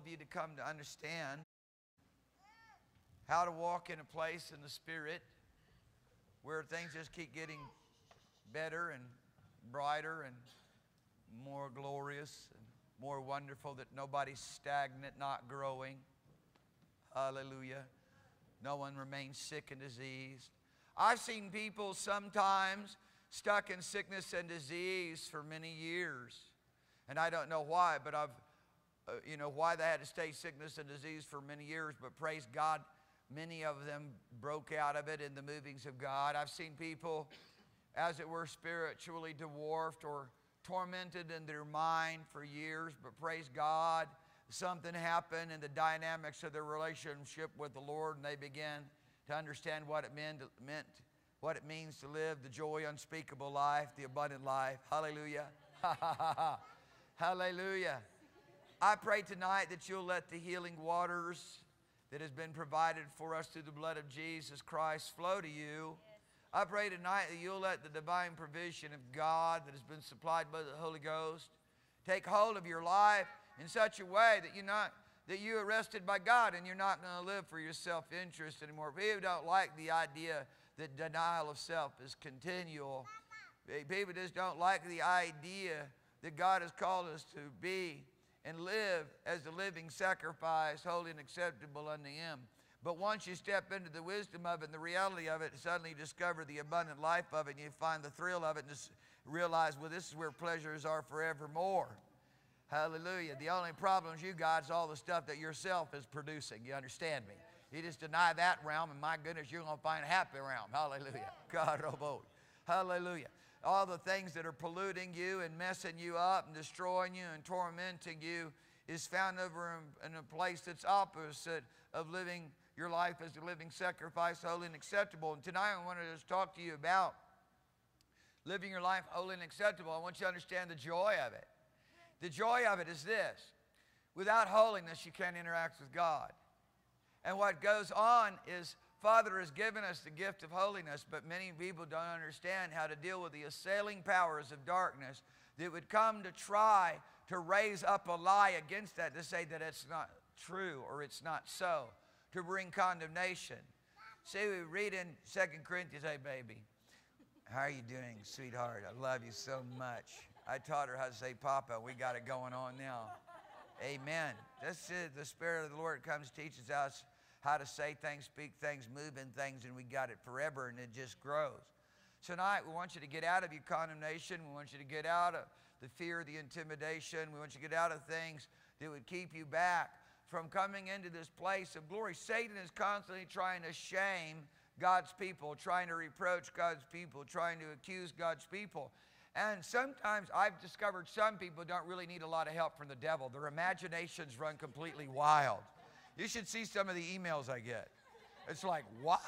of you to come to understand how to walk in a place in the Spirit where things just keep getting better and brighter and more glorious and more wonderful, that nobody's stagnant, not growing. Hallelujah. No one remains sick and diseased. I've seen people sometimes stuck in sickness and disease for many years. And I don't know why, but I've, Uh, you know, why they had to stay sickness and disease for many years, but praise God, many of them broke out of it in the movings of God. I've seen people, as it were, spiritually dwarfed or tormented in their mind for years, but praise God, something happened in the dynamics of their relationship with the Lord, and they began to understand what it meant, meant what it means to live the joy unspeakable life, the abundant life. Hallelujah. Hallelujah. I pray tonight that you'll let the healing waters that has been provided for us through the blood of Jesus Christ flow to you. I pray tonight that you'll let the divine provision of God that has been supplied by the Holy Ghost take hold of your life in such a way that you're not that you're arrested by God and you're not going to live for your self-interest anymore. People don't like the idea that denial of self is continual. People just don't like the idea that God has called us to be and live as a living sacrifice, holy and acceptable unto Him. But once you step into the wisdom of it and the reality of it, suddenly you discover the abundant life of it, and you find the thrill of it, and just realize, well, this is where pleasures are forevermore. Hallelujah. The only problems you got is all the stuff that yourself is producing. You understand me? You just deny that realm, and my goodness, you're going to find a happy realm. Hallelujah. God, oh, Hallelujah. All the things that are polluting you and messing you up and destroying you and tormenting you is found over in, a place that's opposite of living your life as a living sacrifice, holy and acceptable. And tonight I want to just talk to you about living your life holy and acceptable. I want you to understand the joy of it. The joy of it is this without holiness, you can't interact with God. And what goes on is Father has given us the gift of holiness, but many people don't understand how to deal with the assailing powers of darkness that would come to try to raise up a lie against that to say that it's not true or it's not so to bring condemnation. See, we read in Second Corinthians, hey, baby, how are you doing, sweetheart? I love you so much. I taught her how to say Papa. We got it going on now. Amen. This is the Spirit of the Lord comes, teaches us how to say things, speak things, move in things, and we got it forever, and it just grows. Tonight, we want you to get out of your condemnation. We want you to get out of the fear, the intimidation. We want you to get out of things that would keep you back from coming into this place of glory. Satan is constantly trying to shame God's people, trying to reproach God's people, trying to accuse God's people. And sometimes I've discovered some people don't really need a lot of help from the devil. Their imaginations run completely wild. You should see some of the emails I get. It's like, what?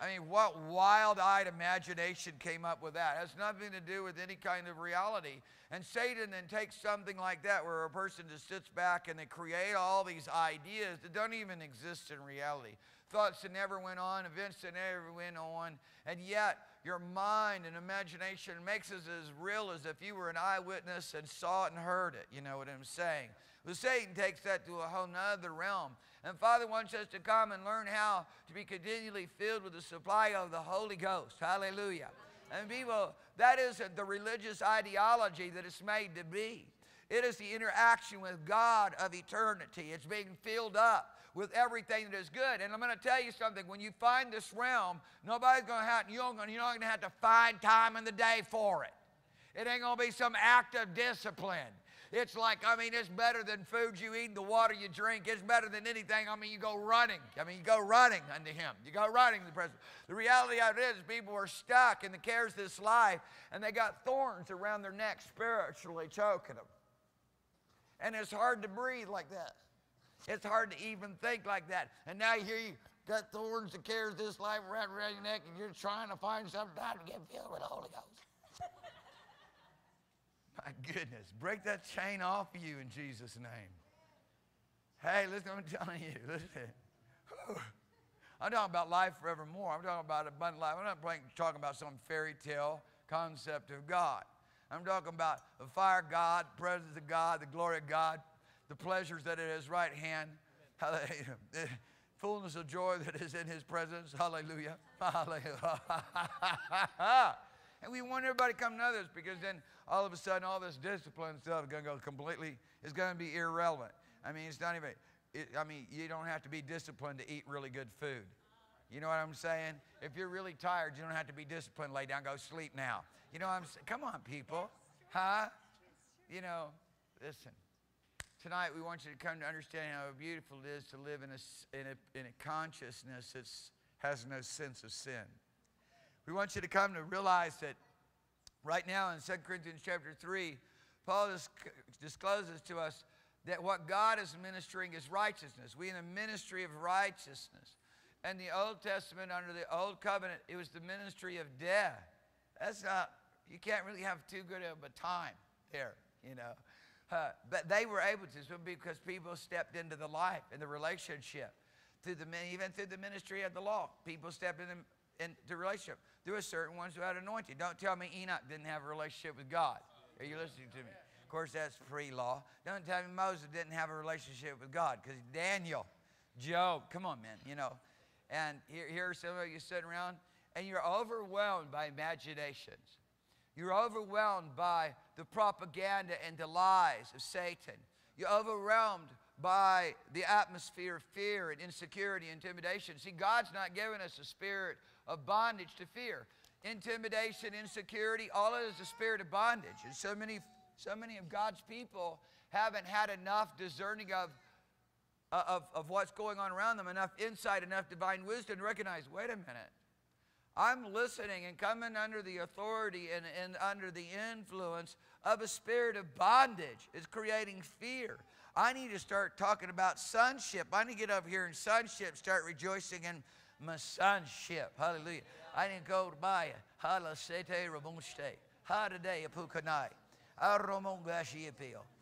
I mean, what wild eyed imagination came up with that? It has nothing to do with any kind of reality. And Satan then takes something like that where a person just sits back and they create all these ideas that don't even exist in reality. Thoughts that never went on, events that never went on, and yet your mind and imagination makes it as real as if you were an eyewitness and saw it and heard it. You know what I'm saying? But Satan takes that to a whole nother realm. And Father wants us to come and learn how to be continually filled with the supply of the Holy Ghost. Hallelujah. And people, that is the religious ideology that it's made to be. It is the interaction with God of eternity. It's being filled up with everything that is good. And I'm going to tell you something. When you find this realm, nobody's going to have, you're not going to have to find time in the day for it. It ain't going to be some act of discipline. It's like, I mean, it's better than food you eat the water you drink. It's better than anything. I mean, you go running. I mean, you go running unto Him. You go running to the presence. The reality of it is, people are stuck in the cares of this life, and they got thorns around their neck spiritually choking them. And it's hard to breathe like that. It's hard to even think like that. And now you hear you got thorns and cares of this life around, around your neck, and you're trying to find some time to get filled with the Holy Ghost. My goodness, break that chain off of you in Jesus' name. Hey, listen, I'm telling you, listen. I'm talking about life forevermore. I'm talking about abundant life. I'm not talking about some fairy tale concept of God. I'm talking about the fire of God, the presence of God, the glory of God, the pleasures that are at his right hand. Hallelujah. The fullness of joy that is in his presence. Hallelujah. Hallelujah. and we want everybody to come to know this because then all of a sudden all this discipline stuff is going to go completely, it's going to be irrelevant. I mean, it's not even, it, I mean, you don't have to be disciplined to eat really good food. You know what I'm saying? If you're really tired, you don't have to be disciplined. Lay down, go sleep now. You know what I'm saying? Come on, people. Huh? You know, listen. Tonight we want you to come to understand how beautiful it is to live in a, in a, in a consciousness that has no sense of sin. We want you to come to realize that right now in 2 Corinthians chapter 3, Paul discloses to us that what God is ministering is righteousness. We in the ministry of righteousness. And the Old Testament, under the Old Covenant, it was the ministry of death. That's not, you can't really have too good of a time there, you know. Uh, but they were able to because people stepped into the life and the relationship. Through the, even through the ministry of the law, people stepped into, into relationship. There were certain ones who had anointing. Don't tell me Enoch didn't have a relationship with God. Are you listening to me? Of course, that's free law. Don't tell me Moses didn't have a relationship with God because Daniel, Job, come on, man, you know. And here, here are some of you sitting around and you're overwhelmed by imaginations. You're overwhelmed by the propaganda and the lies of Satan. You're overwhelmed by the atmosphere of fear and insecurity, intimidation. See, God's not giving us a spirit of bondage to fear. Intimidation, insecurity, all of it is a spirit of bondage. And so many, so many of God's people haven't had enough discerning of, uh, of, of what's going on around them, enough insight, enough divine wisdom to recognize wait a minute. I'm listening and coming under the authority and, and under the influence of a spirit of bondage. It's creating fear. I need to start talking about sonship. I need to get up here in sonship, start rejoicing in sonship. Hallelujah. I didn't go to buy Halasete Ramonste. Hadade Apukanai.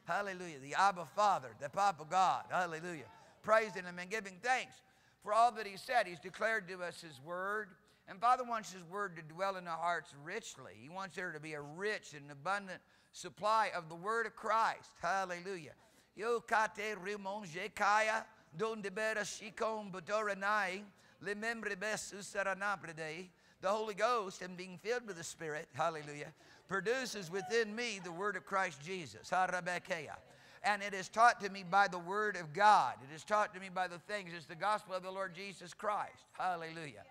Hallelujah. The Abba Father, the Papa God. Hallelujah. Praising Him and giving thanks for all that He said. He's declared to us His Word. And Father wants His Word to dwell in our hearts richly. He wants there to be a rich and abundant supply of the Word of Christ. Hallelujah. Yo rimon jekaya don debera shikon. The Holy Ghost and being filled with the Spirit, hallelujah, produces within me the word of Christ Jesus. And it is taught to me by the word of God. It is taught to me by the things. It's the gospel of the Lord Jesus Christ. Hallelujah.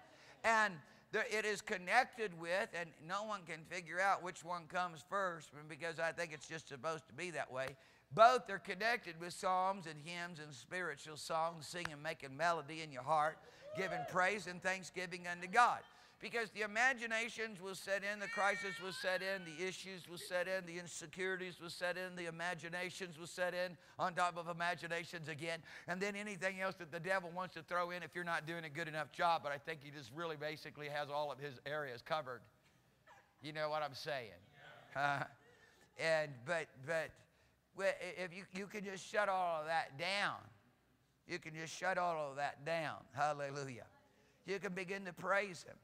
And there, it is connected with, and no one can figure out which one comes first because I think it's just supposed to be that way. Both are connected with psalms and hymns and spiritual songs, singing, making melody in your heart, giving praise and thanksgiving unto God. Because the imaginations was set in, the crisis was set in, the issues was set in, the insecurities was set in, the imaginations was set in on top of imaginations again. And then anything else that the devil wants to throw in if you're not doing a good enough job. But I think he just really basically has all of his areas covered. You know what I'm saying? Uh, and but but if you, you can just shut all of that down. You can just shut all of that down. Hallelujah. You can begin to praise him.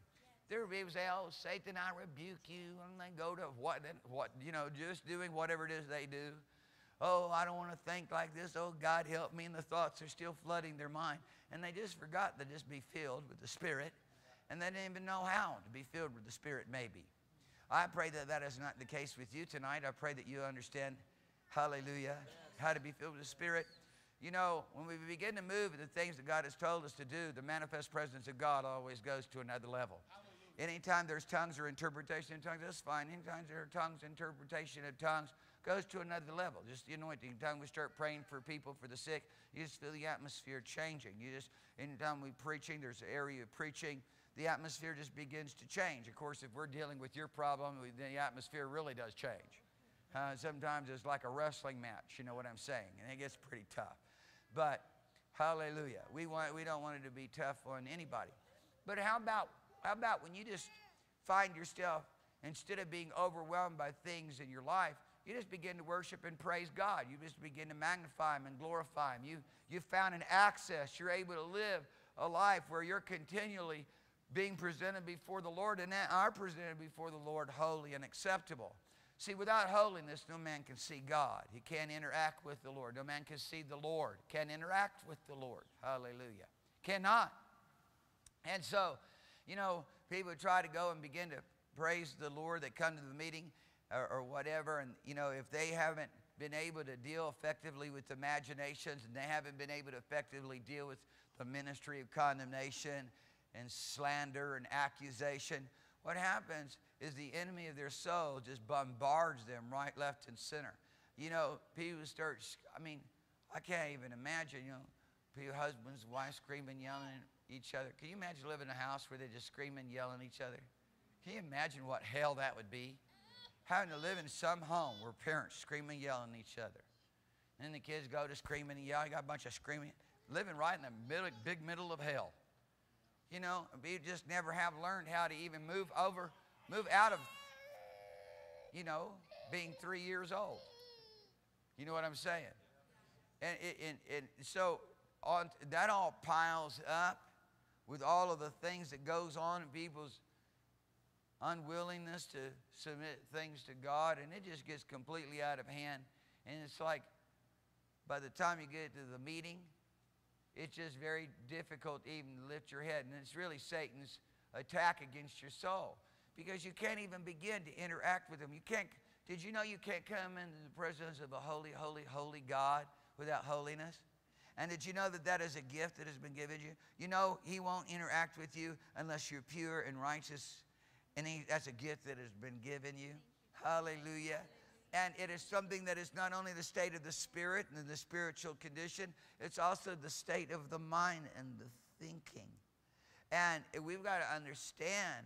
There are people say, oh, Satan, I rebuke you. And they go to what, what, you know, just doing whatever it is they do. Oh, I don't want to think like this. Oh, God, help me. And the thoughts are still flooding their mind. And they just forgot to just be filled with the Spirit. And they didn't even know how to be filled with the Spirit, maybe. I pray that that is not the case with you tonight. I pray that you understand, hallelujah, how to be filled with the Spirit. You know, when we begin to move in the things that God has told us to do, the manifest presence of God always goes to another level. Anytime there's tongues or interpretation of tongues, that's fine. Anytime there are tongues, interpretation of tongues goes to another level. Just the anointing. Anytime we start praying for people, for the sick, you just feel the atmosphere changing. You just, anytime we're preaching, there's an area of preaching, the atmosphere just begins to change. Of course, if we're dealing with your problem, the atmosphere really does change. Uh, sometimes it's like a wrestling match, you know what I'm saying, and it gets pretty tough. But hallelujah, we want we don't want it to be tough on anybody. But how about how about when you just find yourself, instead of being overwhelmed by things in your life, you just begin to worship and praise God. You just begin to magnify Him and glorify Him. You, you found an access. You're able to live a life where you're continually being presented before the Lord and are presented before the Lord holy and acceptable. See, without holiness, no man can see God. He can't interact with the Lord. No man can see the Lord, can't interact with the Lord. Hallelujah. Cannot. And so, you know, people try to go and begin to praise the Lord. They come to the meeting or, or whatever, and, you know, if they haven't been able to deal effectively with imaginations and they haven't been able to effectively deal with the ministry of condemnation and slander and accusation, what happens is the enemy of their soul just bombards them right, left, and center. You know, people start, I mean, I can't even imagine, you know, people, husbands, wives screaming, yelling at each other. Can you imagine living in a house where they're just screaming, yelling at each other? Can you imagine what hell that would be? Having to live in some home where parents screaming, and yelling at each other. And then the kids go to screaming and yelling. You got a bunch of screaming. Living right in the middle, big middle of hell. You know, we just never have learned how to even move over, move out of, you know, being three years old. You know what I'm saying? And, and, and so on, that all piles up with all of the things that goes on in people's unwillingness to submit things to God, and it just gets completely out of hand. And it's like by the time you get to the meeting, it's just very difficult even to lift your head. And it's really Satan's attack against your soul because you can't even begin to interact with him. You can't, did you know you can't come into the presence of a holy, holy, holy God without holiness? And did you know that that is a gift that has been given you? You know, he won't interact with you unless you're pure and righteous. And he, that's a gift that has been given you. Hallelujah. And it is something that is not only the state of the spirit and the spiritual condition, it's also the state of the mind and the thinking. And we've got to understand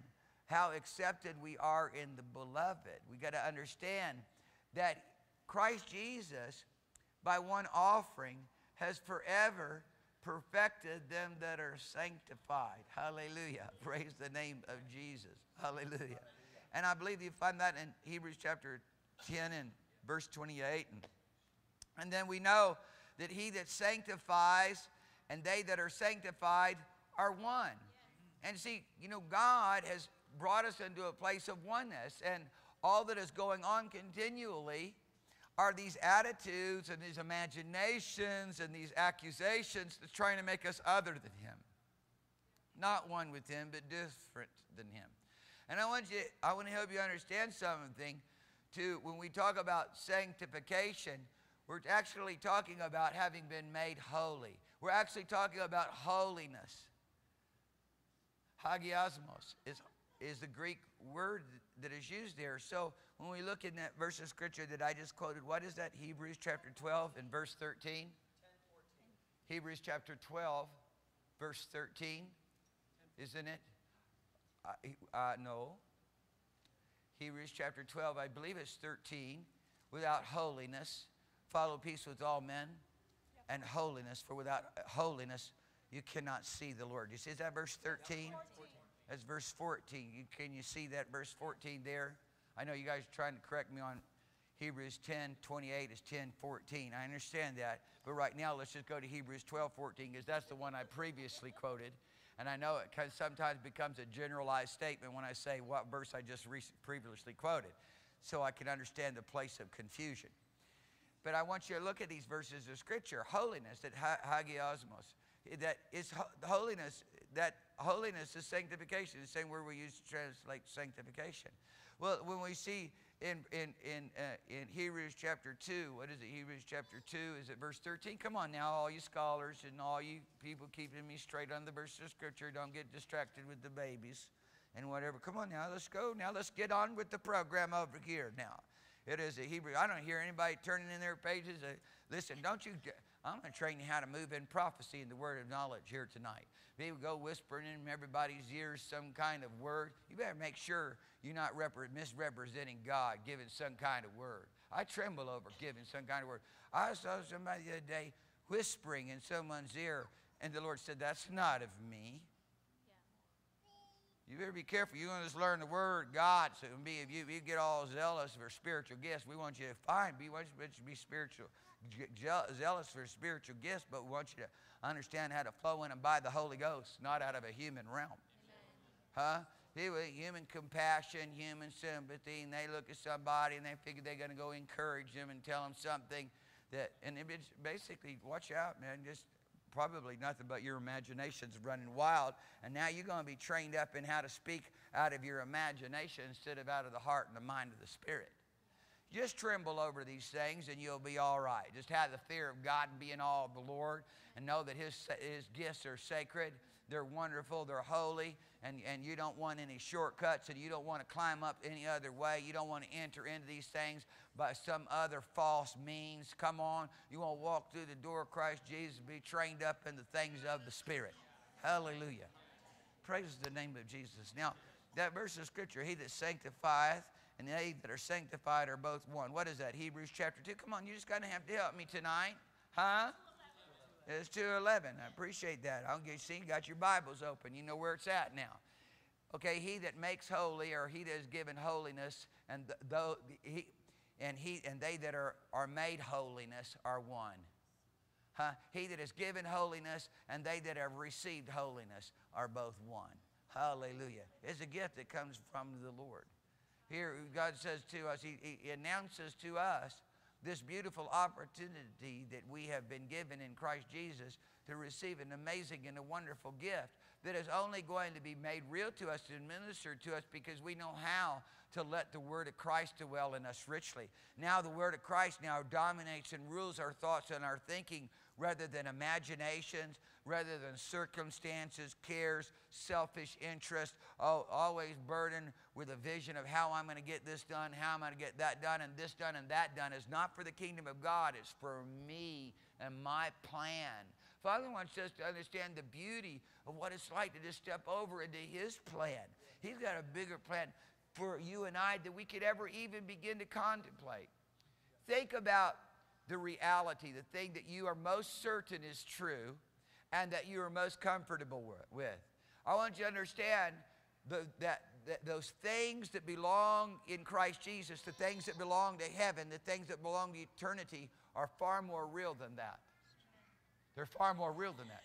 how accepted we are in the beloved. We've got to understand that Christ Jesus, by one offering, has forever perfected them that are sanctified. Hallelujah. Praise the name of Jesus. Hallelujah. And I believe you find that in Hebrews chapter 10 and verse 28. And, and then we know that he that sanctifies and they that are sanctified are one. And see, you know, God has brought us into a place of oneness, and all that is going on continually are these attitudes and these imaginations and these accusations that's trying to make us other than Him. Not one with Him, but different than Him. And I want you, I want to help you understand something to when we talk about sanctification, we're actually talking about having been made holy. We're actually talking about holiness. Hagiasmos is, is the Greek word that is used there. So when we look in that verse of scripture that I just quoted, what is that? Hebrews chapter 12 and verse 13? 10, Hebrews chapter 12, verse 13, isn't it? Uh, uh, no. Hebrews chapter 12, I believe it's 13. Without holiness, follow peace with all men and holiness, for without holiness, you cannot see the Lord. You see, is that verse 13? That's verse 14. You, can you see that verse 14 there? I know you guys are trying to correct me on Hebrews 10, 28 is 10, 14. I understand that. But right now, let's just go to Hebrews 12, 14, because that's the one I previously quoted. And I know it sometimes becomes a generalized statement when I say what verse I just previously quoted, so I can understand the place of confusion. But I want you to look at these verses of Scripture. Holiness, that hagiasmos, that is holiness, that holiness is sanctification, the same word we use to translate sanctification. Well, when we see in, in, in, uh, in Hebrews chapter 2. What is it? Hebrews chapter 2. Is it verse 13? Come on now, all you scholars and all you people keeping me straight on the verse of Scripture. Don't get distracted with the babies and whatever. Come on now, let's go. Now let's get on with the program over here now. It is a Hebrew. I don't hear anybody turning in their pages. Uh, listen, don't you. I'm going to train you how to move in prophecy and the word of knowledge here tonight. People go whispering in everybody's ears some kind of word. You better make sure you're not misrepresenting God, giving some kind of word. I tremble over giving some kind of word. I saw somebody the other day whispering in someone's ear, and the Lord said, That's not of me. You better be careful. You're going to just learn the word God. So be if you, you get all zealous for spiritual gifts, we want you to find, we want you to be spiritual, zealous for spiritual gifts, but we want you to understand how to flow in and by the Holy Ghost, not out of a human realm. Huh? People, human compassion, human sympathy, and they look at somebody and they figure they're going to go encourage them and tell them something that, and it's basically, watch out, man. Just probably nothing but your imagination's running wild. And now you're going to be trained up in how to speak out of your imagination instead of out of the heart and the mind of the Spirit. Just tremble over these things and you'll be all right. Just have the fear of God and be in awe of the Lord and know that His, his gifts are sacred, they're wonderful, they're holy, and, and you don't want any shortcuts and you don't want to climb up any other way. You don't want to enter into these things by some other false means. Come on. You want to walk through the door of Christ Jesus be trained up in the things of the Spirit. Hallelujah. Praise the name of Jesus. Now, that verse of Scripture, He that sanctifieth and they that are sanctified are both one. What is that? Hebrews chapter 2. Come on, you just got to have to help me tonight. Huh? It's 211. I appreciate that. I'll get you see, you got your Bibles open. You know where it's at now. Okay, he that makes holy, or he that is given holiness, and though he and he and they that are, are made holiness are one. Huh? He that is given holiness and they that have received holiness are both one. Hallelujah. It's a gift that comes from the Lord. Here, God says to us, He, he announces to us this beautiful opportunity that we have been given in Christ Jesus to receive an amazing and a wonderful gift that is only going to be made real to us and ministered to us because we know how to let the word of Christ dwell in us richly. Now the word of Christ now dominates and rules our thoughts and our thinking rather than imaginations, rather than circumstances, cares, selfish interest, always burdened with a vision of how I'm going to get this done, how I'm going to get that done, and this done, and that done is not for the kingdom of God, it's for me and my plan. Father wants us to understand the beauty of what it's like to just step over into His plan. He's got a bigger plan for you and I that we could ever even begin to contemplate. Think about the reality, the thing that you are most certain is true and that you are most comfortable with. I want you to understand the, that, that those things that belong in Christ Jesus, the things that belong to heaven, the things that belong to eternity, are far more real than that. They're far more real than that.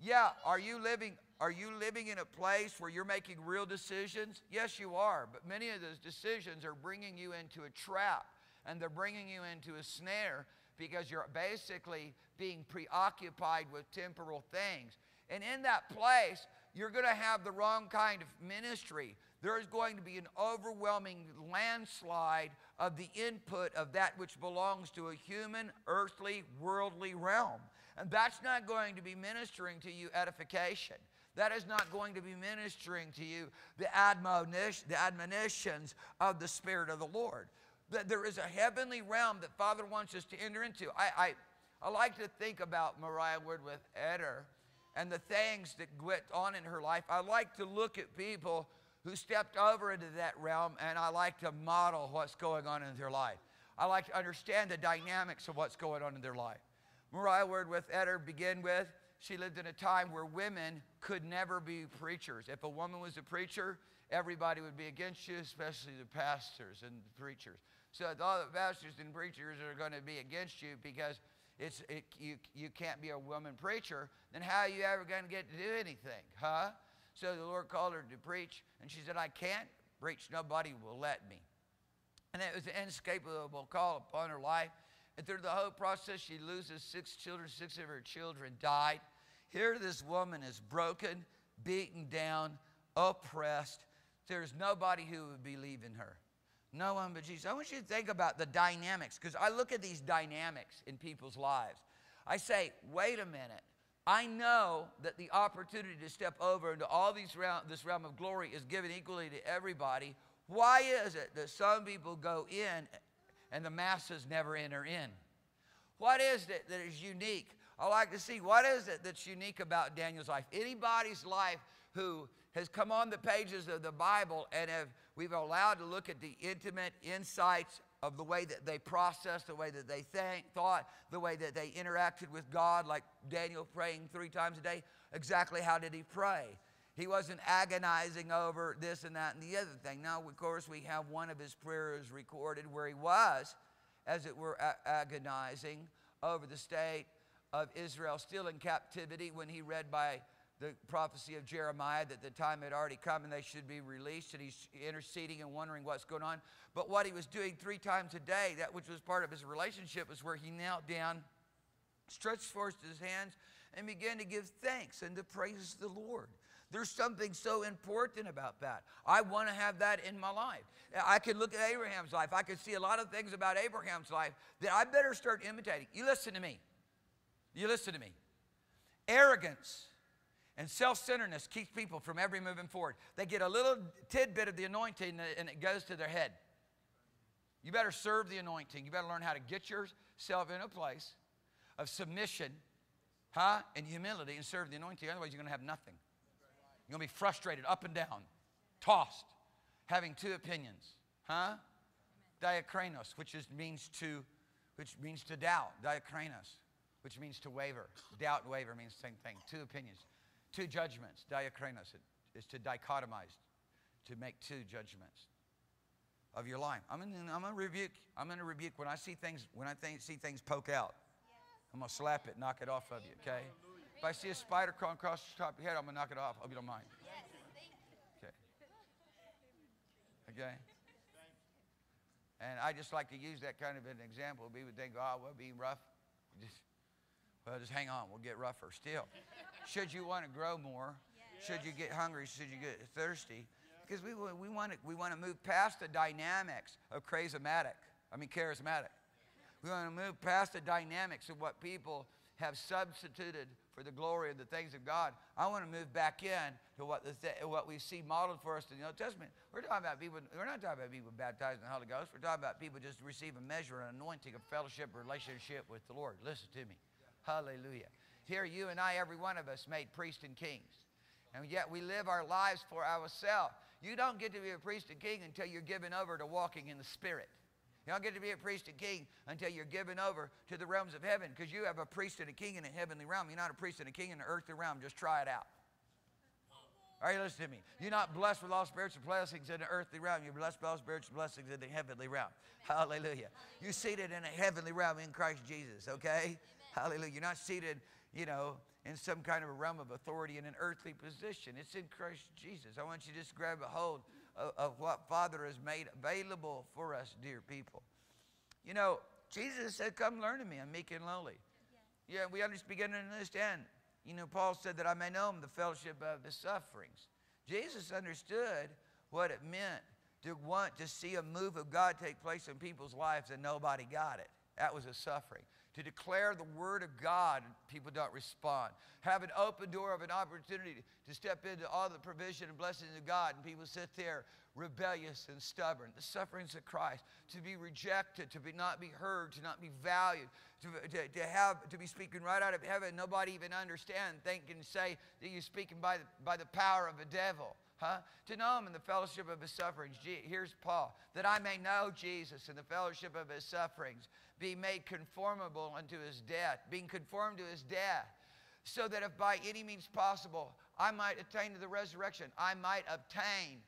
Yeah, are you living are you living in a place where you're making real decisions? Yes, you are, but many of those decisions are bringing you into a trap and they're bringing you into a snare because you're basically being preoccupied with temporal things. And in that place, you're going to have the wrong kind of ministry. There is going to be an overwhelming landslide of the input of that which belongs to a human, earthly, worldly realm. And that's not going to be ministering to you edification. That is not going to be ministering to you the, admonition, the admonitions of the Spirit of the Lord. That there is a heavenly realm that Father wants us to enter into. I, I, I like to think about Maria Woodworth Etter and the things that went on in her life. I like to look at people who stepped over into that realm and I like to model what's going on in their life. I like to understand the dynamics of what's going on in their life. Maria Woodworth Etter begin with, she lived in a time where women could never be preachers. If a woman was a preacher, everybody would be against you, especially the pastors and the preachers. So all the pastors and preachers are going to be against you because it's, it, you, you can't be a woman preacher, then how are you ever going to get to do anything, huh? So the Lord called her to preach, and she said, I can't preach. Nobody will let me. And it was an inescapable call upon her life. And through the whole process, she loses six children. Six of her children died. Here, this woman is broken, beaten down, oppressed. There's nobody who would believe in her. No one but Jesus. I want you to think about the dynamics because I look at these dynamics in people's lives. I say, wait a minute. I know that the opportunity to step over into all these realm, this realm of glory is given equally to everybody. Why is it that some people go in and the masses never enter in? What is it that is unique? I like to see what is it that's unique about Daniel's life. Anybody's life who has come on the pages of the Bible and have we've allowed to look at the intimate insights of the way that they processed, the way that they think, thought, the way that they interacted with God, like Daniel praying three times a day. Exactly how did he pray? He wasn't agonizing over this and that and the other thing. Now, of course, we have one of his prayers recorded where he was, as it were, agonizing over the state of Israel, still in captivity, when he read by the prophecy of Jeremiah that the time had already come and they should be released, and he's interceding and wondering what's going on. But what he was doing three times a day, that which was part of his relationship, was where he knelt down, stretched forth his hands, and began to give thanks and to praise the Lord. There's something so important about that. I want to have that in my life. I could look at Abraham's life. I could see a lot of things about Abraham's life that I better start imitating. You listen to me. You listen to me. Arrogance and self centeredness keeps people from ever moving forward. They get a little tidbit of the anointing and it goes to their head. You better serve the anointing. You better learn how to get yourself in a place of submission, huh, and humility and serve the anointing. Otherwise, you're going to have nothing. You're going to be frustrated, up and down, tossed, having two opinions, huh? Diakranos, which is, means to, which means to doubt. Diakranos, which means to waver. Doubt and waver means the same thing. Two opinions, two judgments. Diakranos is to dichotomize, to make two judgments of your life. I'm going I'm to rebuke. I'm going to rebuke when I see things. When I think, see things poke out, I'm going to slap it, knock it off of you. Okay. If I see a spider crawling across the top of your head, I'm going to knock it off. Hope you don't mind. Okay. Okay. And I just like to use that kind of an example. People think, oh, well, being rough. Just, well, just hang on. We'll get rougher still. Should you want to grow more, should you get hungry, should you get thirsty, because we, we, want to, we want to move past the dynamics of charismatic. I mean, charismatic. We want to move past the dynamics of what people have substituted for the glory of the things of God. I want to move back in to what, the th- what we see modeled for us in the Old Testament. We're talking about people, we're not talking about people baptized in the Holy Ghost. We're talking about people just receive a measure, an anointing, a fellowship, relationship with the Lord. Listen to me. Hallelujah. Here, you and I, every one of us, made priests and kings. And yet we live our lives for ourselves. You don't get to be a priest and king until you're given over to walking in the Spirit. You don't get to be a priest and king until you're given over to the realms of heaven because you have a priest and a king in a heavenly realm. You're not a priest and a king in the earthly realm. Just try it out. Are you listening to me? You're not blessed with all spiritual blessings in the earthly realm. You're blessed with all spiritual blessings in the heavenly realm. Hallelujah. You're seated in a heavenly realm in Christ Jesus, okay? Hallelujah. You're not seated, you know, in some kind of a realm of authority in an earthly position. It's in Christ Jesus. I want you to just grab a hold of, of what Father has made available for us, dear people. You know, Jesus said, Come learn of me. I'm meek and lowly. Yeah, yeah we just begin to understand. You know, Paul said that I may know him, the fellowship of the sufferings. Jesus understood what it meant to want to see a move of God take place in people's lives and nobody got it. That was a suffering to declare the word of God, people don't respond. Have an open door of an opportunity to step into all the provision and blessings of God, and people sit there rebellious and stubborn. The sufferings of Christ, to be rejected, to be not be heard, to not be valued, to, to, to have to be speaking right out of heaven, nobody even understand, think and say that you're speaking by the, by the power of a devil. Huh? To know him in the fellowship of his sufferings. Here's Paul. That I may know Jesus in the fellowship of his sufferings be made conformable unto his death, being conformed to his death, so that if by any means possible I might attain to the resurrection, I might obtain.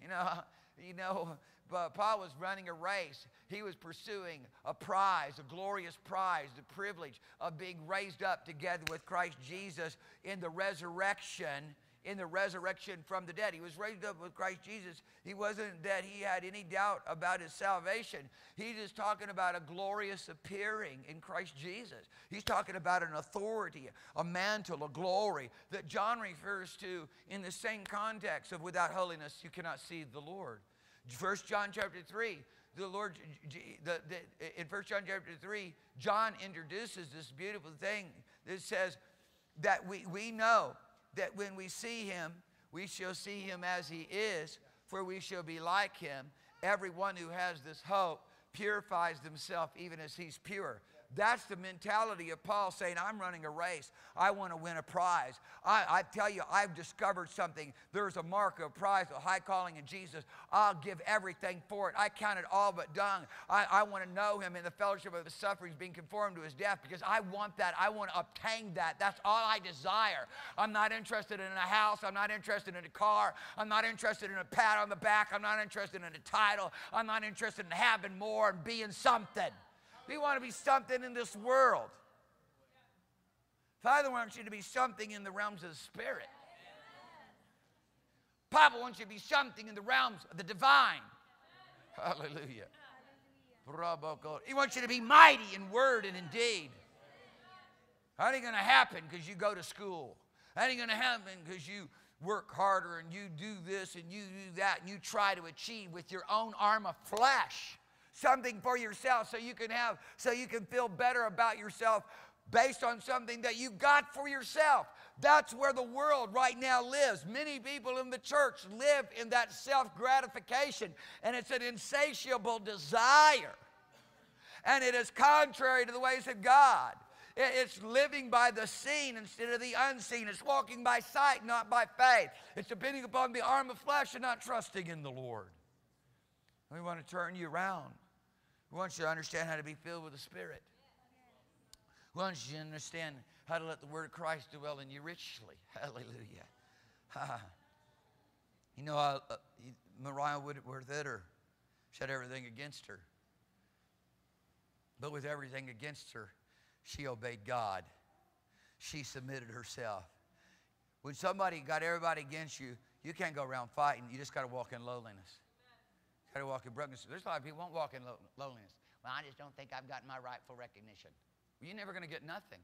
You know, you know, but Paul was running a race. He was pursuing a prize, a glorious prize, the privilege of being raised up together with Christ Jesus in the resurrection in the resurrection from the dead. He was raised up with Christ Jesus. He wasn't that he had any doubt about his salvation. He's just talking about a glorious appearing in Christ Jesus. He's talking about an authority, a mantle, a glory that John refers to in the same context of without holiness you cannot see the Lord. First John chapter 3, the Lord, the, the, in First John chapter 3, John introduces this beautiful thing that says that we, we know that when we see him, we shall see him as he is, for we shall be like him. Everyone who has this hope purifies himself even as he's pure. That's the mentality of Paul saying, I'm running a race. I want to win a prize. I, I, tell you, I've discovered something. There's a mark of prize, a high calling in Jesus. I'll give everything for it. I count it all but dung. I, I want to know him in the fellowship of his sufferings, being conformed to his death, because I want that. I want to obtain that. That's all I desire. I'm not interested in a house. I'm not interested in a car. I'm not interested in a pat on the back. I'm not interested in a title. I'm not interested in having more and being something. We want to be something in this world. Father wants you to be something in the realms of the Spirit. Papa wants you to be something in the realms of the divine. Hallelujah. He wants you to be mighty in word and in deed. That ain't going to happen because you go to school. That ain't going to happen because you work harder and you do this and you do that and you try to achieve with your own arm of flesh something for yourself so you can have so you can feel better about yourself based on something that you got for yourself. That's where the world right now lives. Many people in the church live in that self gratification, and it's an insatiable desire. And it is contrary to the ways of God. It's living by the seen instead of the unseen. It's walking by sight, not by faith. It's depending upon the arm of flesh and not trusting in the Lord. We want to turn you around. We want you to understand how to be filled with the Spirit. We want you to understand how to let the Word of Christ dwell in you richly. Hallelujah. you know, uh, uh, Maria Woodworth Etter had everything against her. But with everything against her, she obeyed God. She submitted herself. When somebody got everybody against you, you can't go around fighting. You just got to walk in lowliness. To walk in brokenness. There's a lot of people won't walk in lowliness. Well, I just don't think I've got my rightful recognition. Well, you're never going to get nothing.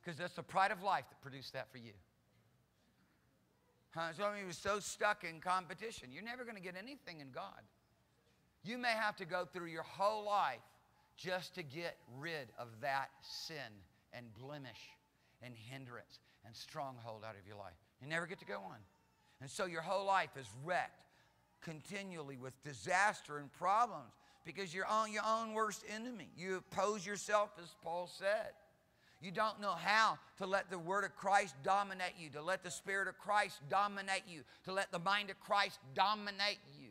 Because that's the pride of life that produced that for you. Huh? Some of you are so stuck in competition. You're never going to get anything in God. You may have to go through your whole life just to get rid of that sin and blemish and hindrance and stronghold out of your life. You never get to go on. And so your whole life is wrecked continually with disaster and problems because you're on your own worst enemy. You oppose yourself, as Paul said. You don't know how to let the word of Christ dominate you, to let the spirit of Christ dominate you, to let the mind of Christ dominate you.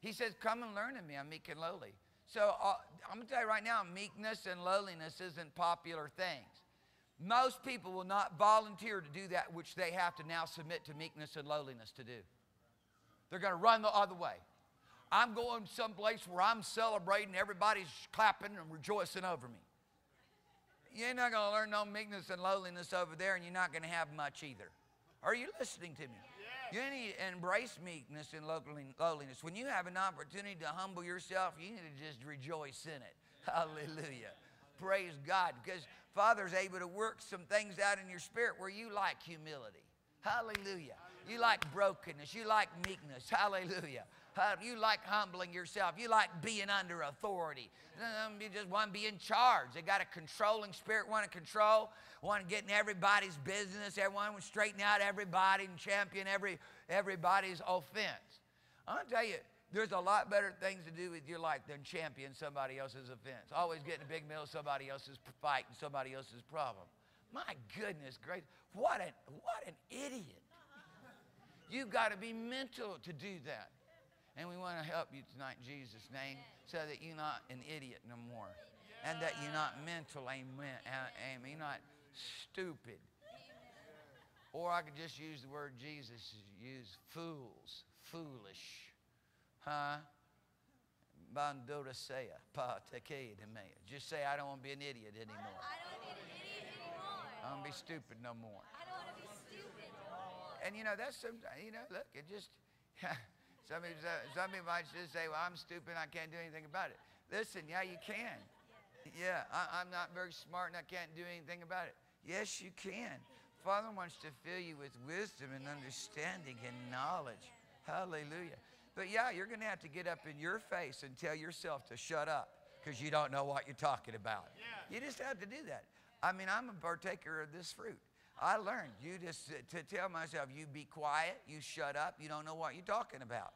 He says, Come and learn of me. I'm meek and lowly. So uh, I'm going to tell you right now, meekness and lowliness isn't popular things. Most people will not volunteer to do that which they have to now submit to meekness and lowliness to do. They're going to run the other way. I'm going someplace where I'm celebrating, everybody's clapping and rejoicing over me. You ain't not going to learn no meekness and lowliness over there, and you're not going to have much either. Are you listening to me? You need to embrace meekness and lowliness. When you have an opportunity to humble yourself, you need to just rejoice in it. Hallelujah. Praise God. Because Father's able to work some things out in your spirit where you like humility. Hallelujah. You like brokenness. You like meekness. Hallelujah. You like humbling yourself. You like being under authority. You just want to be in charge. They got a controlling spirit, want to control, want to get in everybody's business. Everyone want straighten out everybody and champion every, everybody's offense. I'm going to tell you, there's a lot better things to do with your life than champion somebody else's offense. Always getting a big meal of somebody else's fight and somebody else's problem. My goodness great. What an, what an idiot. You've got to be mental to do that. And we want to help you tonight in Jesus' name so that you're not an idiot no more. And that you're not mental, amen, amen. You're not stupid. Or I could just use the word Jesus use fools, foolish. Huh? Bandodasea, pa Just say, I don't want to be an idiot anymore. I don't want to be an idiot anymore. I don't want to be stupid no more. I don't want to be stupid no more. And you know, that's some, you know, look, it just, Some people, some people might just say, well, I'm stupid, I can't do anything about it. Listen, yeah, you can. Yeah, I, am not very smart and I can't do anything about it. Yes, you can. Father wants to fill you with wisdom and understanding and knowledge. Hallelujah. But yeah, you're going to have to get up in your face and tell yourself to shut up because you don't know what you're talking about. You just have to do that. I mean, I'm a partaker of this fruit. I learned you just uh, to tell myself, you be quiet, you shut up, you don't know what you're talking about.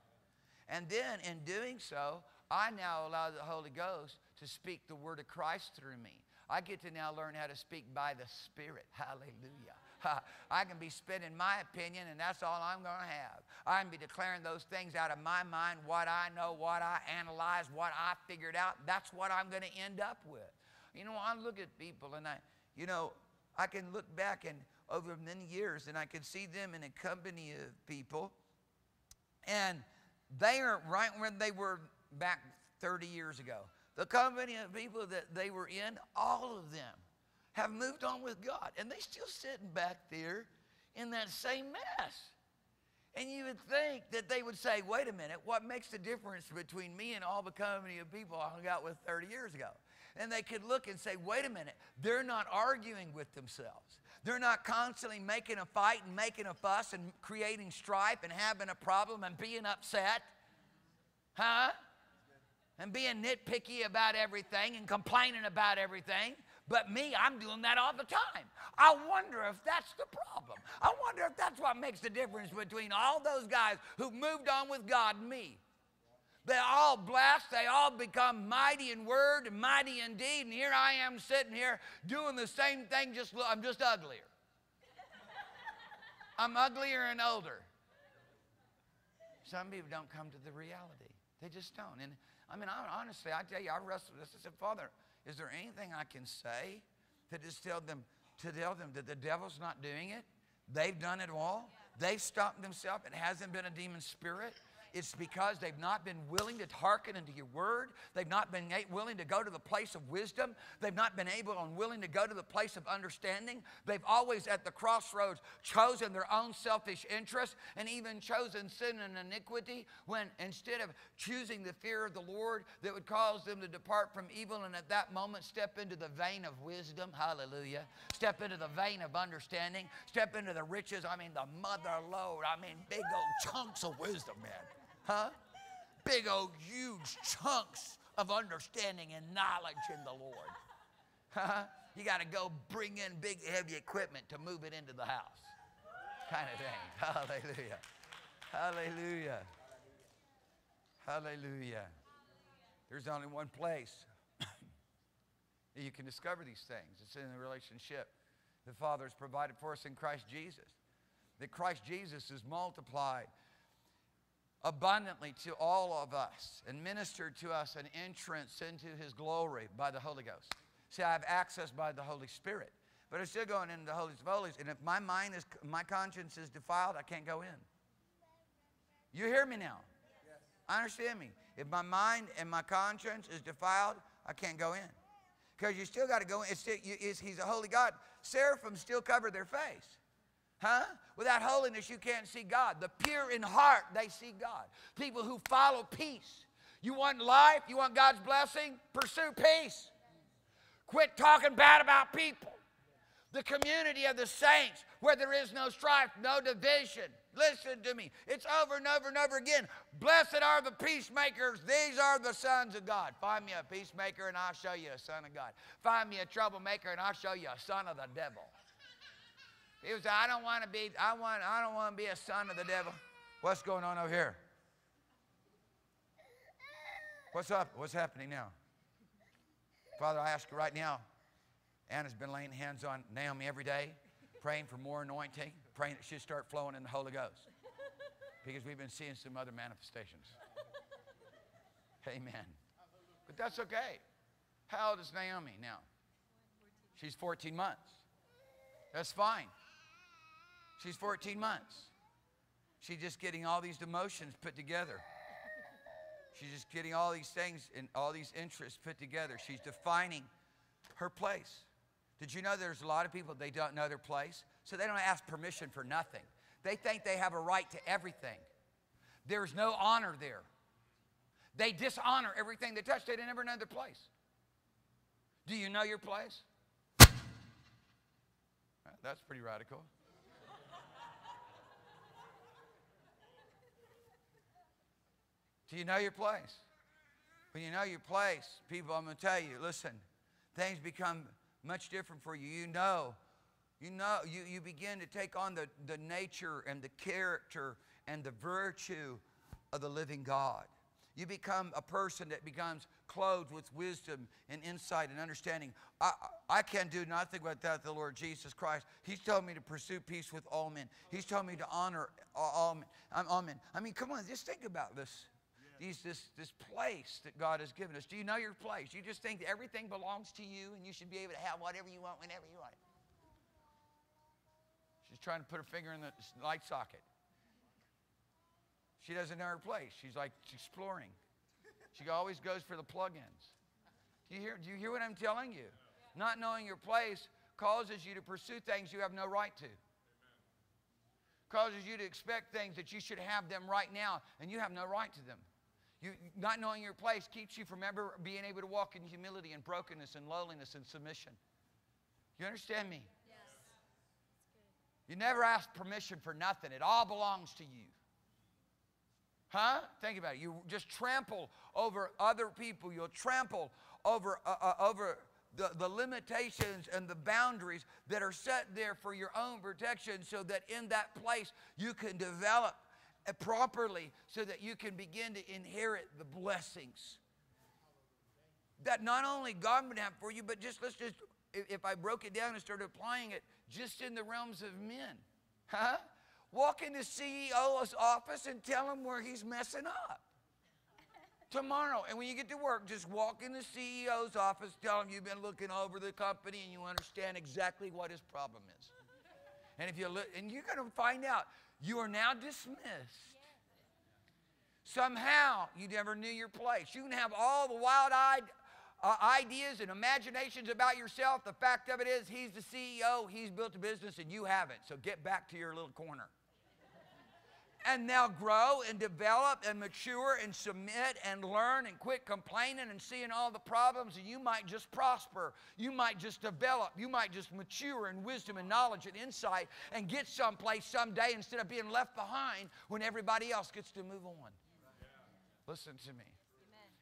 And then in doing so, I now allow the Holy Ghost to speak the word of Christ through me. I get to now learn how to speak by the Spirit. Hallelujah. I can be spitting my opinion, and that's all I'm going to have. I can be declaring those things out of my mind, what I know, what I analyze, what I figured out. That's what I'm going to end up with. You know, I look at people, and I, you know, I can look back and over many years and I can see them in a company of people and they are right where they were back 30 years ago. The company of people that they were in, all of them have moved on with God and they still sitting back there in that same mess. And you would think that they would say, wait a minute, what makes the difference between me and all the company of people I hung out with 30 years ago? And they could look and say, wait a minute, they're not arguing with themselves. They're not constantly making a fight and making a fuss and creating strife and having a problem and being upset. Huh? And being nitpicky about everything and complaining about everything. But me, I'm doing that all the time. I wonder if that's the problem. I wonder if that's what makes the difference between all those guys who moved on with God and me. They all blessed. They all become mighty in word and mighty in deed. And here I am sitting here doing the same thing, just I'm just uglier. I'm uglier and older. Some people don't come to the reality. They just don't. And I mean, I, honestly, I tell you, I wrestled with this. I said, Father, is there anything I can say to just tell them, to tell them that the devil's not doing it? They've done it all. They've stopped themselves. It hasn't been a demon spirit. It's because they've not been willing to hearken unto your word. They've not been willing to go to the place of wisdom. They've not been able and willing to go to the place of understanding. They've always, at the crossroads, chosen their own selfish interest and even chosen sin and iniquity when instead of choosing the fear of the Lord that would cause them to depart from evil and at that moment step into the vein of wisdom. Hallelujah. Step into the vein of understanding. Step into the riches. I mean, the mother lode. I mean, big old chunks of wisdom, man. Huh? Big old huge chunks of understanding and knowledge in the Lord. Huh? You got to go bring in big heavy equipment to move it into the house. Kind of thing. Hallelujah. Hallelujah. Hallelujah. There's only one place you can discover these things. It's in the relationship the Father has provided for us in Christ Jesus. That Christ Jesus is multiplied abundantly to all of us and ministered to us an entrance into his glory by the Holy Ghost. See, I have access by the Holy Spirit, but I'm still going into the Holies of Holies. And if my mind is, my conscience is defiled, I can't go in. You hear me now? Yes. I understand me. If my mind and my conscience is defiled, I can't go in. Because you still got to go in. It's still, you, it's, he's a holy God. Seraphim still cover their face. Huh? Without holiness, you can't see God. The pure in heart, they see God. People who follow peace. You want life? You want God's blessing? Pursue peace. Quit talking bad about people. The community of the saints, where there is no strife, no division. Listen to me. It's over and over and over again. Blessed are the peacemakers. These are the sons of God. Find me a peacemaker and I'll show you a son of God. Find me a troublemaker and I'll show you a son of the devil. He was, I don't want to be, I want, I don't want to be a son of the devil. What's going on over here? What's up? What's happening now? Father, I ask you right now. Anna's been laying hands on Naomi every day, praying for more anointing, praying that she'd start flowing in the Holy Ghost. Because we've been seeing some other manifestations. Amen. But that's okay. How old is Naomi now? She's 14 months. That's fine. She's 14 months. She's just getting all these emotions put together. She's just getting all these things and all these interests put together. She's defining her place. Did you know there's a lot of people, they don't know their place? So they don't ask permission for nothing. They think they have a right to everything. There's no honor there. They dishonor everything they touch. They never know their place. Do you know your place? That's pretty radical. Do you know your place? When you know your place, people, I'm going to tell you, listen, things become much different for you. You know, you know, you, you begin to take on the, the nature and the character and the virtue of the living God. You become a person that becomes clothed with wisdom and insight and understanding. I, I can do nothing without the Lord Jesus Christ. He's told me to pursue peace with all men. He's told me to honor all men. All men. I mean, come on, just think about this. These, this, this place that God has given us. Do you know your place? You just think that everything belongs to you and you should be able to have whatever you want whenever you want it. She's trying to put her finger in the light socket. She doesn't know her place. She's like exploring. She always goes for the plug-ins. Do you hear, do you hear what I'm telling you? Not knowing your place causes you to pursue things you have no right to. causes you to expect things that you should have them right now, and you have no right to them. You, not knowing your place keeps you from ever being able to walk in humility and brokenness and lowliness and submission. You understand me? Yes. You never ask permission for nothing, it all belongs to you. Huh? Think about it. You just trample over other people. You'll trample over, uh, uh, over the, the limitations and the boundaries that are set there for your own protection so that in that place you can develop Uh, properly so that you can begin to inherit the blessings that not only God would have for you, but just let's just, if I broke it down and started applying it just in the realms of men, huh? Walk in the CEO's office and tell him where he's messing up. Tomorrow, and when you get to work, just walk in the CEO's office, tell him you've been looking over the company and you understand exactly what his problem is. And if you look, and you're going to find out you are now dismissed. Somehow you never knew your place. You can have all the wild eyed uh, ideas and imaginations about yourself. The fact of it is, he's the CEO, he's built a business, and you haven't. So get back to your little corner and they'll grow and develop and mature and submit and learn and quit complaining and seeing all the problems and you might just prosper. You might just develop. You might just mature in wisdom and knowledge and insight and get someplace someday instead of being left behind when everybody else gets to move on. Listen to me.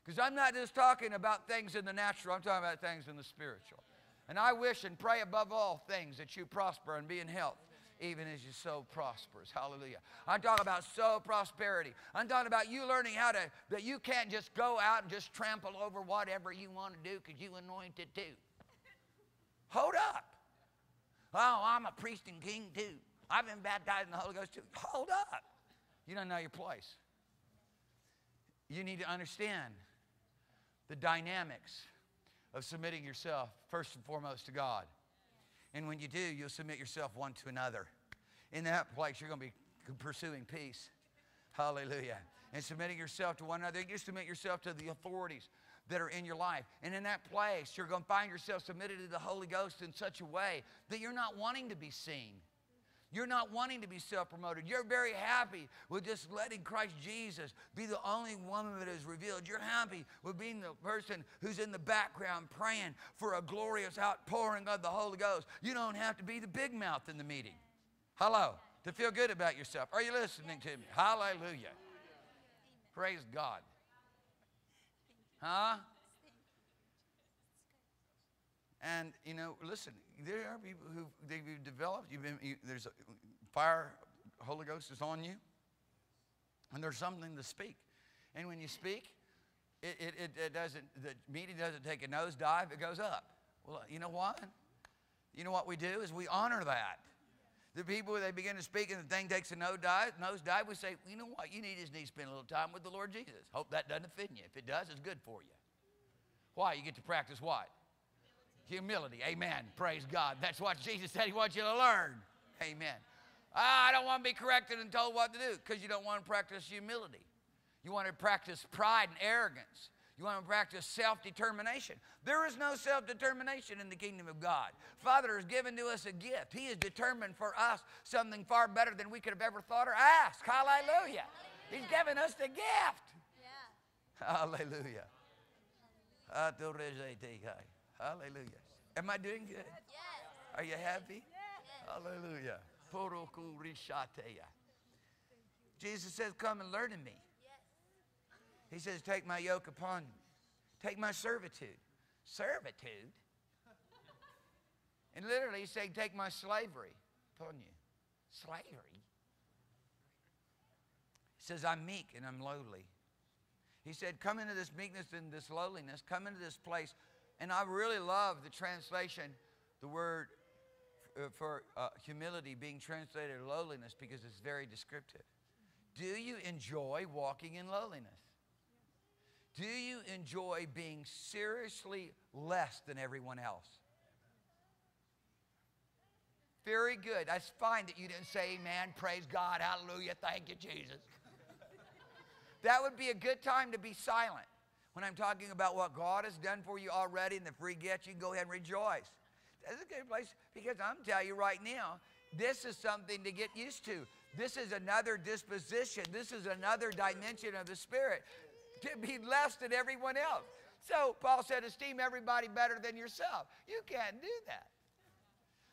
Because i'm not just talking about things in the natural i'm talking about things in the spiritual. And i wish and pray above all things that you prosper and be in health even as you so prosperous. Hallelujah. I'm talking about so prosperity. I'm talking about you learning how to, that you can't just go out and just trample over whatever you want to do because you anointed too. Hold up. Oh, I'm a priest and king too. I've been baptized in the Holy Ghost too. Hold up. You don't know your place. You need to understand the dynamics of submitting yourself first and foremost to God. And when you do, you'll submit yourself one to another. In that place, you're going to be pursuing peace. Hallelujah. And submitting yourself to one another. You submit yourself to the authorities that are in your life. And in that place, you're going to find yourself submitted to the Holy Ghost in such a way that you're not wanting to be seen. You're not wanting to be self promoted. You're very happy with just letting Christ Jesus be the only one that is revealed. You're happy with being the person who's in the background praying for a glorious outpouring of the Holy Ghost. You don't have to be the big mouth in the meeting. Hello. To feel good about yourself. Are you listening to me? Hallelujah. Praise God. Huh? And you know, listen, there are people who they've developed. You've been you, there's a fire, Holy Ghost is on you, and there's something to speak. And when you speak, it, it, it, it doesn't. The meeting doesn't take a nosedive; it goes up. Well, you know what? You know what we do is we honor that. The people they begin to speak and the thing takes a nosedive, nosedive we say, you know what? You need is need to spend a little time with the Lord Jesus. Hope that doesn't offend you. If it does, it's good for you. Why? You get to practice what? Humility. Amen. Praise God. That's what Jesus said He wants you to learn. Amen. Ah, I don't want to be corrected and told what to do because you don't want to practice humility. You want to practice pride and arrogance. You want to practice self determination. There is no self determination in the kingdom of God. Father has given to us a gift. He has determined for us something far better than we could have ever thought or asked. Hallelujah. He's given us the gift. Yeah. Hallelujah. Hallelujah. Hallelujah. Am I doing good? Yes. Are you happy? Yes. Hallelujah. Jesus says, Come and learn of me. Yes. He says, Take my yoke upon you. Take my servitude. Servitude? And literally, he's saying, Take my slavery upon you. Slavery? He says, I'm meek and I'm lowly. He said, Come into this meekness and this lowliness. Come into this place and I really love the translation, the word uh, for uh, humility being translated lowliness because it's very descriptive. Do you enjoy walking in lowliness? Do you enjoy being seriously less than everyone else? Very good. That's fine that you didn't say amen, praise God, hallelujah, thank you, Jesus. that would be a good time to be silent when I'm talking about what God has done for you already and the free gift, you can go ahead and rejoice. That's a good place because I'm telling you right now, this is something to get used to. This is another disposition. This is another dimension of the Spirit to be less than everyone else. So Paul said, esteem everybody better than yourself. You can't do that.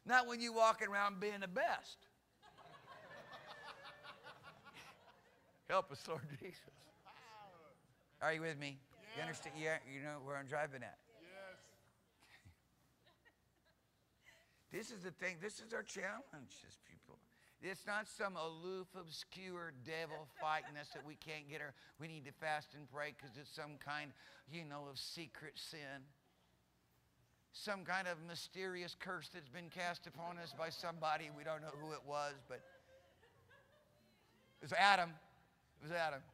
Not when you walking around being the best. Help us, Lord Jesus. Are you with me? You understand? Yeah, you know where I'm driving at. Yes. This is the thing. This is our challenge as people. It's not some aloof, obscure devil fighting us that we can't get her. We need to fast and pray because it's some kind, you know, of secret sin. Some kind of mysterious curse that's been cast upon us by somebody. We don't know who it was, but it was Adam. It was Adam.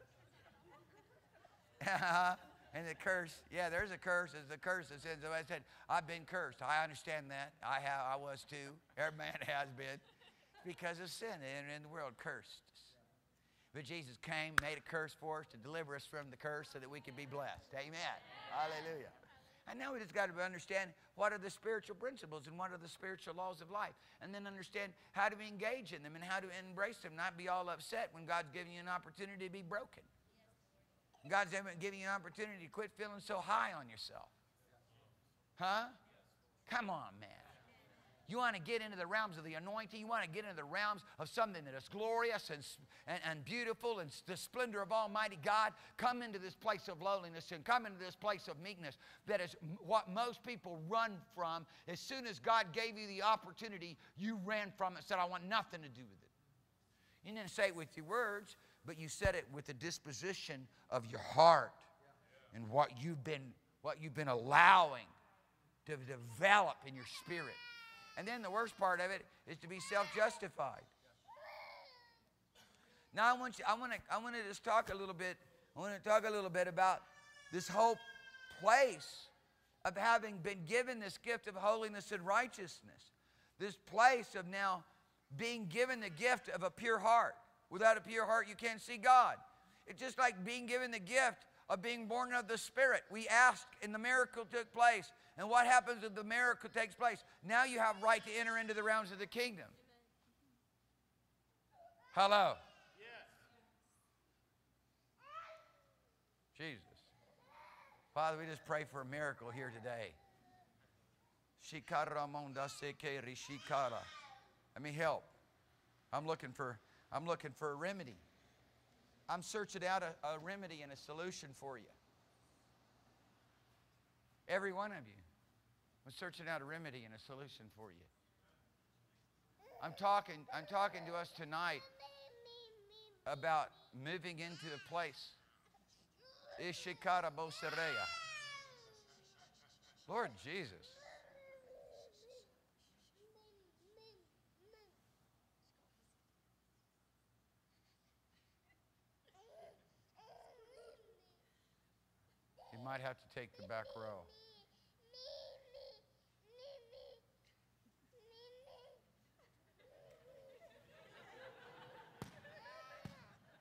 Uh-huh. And the curse, yeah, there's a curse. There's a curse that says, I said, I've been cursed. I understand that. I have, I was too. Every man has been. Because of sin and in the world cursed us. But Jesus came, made a curse for us to deliver us from the curse so that we could be blessed. Amen. Hallelujah. And now we just got to understand what are the spiritual principles and what are the spiritual laws of life. And then understand how to engage in them and how to embrace them, not be all upset when God's giving you an opportunity to be broken. God's giving you an opportunity to quit feeling so high on yourself. Huh? Come on, man. You want to get into the realms of the anointing. You want to get into the realms of something that is glorious and, and, and, beautiful and the splendor of Almighty God. Come into this place of lowliness and come into this place of meekness that is what most people run from. As soon as God gave you the opportunity, you ran from it, said, I want nothing to do with it. You didn't say it with your words, but you said it with the disposition of your heart and what you've been, what you've been allowing to develop in your spirit. And then the worst part of it is to be self-justified. Now I want you, I want to I want to just talk a little bit. I want to talk a little bit about this whole place of having been given this gift of holiness and righteousness. This place of now being given the gift of a pure heart. Without a pure heart, you can't see God. It's just like being given the gift of being born of the Spirit. We asked, and the miracle took place. And what happens if the miracle takes place? Now you have right to enter into the realms of the kingdom. Hello. Jesus. Father, we just pray for a miracle here today. Let me help. I'm looking for I'm looking for a remedy. I'm searching out a, a remedy and a solution for you. Every one of you. I'm searching out a remedy and a solution for you. I'm talking, I'm talking to us tonight about moving into a place. Ishikara. Lord Jesus. You might have to take the back row.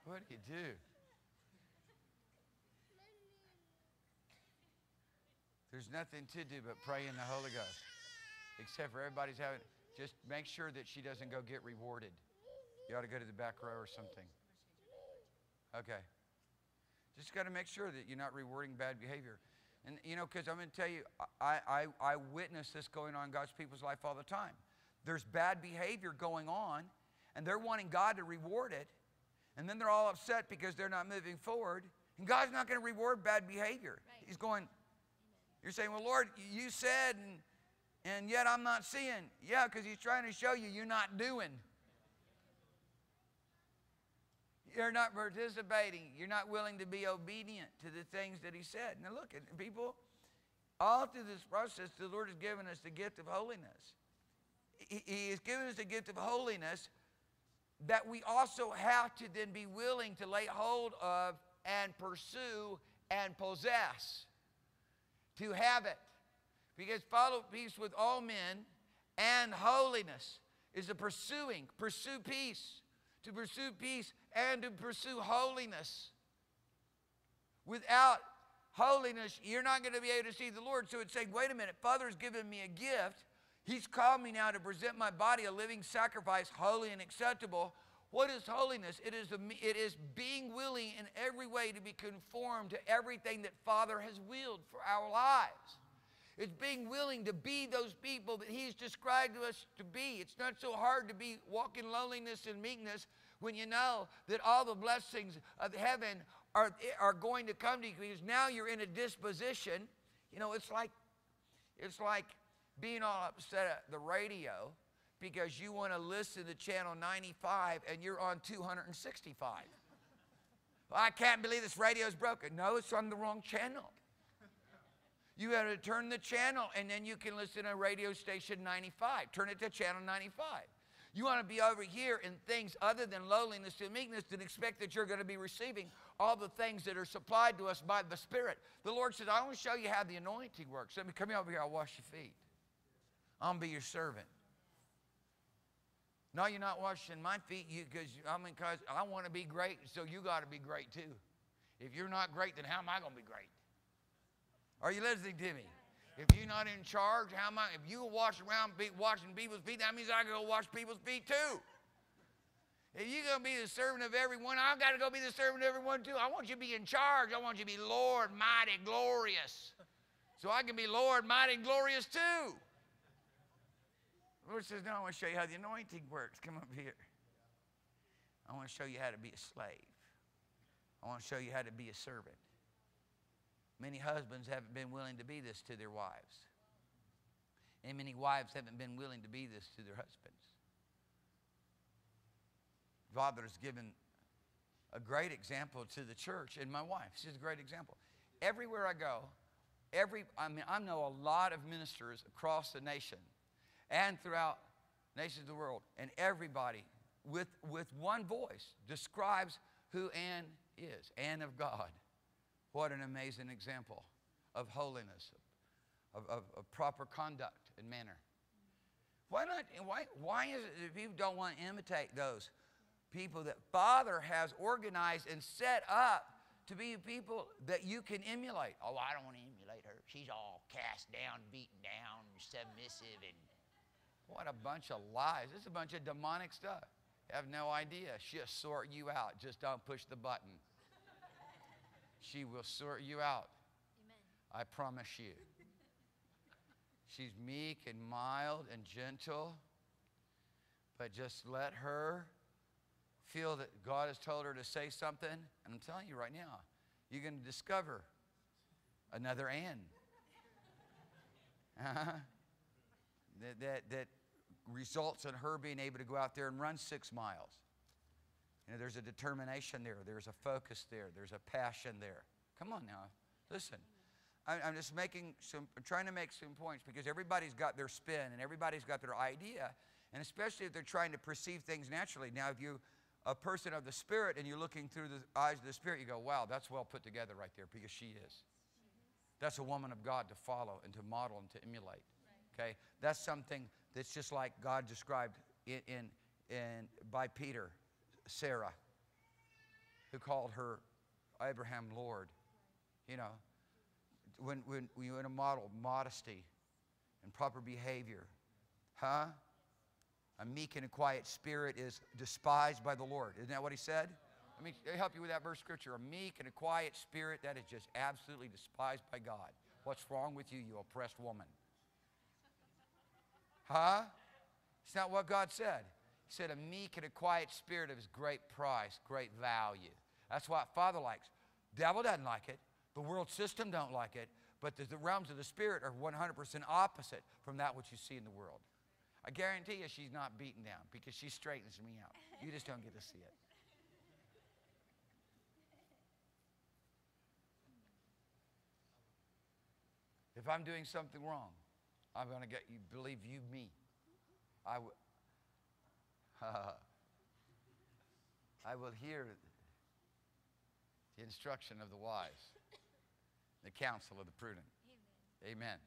What do you do? There's nothing to do but pray in the Holy Ghost. Except for everybody's having, just make sure that she doesn't go get rewarded. You ought to go to the back row or something. Okay. Just got to make sure that you're not rewarding bad behavior. And, you know, because I'm going to tell you, I, I, I witness this going on in God's people's life all the time. There's bad behavior going on, and they're wanting God to reward it, and then they're all upset because they're not moving forward. And God's not going to reward bad behavior. Right. He's going, you're saying, well, Lord, you said, and, and yet I'm not seeing. Yeah, because He's trying to show you you're not doing. You're not participating. You're not willing to be obedient to the things that He said. Now, look, at people, all through this process, the Lord has given us the gift of holiness. He has given us the gift of holiness that we also have to then be willing to lay hold of and pursue and possess. To have it. Because follow peace with all men and holiness is a pursuing. Pursue peace. To pursue peace and to pursue holiness. Without holiness, you're not going to be able to see the Lord. So it's saying, wait a minute, Father's given me a gift He's called me now to present my body a living sacrifice, holy and acceptable. What is holiness? It is, it is being willing in every way to be conformed to everything that Father has willed for our lives. It's being willing to be those people that He's described to us to be. It's not so hard to be walk in lowliness and meekness when you know that all the blessings of heaven are, are going to come to you because now you're in a disposition. You know, it's like it's like being all upset at the radio because you want to listen to channel 95 and you're on 265. well, I can't believe this radio is broken. No, it's on the wrong channel. You have to turn the channel and then you can listen to radio station 95. Turn it to channel 95. You want to be over here in things other than lowliness and meekness and expect that you're going to be receiving all the things that are supplied to us by the Spirit. The Lord says, I want to show you how the anointing works. Let me come over here, I'll wash your feet. I'm be your servant. No, you're not washing my feet because I mean, cause I want to be great, so you got to be great too. If you're not great, then how am I going to be great? Are you listening to me? If you're not in charge, how am I? If you wash around be, washing people's feet, that means I can go wash people's feet too. If you're going to be the servant of everyone, I've got to go be the servant of everyone too. I want you to be in charge. I want you to be Lord, mighty, glorious. So I can be Lord, mighty, glorious too. The Lord says, No, I want to show you how the anointing works. Come up here. I want to show you how to be a slave. I want to show you how to be a servant. Many husbands haven't been willing to be this to their wives. And many wives haven't been willing to be this to their husbands. Father has given a great example to the church and my wife. She's a great example. Everywhere I go, every I mean I know a lot of ministers across the nation and throughout nations of the world, and everybody with, with one voice describes who Anne is, Anne of God. What an amazing example of holiness, of, of, of proper conduct and manner. Why not? Why, why is it that people don't want to imitate those people that Father has organized and set up to be people that you can emulate? Oh, I don't want to emulate her. She's all cast down, beaten down, submissive, and what a bunch of lies. This is a bunch of demonic stuff. Have no idea. She'll sort you out. Just don't push the button. She will sort you out. Amen. I promise you. She's meek and mild and gentle, but just let her feel that God has told her to say something. And I'm telling you right now, you're going to discover another Anne. Uh-huh. that, that, that results in her being able to go out there and run six miles. Know, there's a determination there, there's a focus there, there's a passion there. Come on now, listen. I'm just making some, I'm trying to make some points because everybody's got their spin and everybody's got their idea, and especially if they're trying to perceive things naturally. Now, if you're a person of the Spirit and you're looking through the eyes of the Spirit, you go, wow, that's well put together right there because she is. That's a woman of God to follow and to model and to emulate. Okay? That's something that's just like God described in, in, in by Peter, Sarah, who called her Abraham Lord. You know, when, when, when you in a model modesty and proper behavior, huh? A meek and a quiet spirit is despised by the Lord. Isn't that what he said? Let me help you with that verse scripture. A meek and a quiet spirit, that is just absolutely despised by God. What's wrong with you, you oppressed woman? Huh? It's not what God said. He said, a meek and a quiet spirit is great price, great value. That's what Father likes. Devil doesn't like it. The world system don't like it. But the, the realms of the spirit are 100% opposite from that which you see in the world. I guarantee you she's not beaten down because she straightens me out. You just don't get to see it. If I'm doing something wrong, I'm going to get you, believe you me. I, I will hear the instruction of the wise, the counsel of the prudent. Amen. Amen.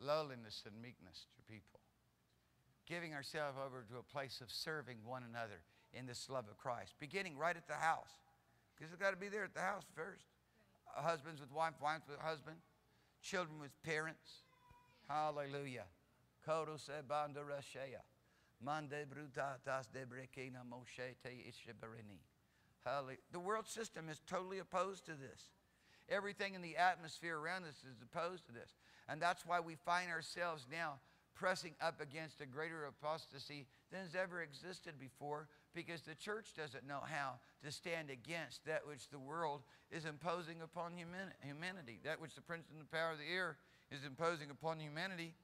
Lowliness and meekness to people. Giving ourselves over to a place of serving one another in this love of Christ. Beginning right at the house. Because it's got to be there at the house first. Husbands with wife, wives with husband children with parents. Hallelujah. Mande brutatas de The world system is totally opposed to this. Everything in the atmosphere around us is opposed to this. And that's why we find ourselves now pressing up against a greater apostasy than has ever existed before because the church doesn't know how to stand against that which the world is imposing upon humanity, that which the prince and the power of the air is imposing upon humanity.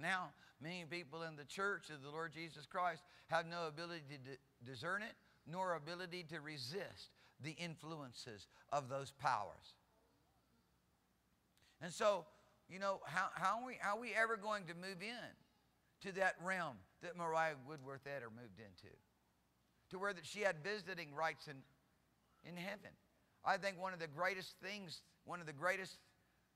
Now, many people in the church of the Lord Jesus Christ have no ability to discern it, nor ability to resist the influences of those powers. And so, you know, how, how, are we, how are we ever going to move in to that realm that Maria Woodworth Etter moved into? To where that she had visiting rights in, in heaven. I think one of the greatest things, one of the greatest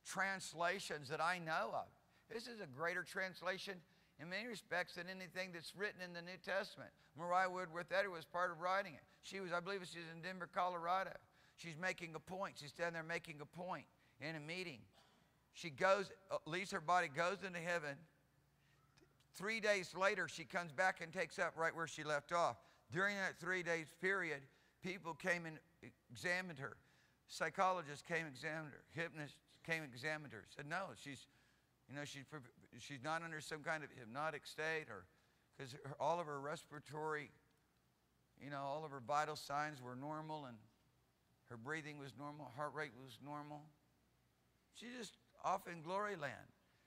translations that I know of, this is a greater translation in many respects than anything that's written in the New Testament. Maria Woodworth Etter was part of writing it. She was, I believe she's in Denver, Colorado. She's making a point. She's standing there making a point in a meeting. She goes, leaves her body, goes into heaven. Three days later, she comes back and takes up right where she left off. During that three days period, people came and examined her. Psychologists came and examined her. Hypnotists came and examined her. Said, no, she's, you know, she's, she's not under some kind of hypnotic state or because all of her respiratory, you know, all of her vital signs were normal and her breathing was normal, heart rate was normal. She's just off in glory land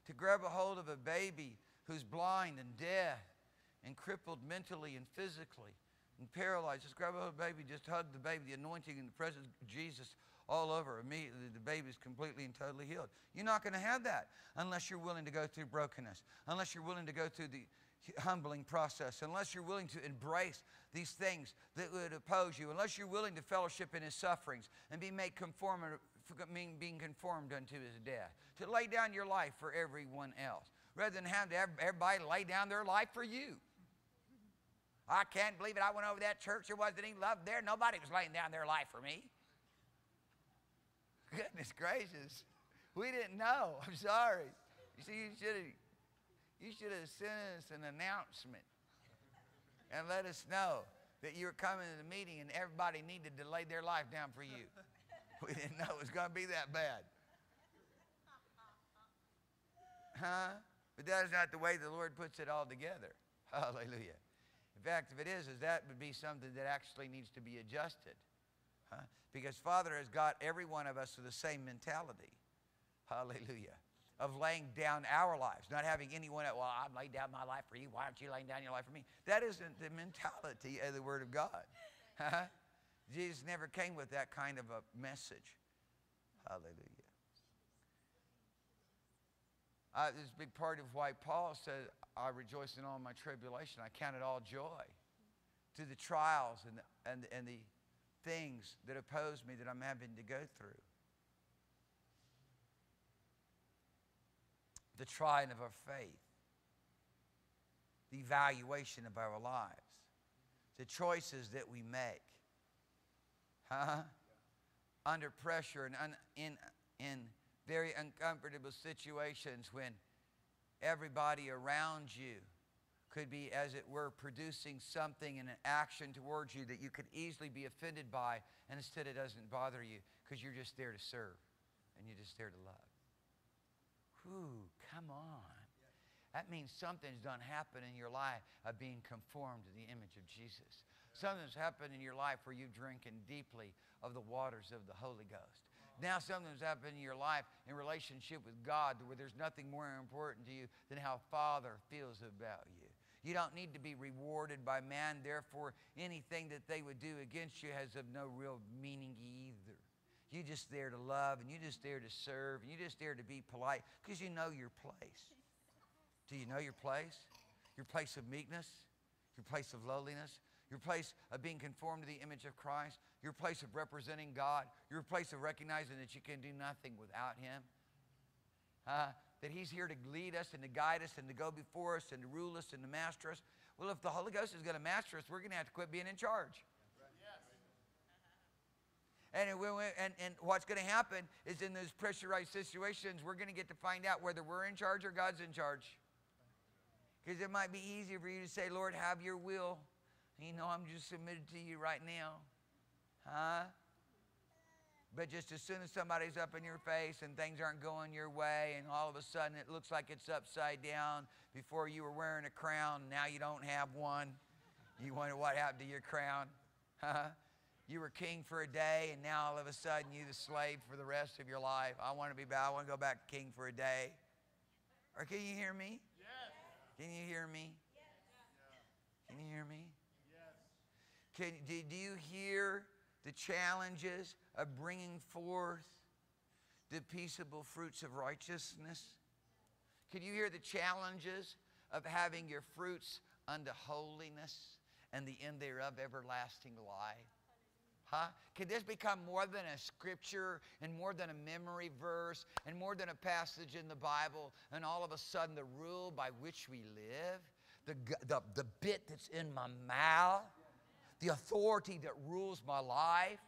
to grab a hold of a baby who's blind and deaf and crippled mentally and physically and paralyzed. Just grab a the baby, just hug the baby, the anointing and the presence of Jesus all over. Immediately, the baby's completely and totally healed. You're not going to have that unless you're willing to go through brokenness, unless you're willing to go through the humbling process, unless you're willing to embrace these things that would oppose you, unless you're willing to fellowship in his sufferings and be made conform, being conformed unto his death, to lay down your life for everyone else, rather than have everybody lay down their life for you. I can't believe it. I went over that church. There wasn't any love there. Nobody was laying down their life for me. Goodness gracious. We didn't know. I'm sorry. You see, you should have you should have sent us an announcement and let us know that you were coming to the meeting and everybody needed to lay their life down for you. We didn't know it was going to be that bad. Huh? But that is not the way the Lord puts it all together. Hallelujah. In fact, if it is, is that would be something that actually needs to be adjusted. Huh? Because Father has got every one of us with the same mentality. Hallelujah of laying down our lives, not having anyone, well, I'm laying down my life for you. Why aren't you laying down your life for me? That isn't the mentality of the Word of God. Jesus never came with that kind of a message. Hallelujah. Uh, this is a big part of why Paul said, I rejoice in all my tribulation. I count it all joy to the trials and the, and, and the things that oppose me that I'm having to go through. the trying of our faith, the evaluation of our lives, the choices that we make. Huh? Under pressure and un, in, in very uncomfortable situations when everybody around you could be, as it were, producing something in an action towards you that you could easily be offended by, and instead it doesn't bother you because you're just there to serve and you're just there to love. Whew, come on. That means something's done happen in your life of being conformed to the image of Jesus. Something's happened in your life where you're drinking deeply of the waters of the Holy Ghost. Now something's happened in your life in relationship with God where there's nothing more important to you than how Father feels about you. You don't need to be rewarded by man, therefore anything that they would do against you has of no real meaning either. You're just there to love and you're just there to serve and you're just there to be polite because you know your place. Do you know your place? Your place of meekness, your place of lowliness, your place of being conformed to the image of Christ, your place of representing God, your place of recognizing that you can do nothing without Him. Uh, that He's here to lead us and to guide us and to go before us and to rule us and to master us. Well, if the Holy Ghost is going to master us, we're going to have to quit being in charge. And, it, and, and what's going to happen is in those pressurized situations, we're going to get to find out whether we're in charge or God's in charge. Because it might be easier for you to say, Lord, have your will. You know, I'm just submitted to you right now. Huh? But just as soon as somebody's up in your face and things aren't going your way, and all of a sudden it looks like it's upside down, before you were wearing a crown, now you don't have one. You wonder what happened to your crown. Huh? You were king for a day, and now all of a sudden you're the slave for the rest of your life. I want to be back. I want to go back king for a day. Or can you hear me? Yes. Can you hear me? Yes. Can you hear me? Can, you hear the challenges of bringing forth the peaceable fruits of righteousness? Can you hear the challenges of having your fruits unto holiness and the end thereof everlasting life? Huh? Can this become more than a scripture and more than a memory verse and more than a passage in the Bible and all of a sudden the rule by which we live? The, the, the bit that's in my mouth? The authority that rules my life?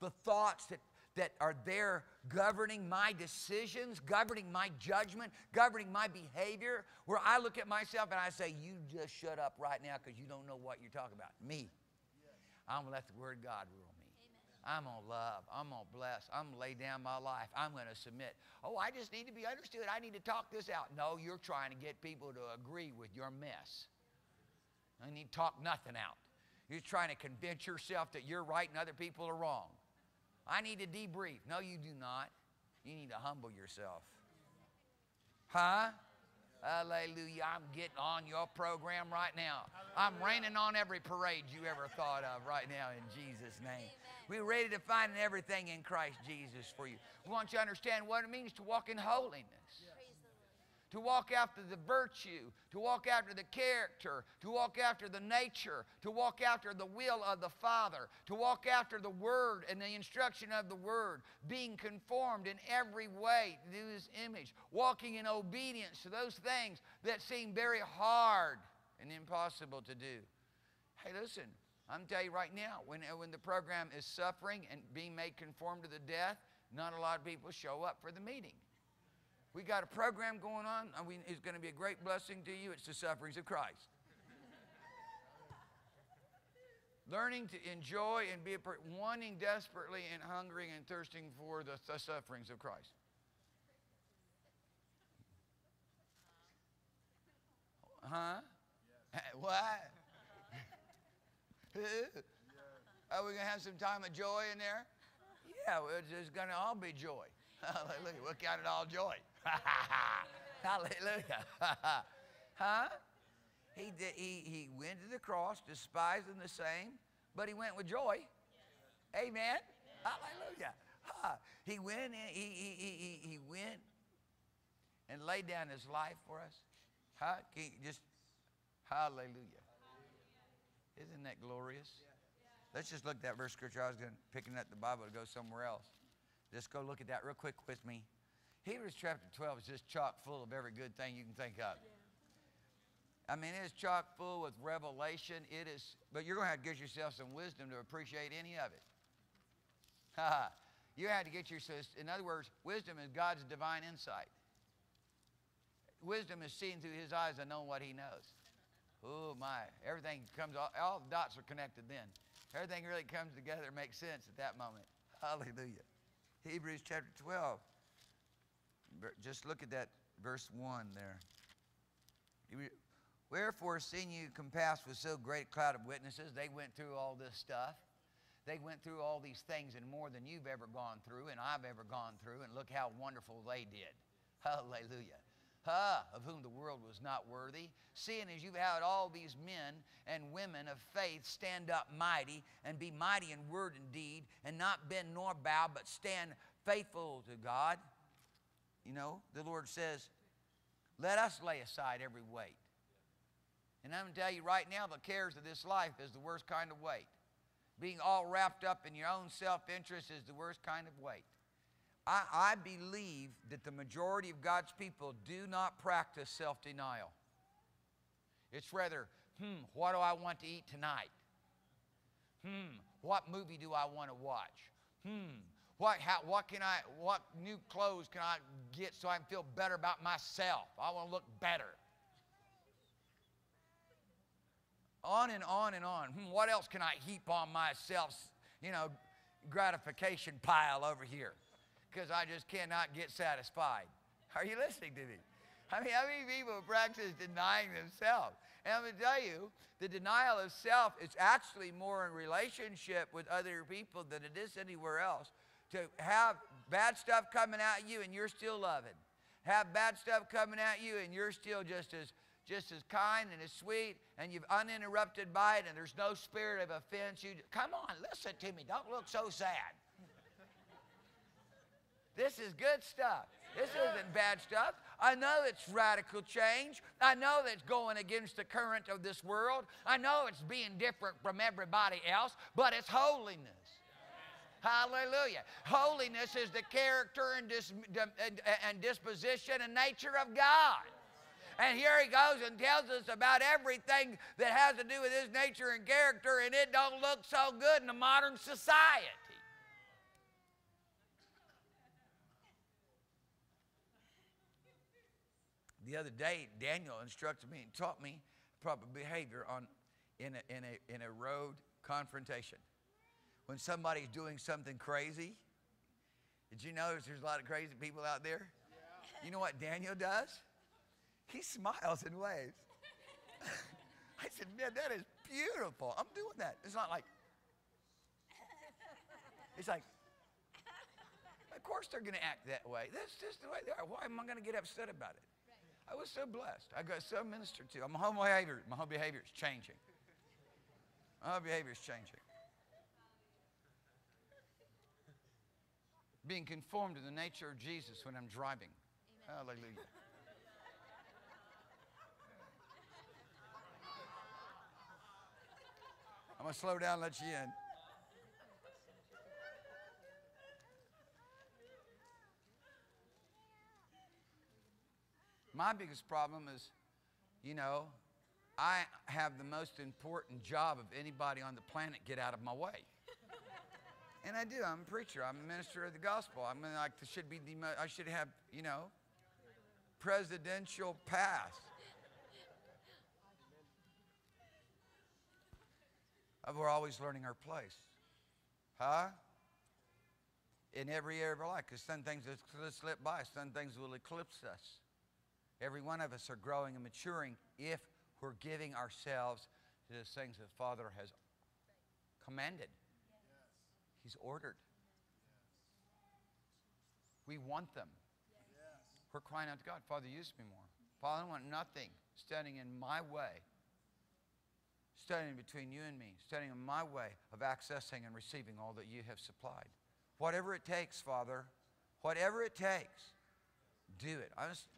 The thoughts that, that are there governing my decisions, governing my judgment, governing my behavior, where I look at myself and I say, You just shut up right now because you don't know what you're talking about. Me. I'm going to let the Word of God rule. Me. I'm going to love. I'm going to bless. I'm going to lay down my life. I'm going to submit. Oh, I just need to be understood. I need to talk this out. No, you're trying to get people to agree with your mess. I need to talk nothing out. You're trying to convince yourself that you're right and other people are wrong. I need to debrief. No, you do not. You need to humble yourself. Huh? Hallelujah. I'm getting on your program right now. I'm raining on every parade you ever thought of right now in Jesus' name. We're ready to find everything in Christ Jesus for you. We want you to understand what it means to walk in holiness. To walk after the virtue, to walk after the character, to walk after the nature, to walk after the will of the Father, to walk after the Word and the instruction of the Word, being conformed in every way to His image, walking in obedience to those things that seem very hard and impossible to do. Hey, listen, I'm telling you right now, when, when the program is suffering and being made conform to the death, not a lot of people show up for the meeting. We got a program going on. I mean, it's going to be a great blessing to you. It's the sufferings of Christ. Learning to enjoy and be wanting desperately and hungering and thirsting for the, sufferings of Christ. Huh? What? Are we going to have some time of joy in there? Yeah, it's going to all be joy. Hallelujah. We'll count it all joy. Hallelujah. huh? He, did, he, he went to the cross, despising the same, but he went with joy. Amen. Hallelujah. Huh. He went in, he, he, he, he went and laid down his life for us. Huh? Just hallelujah. Isn't that glorious? Let's just look at that verse scripture. I was going picking up the Bible to go somewhere else. Just go look at that real quick with me. Hebrews chapter 12 is just chock full of every good thing you can think of. I mean, it is chock full with revelation. It is, but you're going to have to get yourself some wisdom to appreciate any of it. you had to get yourself, in other words, wisdom is God's divine insight. Wisdom is seeing through his eyes and knowing what he knows. Oh my, everything comes, all, all dots are connected then. Everything really comes together and makes sense at that moment. Hallelujah. Hebrews chapter 12. Just look at that verse 1 there. Wherefore, seeing you compassed with so great a cloud of witnesses, they went through all this stuff. They went through all these things and more than you've ever gone through and I've ever gone through, and look how wonderful they did. Hallelujah of whom the world was not worthy, seeing as you've had all these men and women of faith stand up mighty and be mighty in word and deed, and not bend nor bow, but stand faithful to God. You know, the Lord says, let us lay aside every weight. And I'm going to tell you right now, the cares of this life is the worst kind of weight. Being all wrapped up in your own self interest is the worst kind of weight. I, I believe that the majority of God's people do not practice self denial. It's rather, hmm, what do I want to eat tonight? Hmm, what movie do I want to watch? Hmm, what, how, what can I, what new clothes can I get so I can feel better about myself? I want to look better. on and on and on. Hmm, what else can I heap on myself, you know, gratification pile over here? Because I just cannot get satisfied. Are you listening to me? I mean, how many people practice denying themselves? And I'm going to tell you, the denial of self is actually more in relationship with other people than it is anywhere else. To have bad stuff coming at you and you're still loving. Have bad stuff coming at you and you're still just as just as kind and as sweet, and you've uninterrupted by it, and there's no spirit of offense. You come on, listen to me. Don't look so sad. This is good stuff. This isn't bad stuff. I know it's radical change. I know that's going against the current of this world. I know it's being different from everybody else, but it's holiness. Hallelujah. Holiness is the character and, dis- and disposition and nature of God. And here he goes and tells us about everything that has to do with his nature and character, and it don't look so good in a modern society. The other day, Daniel instructed me and taught me proper behavior on, in, a, in, a, in a road confrontation. When somebody's doing something crazy, did you notice there's a lot of crazy people out there? Yeah. You know what Daniel does? He smiles and waves. I said, man, that is beautiful. I'm doing that. It's not like, it's like, of course they're going to act that way. That's just the way they are. Why am I going to get upset about it? I was so blessed. I got so ministered to. My whole behavior, my whole behavior is changing. My whole behavior is changing. Being conformed to the nature of Jesus when I'm driving. Amen. Hallelujah. I'm going to slow down and let you in. My biggest problem is, you know, I have the most important job of anybody on the planet get out of my way. And I do. I'm a preacher. I'm a minister of the gospel. I'm like should be the I should have, you know, presidential pass. Uh, we're always learning our place. Huh? In every area of our life, because some things will slip by, some things will eclipse us. Every one of us are growing and maturing if we're giving ourselves to the things that Father has commanded. He's ordered. We want them. We're crying out to God, Father, use me more. Father, I want nothing standing in my way, standing between you and me, standing in my way of accessing and receiving all that you have supplied. Whatever it takes, Father, whatever it takes do it.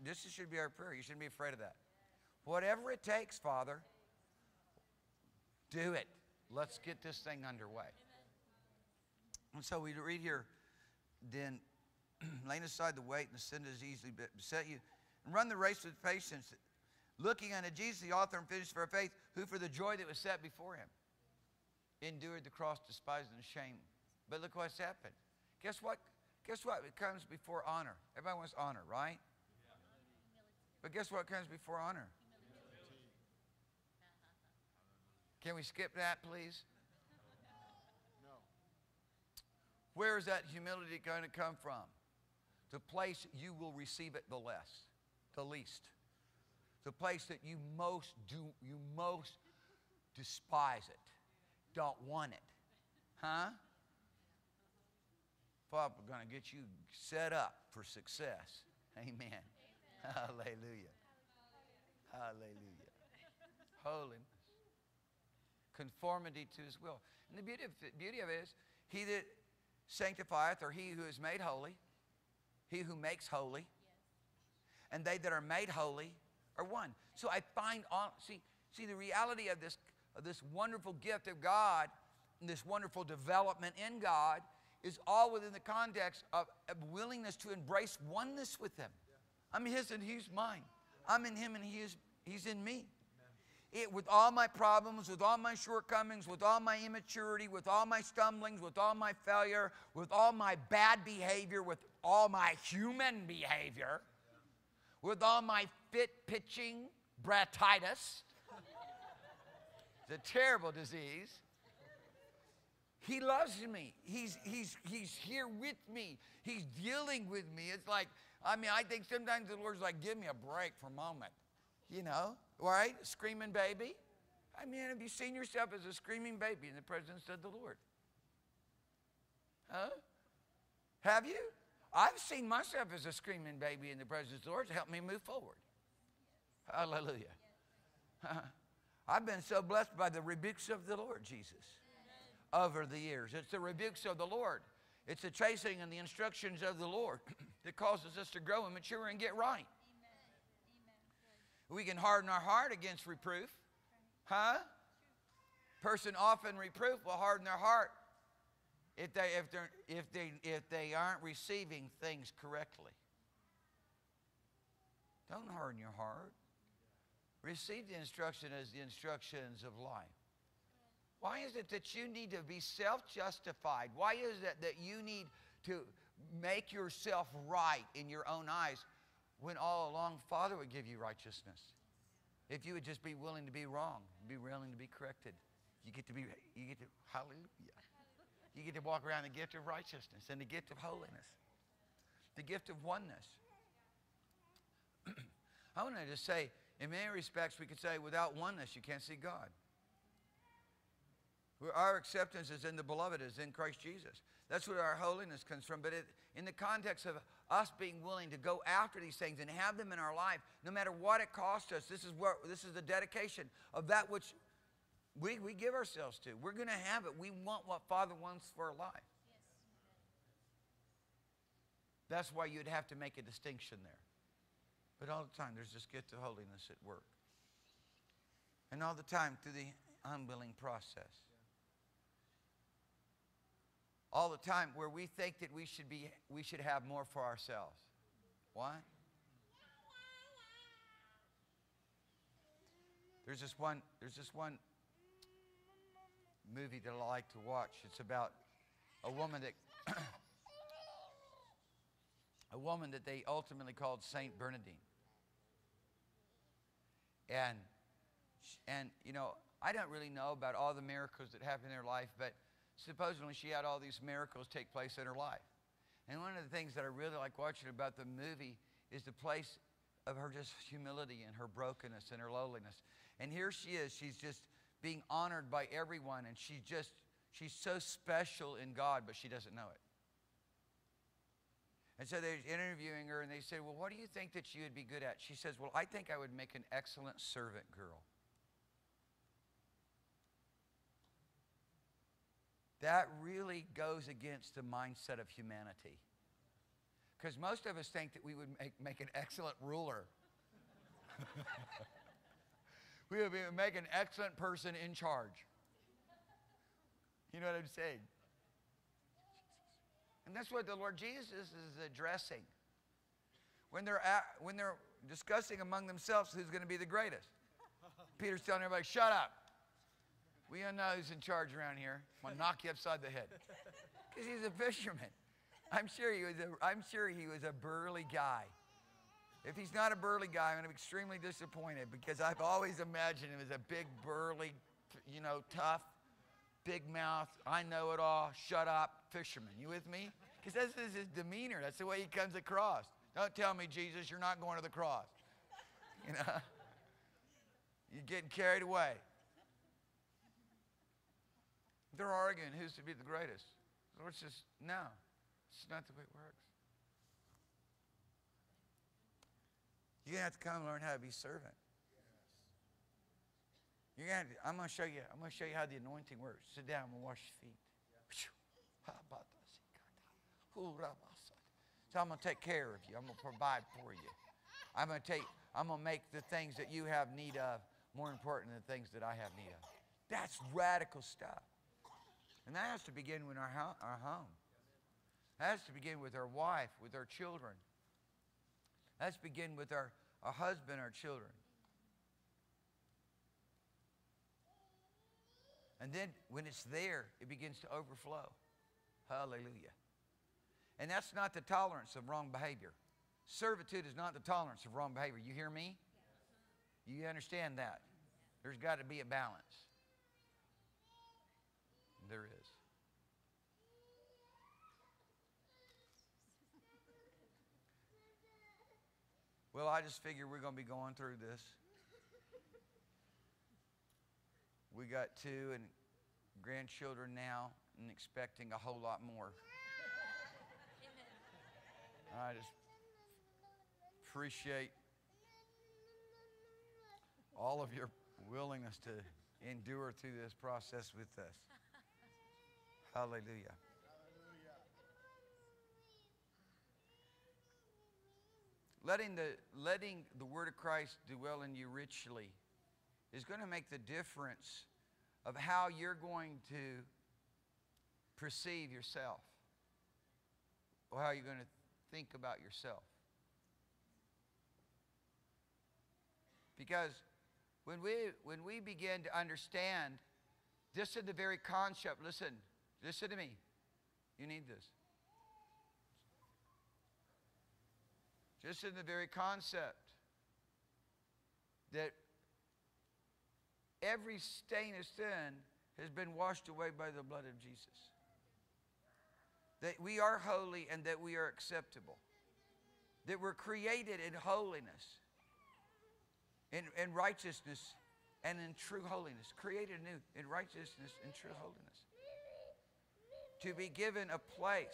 This should be our prayer. You shouldn't be afraid of that. Whatever it takes, Father, do it. Let's get this thing underway. And so we read here, then laying aside the weight and the sin that is easily beset you, and run the race with patience, looking unto Jesus, the author and finisher of our faith, who for the joy that was set before him endured the cross, despising the shame. But look what's happened. Guess what? Guess what? It comes before honor. Everybody wants honor, right? But guess what comes before honor? Can we skip that, please? No. Where is that humility going to come from? The place you will receive it the less, the least. The place that you most do, you most despise it, don't want it. Huh? Father, we're going to get you set up for success. Amen. Amen. Hallelujah. Hallelujah. Holiness. Conformity to his will. And the beauty of, the beauty of it is, he that sanctifieth, or he who is made holy, he who makes holy, and they that are made holy are one. So I find on, see, see the reality of this, of this wonderful gift of God, and this wonderful development in God is all within the context of a willingness to embrace oneness with Him. I'm His and He's mine. I'm in Him and He is, He's in me. It, with all my problems, with all my shortcomings, with all my immaturity, with all my stumblings, with all my failure, with all my bad behavior, with all my human behavior, with all my fit pitching bratitis. It's a terrible disease. He loves me. He's, he's, he's here with me. He's dealing with me. It's like, I mean, I think sometimes the Lord's like, give me a break for a moment. You know, right? Screaming baby. I mean, have you seen yourself as a screaming baby in the presence of the Lord? Huh? Have you? I've seen myself as a screaming baby in the presence of the Lord to help me move forward. Hallelujah. I've been so blessed by the rebukes of the Lord Jesus over the years. It's the rebukes of the Lord. It's the chasing and the instructions of the Lord that causes us to grow and mature and get right. We can harden our heart against reproof. Huh? Person often reproof will harden their heart if they, if, they're, if, they, if they aren't receiving things correctly. Don't harden your heart. Receive the instruction as the instructions of life. Why is it that you need to be self justified? Why is it that you need to make yourself right in your own eyes when all along Father would give you righteousness? If you would just be willing to be wrong, be willing to be corrected, you get to be, you get to, hallelujah. You get to walk around the gift of righteousness and the gift of holiness, the gift of oneness. I want to just say, in many respects, we could say without oneness, you can't see God. Our acceptance is in the beloved, is in Christ Jesus. That's where our holiness comes from. But it, in the context of us being willing to go after these things and have them in our life, no matter what it costs us, this is where this is the dedication of that which we, we give ourselves to. We're going to have it. We want what Father wants for our life. That's why you'd have to make a distinction there. But all the time, there's this gift of holiness at work. And all the time, through the unwilling process all the time where we think that we should be we should have more for ourselves. Why? There's this one there's this one movie that I like to watch. It's about a woman that a woman that they ultimately called Saint Bernadine. And and you know, I don't really know about all the miracles that happened in their life, but supposedly she had all these miracles take place in her life. And one of the things that I really like watching about the movie is the place of her just humility and her brokenness and her lowliness. And here she is, she's just being honored by everyone, and she just, she's so special in God, but she doesn't know it. And so they're interviewing her, and they say, Well, what do you think that you would be good at? She says, Well, I think I would make an excellent servant girl. That really goes against the mindset of humanity. Because most of us think that we would make, make an excellent ruler. we would make an excellent person in charge. You know what I'm saying? And that's what the Lord Jesus is addressing. When they're, at, when they're discussing among themselves who's going to be the greatest, Peter's telling everybody, shut up. We don't know who's in charge around here. I'm gonna knock you upside the head. Because he's a fisherman. I'm sure he was a, I'm sure he was a burly guy. If he's not a burly guy, I'm gonna be extremely disappointed because I've always imagined him as a big, burly, you know, tough, big mouth, I know it all, shut up fisherman. You with me? Because this is his demeanor. That's the way he comes across. Don't tell me, Jesus, you're not going to the cross. You know? You're getting carried away. They're arguing who's to be the greatest. The Lord says, no, it's not the way it works. You're going to have to come and learn how to be servant. You're gonna to, I'm going to show you. I'm going to show you how the anointing works. Sit down and wash your feet. So I'm going to take care of you. I'm going to provide for you. I'm going to take. I'm going to make the things that you have need of more important than the things that I have need of. That's radical stuff. And that has to begin with our, our home. That has to begin with our wife, with our children. That has to begin with our, our husband, our children. And then when it's there, it begins to overflow. Hallelujah. And that's not the tolerance of wrong behavior. Servitude is not the tolerance of wrong behavior. You hear me? You understand that? There's got to be a balance. There is. Well, I just figure we're going to be going through this. We got two and grandchildren now and expecting a whole lot more. I just appreciate all of your willingness to endure through this process with us. Hallelujah. Letting the, letting the Word of Christ dwell in you richly is going to make the difference of how you're going to perceive yourself or how you're going to think about yourself. Because when we, when we begin to understand this in the very concept, listen, listen to me. You need this. Just in the very concept that every stain of sin has been washed away by the blood of Jesus. That we are holy and that we are acceptable. That we're created in holiness, in, in righteousness, and in true holiness. Created anew in righteousness and true holiness. To be given a place.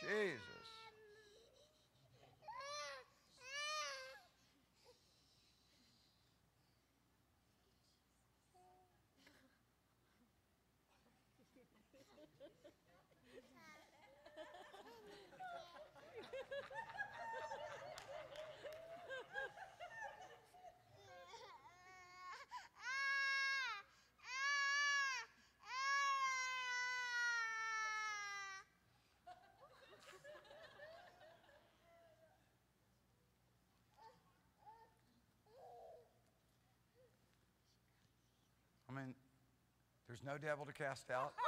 Jesus. I mean, there's no devil to cast out.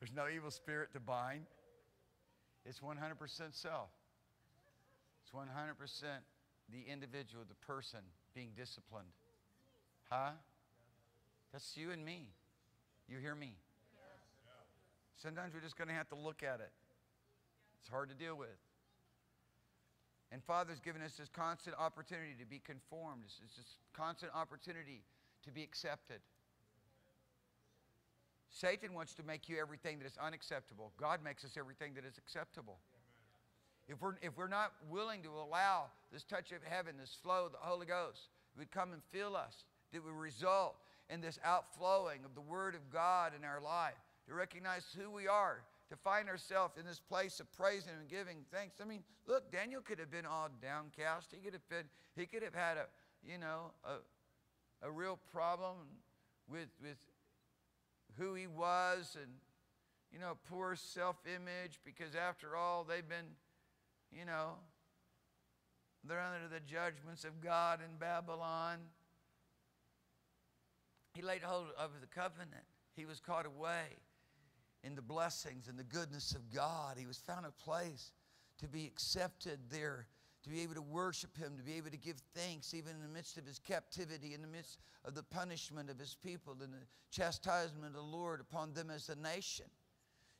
There's no evil spirit to bind. It's 100% self. It's 100% the individual, the person being disciplined. Huh? That's you and me. You hear me? Sometimes we're just going to have to look at it. It's hard to deal with. And Father's given us this constant opportunity to be conformed. It's this constant opportunity to be accepted. Satan wants to make you everything that is unacceptable. God makes us everything that is acceptable. If we're, if we're not willing to allow this touch of heaven, this flow of the Holy Ghost, would come and fill us, that would result in this outflowing of the Word of God in our life, to recognize who we are, to find ourselves in this place of praising and giving thanks. I mean, look, Daniel could have been all downcast. He could have been, he could have had a, you know, a, a real problem with, with who he was and, you know, poor self image because after all, they've been, you know, they're under the judgments of God in Babylon. He laid hold of the covenant. He was caught away in the blessings and the goodness of God. He was found a place to be accepted there, to be able to worship Him, to be able to give thanks even in the midst of His captivity, in the midst of the punishment of His people, and the chastisement of the Lord upon them as a nation.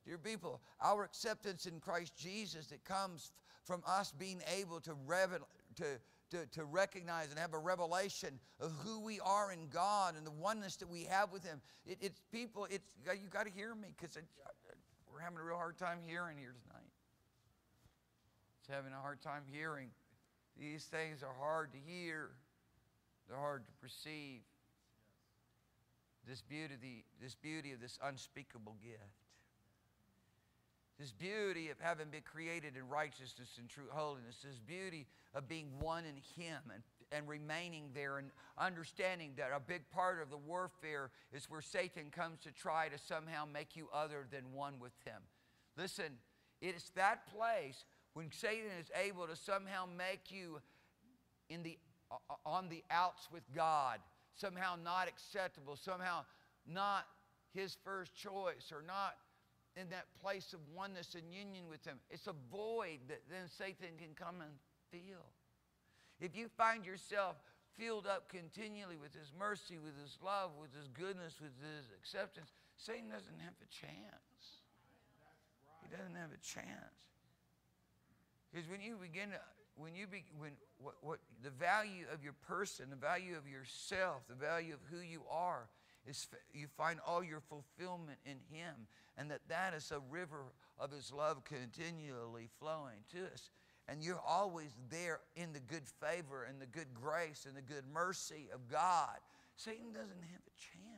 Dear people, our acceptance in Christ Jesus that comes from us being able to, revel, to, to, to recognize and have a revelation of who we are in God and the oneness that we have with Him. It, it's people, it's, you got to hear me because we're having a real hard time hearing here tonight. Having a hard time hearing. These things are hard to hear, they're hard to perceive. This beauty, this beauty of this unspeakable gift this beauty of having been created in righteousness and true holiness, this beauty of being one in Him and, and remaining there and understanding that a big part of the warfare is where Satan comes to try to somehow make you other than one with Him. Listen, it's that place when Satan is able to somehow make you in the, on the outs with God, somehow not acceptable, somehow not His first choice or not in that place of oneness and union with Him. It's a void that then Satan can come and fill. If you find yourself filled up continually with His mercy, with His love, with His goodness, with His acceptance, Satan doesn't have a chance. He doesn't have a chance. Because when you begin to, when you be, when what, what the value of your person, the value of yourself, the value of who you are, is you find all your fulfillment in Him, and that that is a river of His love continually flowing to us. And you're always there in the good favor and the good grace and the good mercy of God. Satan doesn't have a chance.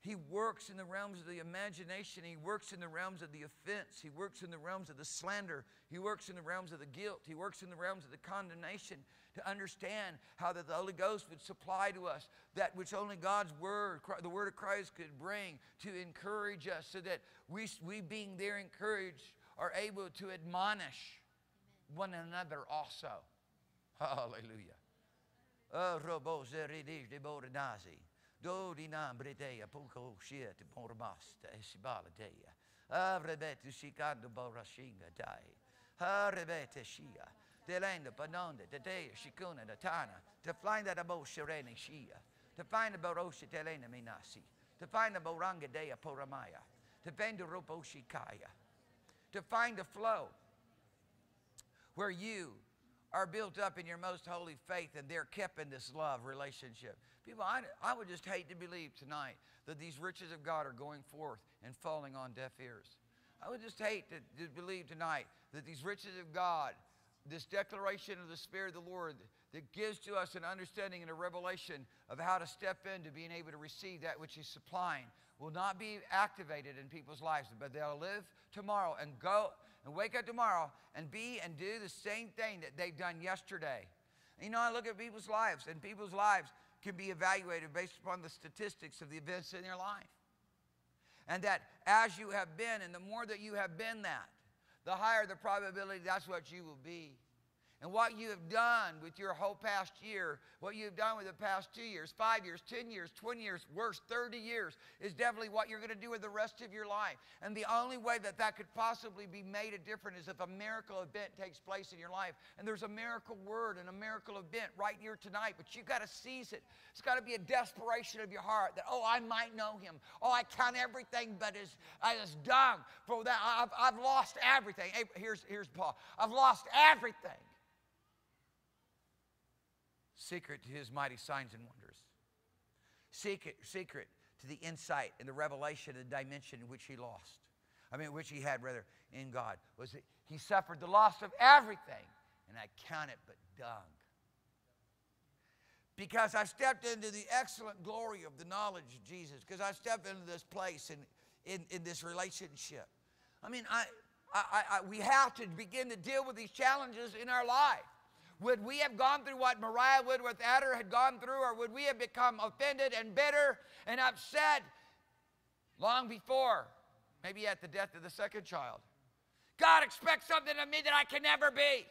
He works in the realms of the imagination. He works in the realms of the offense. He works in the realms of the slander. He works in the realms of the guilt. He works in the realms of the condemnation to understand how that the Holy Ghost would supply to us that which only God's Word, the Word of Christ could bring to encourage us so that we, we being there encouraged, are able to admonish one another also. Hallelujah. Oh, Do di nambre dea poco shit sibala dea. Avrebete shikando borashinga dai. Avrebete shia. Delenda panonda de dea shikuna da tana. To find that abo shirene shia. To find the borosha telena minasi. To find the boranga dea poramaya. To find the. To find the flow where you are built up in your most holy faith and they're kept in this love relationship. People, I, I would just hate to believe tonight that these riches of God are going forth and falling on deaf ears. I would just hate to, to believe tonight that these riches of God, this declaration of the Spirit of the Lord that gives to us an understanding and a revelation of how to step into being able to receive that which He's supplying, will not be activated in people's lives, but they'll live tomorrow and go and wake up tomorrow and be and do the same thing that they've done yesterday. You know, I look at people's lives, and people's lives can be evaluated based upon the statistics of the events in their life. And that as you have been, and the more that you have been that, the higher the probability that's what you will be. And what you have done with your whole past year, what you've done with the past two years, five years, 10 years, 20 years, worse, 30 years, is definitely what you're going to do with the rest of your life. And the only way that that could possibly be made a difference is if a miracle event takes place in your life. And there's a miracle word and a miracle event right here tonight, but you've got to seize it. It's got to be a desperation of your heart that, oh, I might know him. Oh, I count everything but as, as dung. For that, I've, I've lost everything. Hey, here's, here's Paul. I've lost everything secret to his mighty signs and wonders. Secret, secret to the insight and the revelation and the dimension in which he lost. I mean, which he had, rather, in God. Was that he suffered the loss of everything, and I count it but dung. Because I stepped into the excellent glory of the knowledge of Jesus, because I stepped into this place and in, in this relationship. I mean, I, I, I, we have to begin to deal with these challenges in our life. Would we have gone through what Maria Woodworth Etter had gone through, or would we have become offended and bitter and upset long before, maybe at the death of the second child? God expects something of me that I can never be.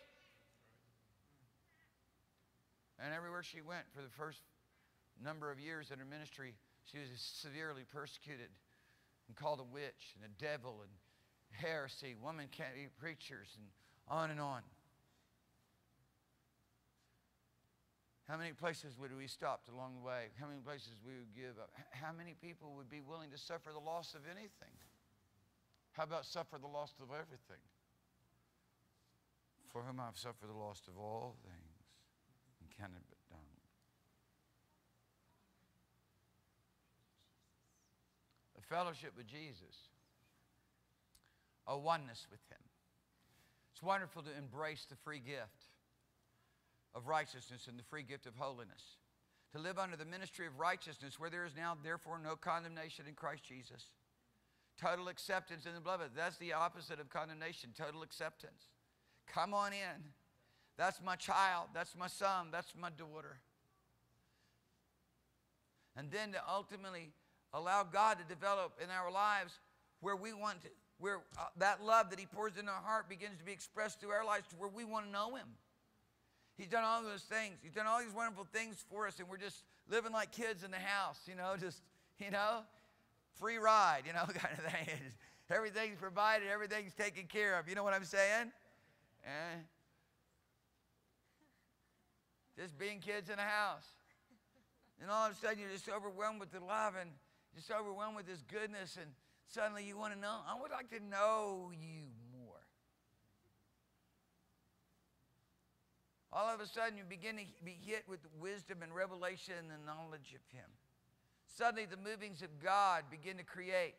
And everywhere she went for the first number of years in her ministry, she was severely persecuted and called a witch and a devil and heresy. Women can't be preachers and on and on. How many places would we stop along the way? How many places we would give up? How many people would be willing to suffer the loss of anything? How about suffer the loss of everything? For whom I've suffered the loss of all things and cannot but dung. A fellowship with Jesus, a oneness with Him. It's wonderful to embrace the free gift of righteousness and the free gift of holiness. To live under the ministry of righteousness, where there is now, therefore, no condemnation in Christ Jesus. Total acceptance in the beloved. That's the opposite of condemnation, total acceptance. Come on in. That's my child. That's my son. That's my daughter. And then to ultimately allow God to develop in our lives where we want to, where uh, that love that He pours in our heart begins to be expressed through our lives to where we want to know Him. He's done all those things. He's done all these wonderful things for us, and we're just living like kids in the house, you know, just, you know, free ride, you know, kind of thing. everything's provided, everything's taken care of. You know what I'm saying? Eh? just being kids in the house. And all of a sudden, you're just overwhelmed with the love and just overwhelmed with His goodness. And suddenly, you want to know, I would like to know you more. All of a sudden, you begin to be hit with wisdom and revelation and the knowledge of Him. Suddenly, the movings of God begin to create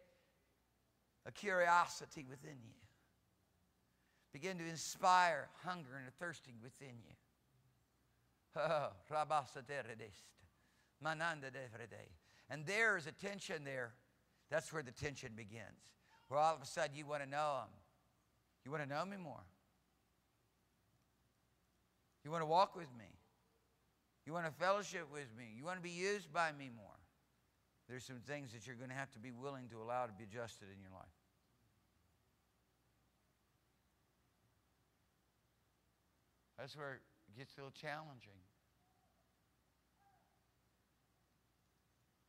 a curiosity within you, begin to inspire hunger and a thirsting within you. And there is a tension there. That's where the tension begins. Where all of a sudden you want to know Him. You want to know me more. You want to walk with me. You want to fellowship with me. You want to be used by me more. There's some things that you're going to have to be willing to allow to be adjusted in your life. That's where it gets a little challenging.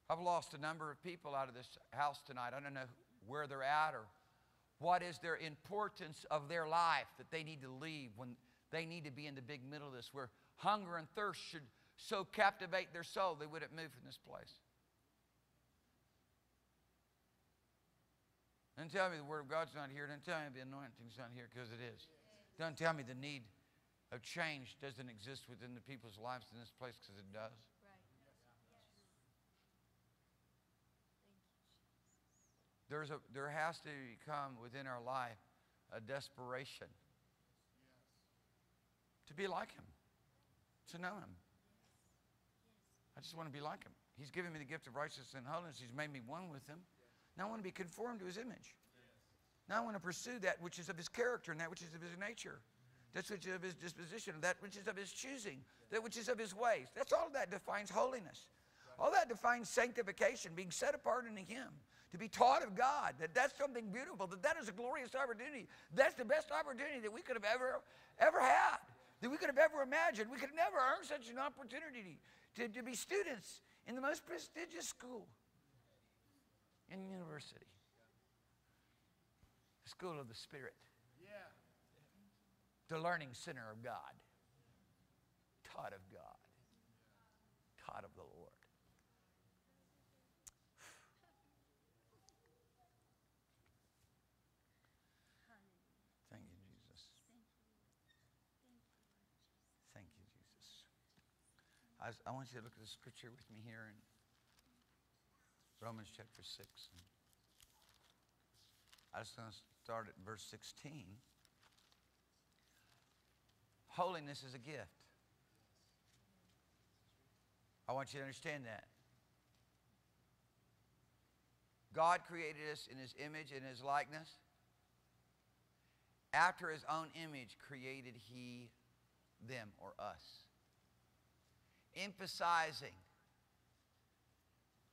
I've lost a number of people out of this house tonight. I don't know where they're at or what is their importance of their life that they need to leave when they need to be in the big middle of this, where hunger and thirst should so captivate their soul they wouldn't move from this place. Don't tell me the Word of God's not here. Don't tell me the anointing's not here because it is. Don't tell me the need of change doesn't exist within the people's lives in this place because it does. There's a, there has to come within our life a desperation to be like Him, to know Him. I just want to be like Him. He's given me the gift of righteousness and holiness. He's made me one with Him. Now I want to be conformed to His image. Now I want to pursue that which is of His character and that which is of His nature. That which is of His disposition, that which is of His choosing, that which is of His ways. That's all that defines holiness. All that defines sanctification, being set apart in Him to be taught of God, that that's something beautiful, that that is a glorious opportunity. That's the best opportunity that we could have ever, ever had, that we could have ever imagined. We could have never earn such an opportunity to, to be students in the most prestigious school in university. The school of the Spirit. Yeah. The learning center of God. Taught of God. Taught of the Lord. I, I, want you to look at the scripture with me here in Romans chapter 6. I just want to start at verse 16. Holiness is a gift. I want you to understand that. God created us in his image and his likeness. After his own image created he them or us emphasizing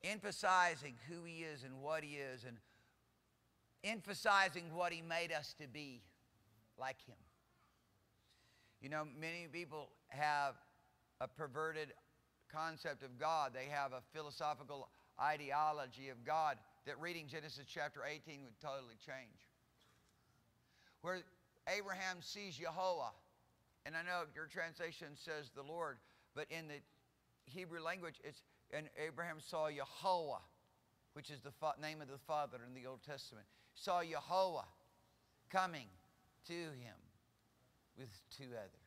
emphasizing who he is and what he is and emphasizing what he made us to be like him. You know, many people have a perverted concept of God. They have a philosophical ideology of God that reading Genesis chapter 18 would totally change. Where Abraham sees Jehovah, and I know your translation says the Lord, but in the Hebrew language, it's, and Abraham saw Yahweh, which is the name of the Father in the Old Testament. Saw Yahweh coming to him with two others.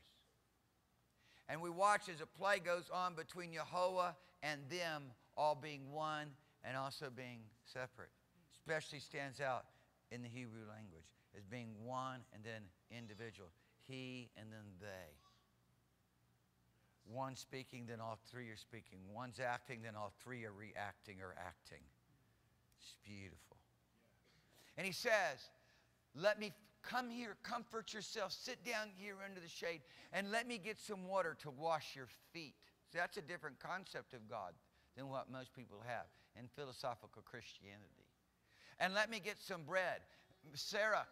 And we watch as a play goes on between Yahweh and them all being one and also being separate. Especially stands out in the Hebrew language as being one and then individual. He and then they. One speaking, then all three are speaking. One's acting, then all three are reacting or acting. It's beautiful. And he says, Let me come here, comfort yourself, sit down here under the shade, and let me get some water to wash your feet. See, that's a different concept of God than what most people have in philosophical Christianity. And let me get some bread. Sarah,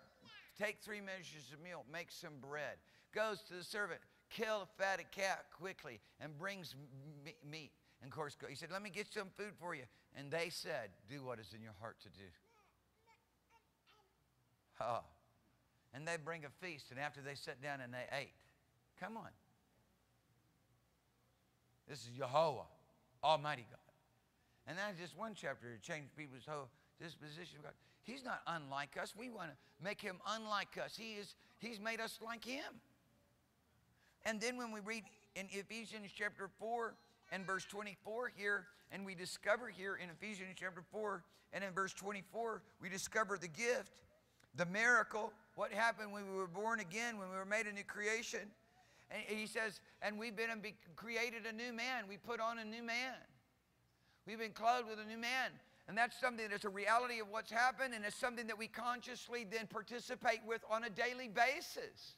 take three measures of meal, make some bread. Goes to the servant, kill a fatted cat quickly and brings meat. And of course, he said, Let me get some food for you. And they said, Do what is in your heart to do. Oh. And they bring a feast, and after they sat down and they ate. Come on. This is Jehovah, Almighty God. And that's just one chapter to change people's whole disposition God. He's not unlike us. We want to make him unlike us. He is, he's made us like him. And then when we read in Ephesians chapter 4 and verse 24 here, and we discover here in Ephesians chapter 4 and in verse 24, we discover the gift, the miracle, what happened when we were born again, when we were made a new creation. And he says, and we've been created a new man. We put on a new man. We've been clothed with a new man. And that's something that's a reality of what's happened, and it's something that we consciously then participate with on a daily basis.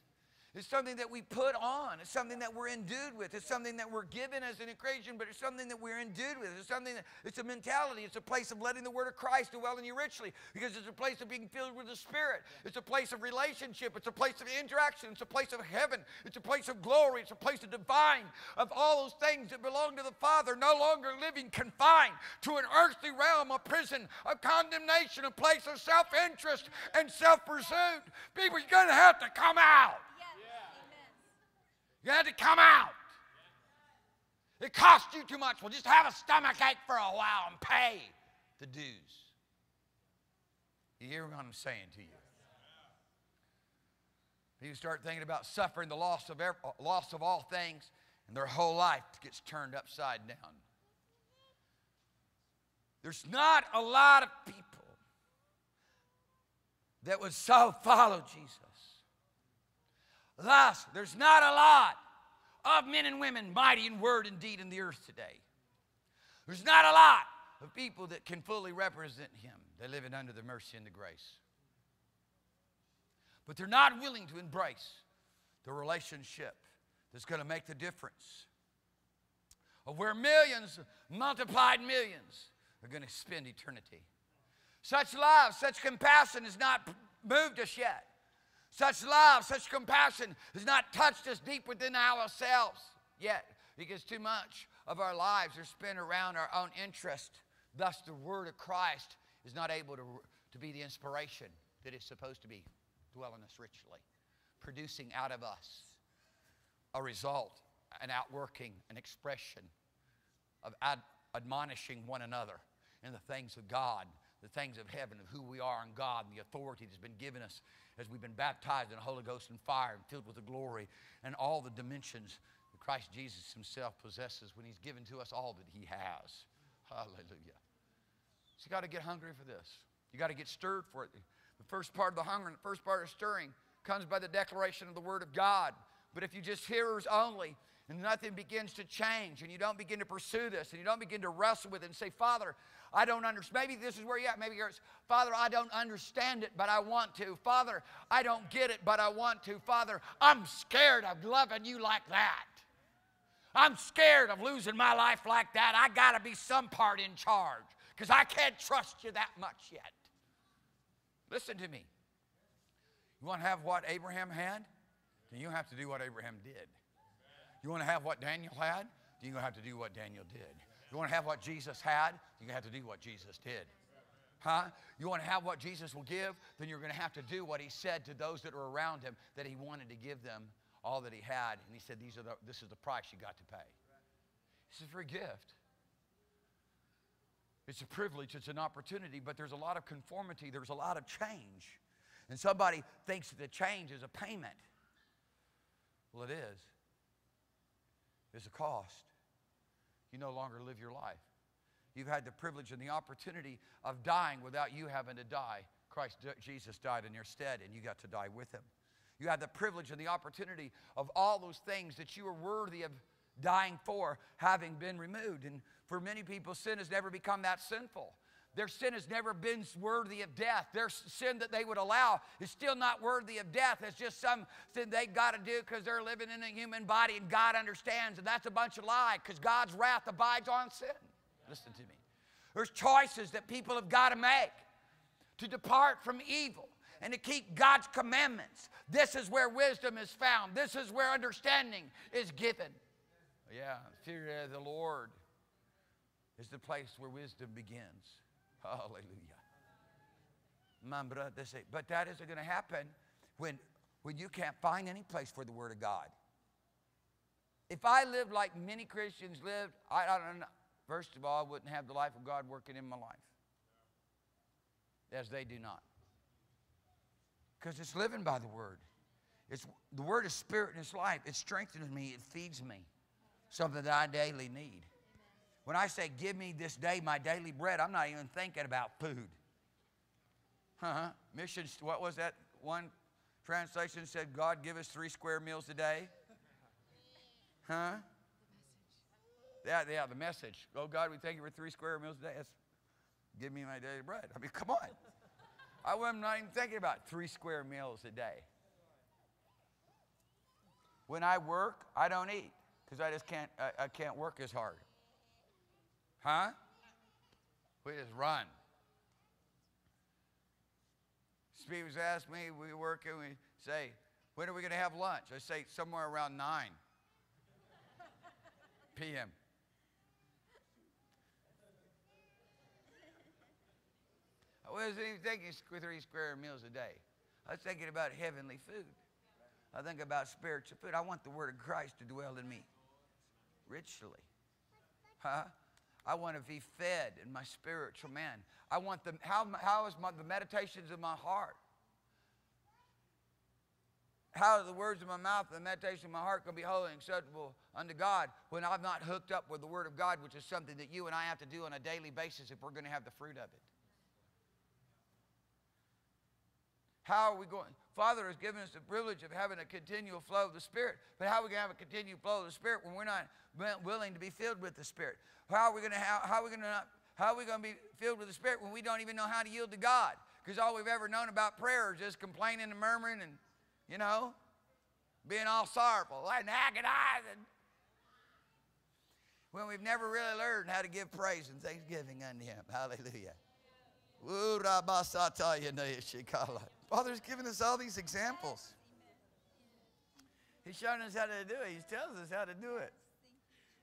It's something that we put on. It's something that we're endued with. It's something that we're given as an equation, but it's something that we're endued with. It's something that it's a mentality. It's a place of letting the word of Christ dwell in you richly because it's a place of being filled with the Spirit. It's a place of relationship. It's a place of interaction. It's a place of heaven. It's a place of glory. It's a place of divine, of all those things that belong to the Father, no longer living confined to an earthly realm, a prison, a condemnation, a place of self interest and self pursuit. People, you're going to have to come out. You had to come out. It cost you too much. Well, just have a stomach ache for a while and pay the dues. You hear what I'm saying to you? You start thinking about suffering the loss of, every, uh, loss of all things, and their whole life gets turned upside down. There's not a lot of people that would so follow Jesus. Thus, there's not a lot of men and women mighty in word and deed in the earth today. There's not a lot of people that can fully represent Him. They're living under the mercy and the grace. But they're not willing to embrace the relationship that's going to make the difference of where millions, multiplied millions, are going to spend eternity. Such love, such compassion has not moved us yet. Such love, such compassion has not touched us deep within ourselves yet because too much of our lives are spent around our own interest. Thus, the word of Christ is not able to, to be the inspiration that it's supposed to be, dwelling us richly, producing out of us a result, an outworking, an expression of ad- admonishing one another in the things of God, the things of heaven, of who we are in God, and the authority that's been given us as we've been baptized in the Holy Ghost and fire and filled with the glory and all the dimensions that Christ Jesus himself possesses when he's given to us all that he has. Hallelujah. So you got to get hungry for this. You got to get stirred for it. The first part of the hunger and the first part of stirring comes by the declaration of the Word of God. But if you just hearers only, and nothing begins to change, and you don't begin to pursue this, and you don't begin to wrestle with it and say, Father, I don't understand. Maybe this is where you're at. Maybe you're, Father, I don't understand it, but I want to. Father, I don't get it, but I want to. Father, I'm scared of loving you like that. I'm scared of losing my life like that. I got to be some part in charge because I can't trust you that much yet. Listen to me. You want to have what Abraham had? Then you have to do what Abraham did. You want to have what Daniel had? You're going to have to do what Daniel did. You want to have what Jesus had? You're going to have to do what Jesus did. Huh? You want to have what Jesus will give? Then you're going to have to do what he said to those that are around him that he wanted to give them all that he had. And he said, These are the, This is the price you got to pay. This is a free gift. It's a privilege, it's an opportunity, but there's a lot of conformity, there's a lot of change. And somebody thinks that the change is a payment. Well, it is. It's a cost you no longer live your life. You've had the privilege and the opportunity of dying without you having to die. Christ Jesus died in your stead, and you got to die with him. You had the privilege and the opportunity of all those things that you were worthy of dying for having been removed. And for many people, sin has never become that sinful. Their sin has never been worthy of death. Their sin that they would allow is still not worthy of death. It's just something they got to do because they're living in a human body and God understands. And that's a bunch of lie because God's wrath abides on sin. Listen to me. There's choices that people have got to make to depart from evil and to keep God's commandments. This is where wisdom is found. This is where understanding is given. Yeah, fear of the Lord is the place where wisdom begins. Hallelujah. My brother, say, but that isn't going to happen when, when you can't find any place for the Word of God. If I lived like many Christians lived, I, I don't know. First of all, I wouldn't have the life of God working in my life. As they do not. Because it's living by the word. It's, the word is spirit and it's life. It strengthens me, it feeds me. Something that I daily need. When I say, give me this day my daily bread, I'm not even thinking about food. Huh? Missions, what was that one translation said, God give us three square meals a day? Huh? Yeah, yeah, the message. Oh God, we thank you for three square meals a day. That's, give me my daily bread. I mean, come on. I am not even thinking about three square meals a day. When I work, I don't eat because I just can't, I, I can't work as hard. Huh? We just run. Speakers ask me, we work and we say, when are we going to have lunch? I say somewhere around 9 p.m. I wasn't even thinking three square meals a day. I was thinking about heavenly food. I think about spiritual food. I want the Word of Christ to dwell in me richly. Huh? I want to be fed in my spiritual man. I want the, how, how is my, the meditations of my heart? How are the words of my mouth and the meditation of my heart going to be holy and acceptable unto God when I'm not hooked up with the Word of God, which is something that you and I have to do on a daily basis if we're going to have the fruit of it? How are we going? Father has given us the privilege of having a continual flow of the Spirit, but how are we going to have a continual flow of the Spirit when we're not willing to be filled with the Spirit? How are we going to have, how are we going to not, how are we going to be filled with the Spirit when we don't even know how to yield to God? Because all we've ever known about prayer is just complaining and murmuring and, you know, being all sorrowful and agonizing. When we've never really learned how to give praise and thanksgiving unto Him. Hallelujah. Father's given us all these examples. He's showing us how to do it. He tells us how to do it.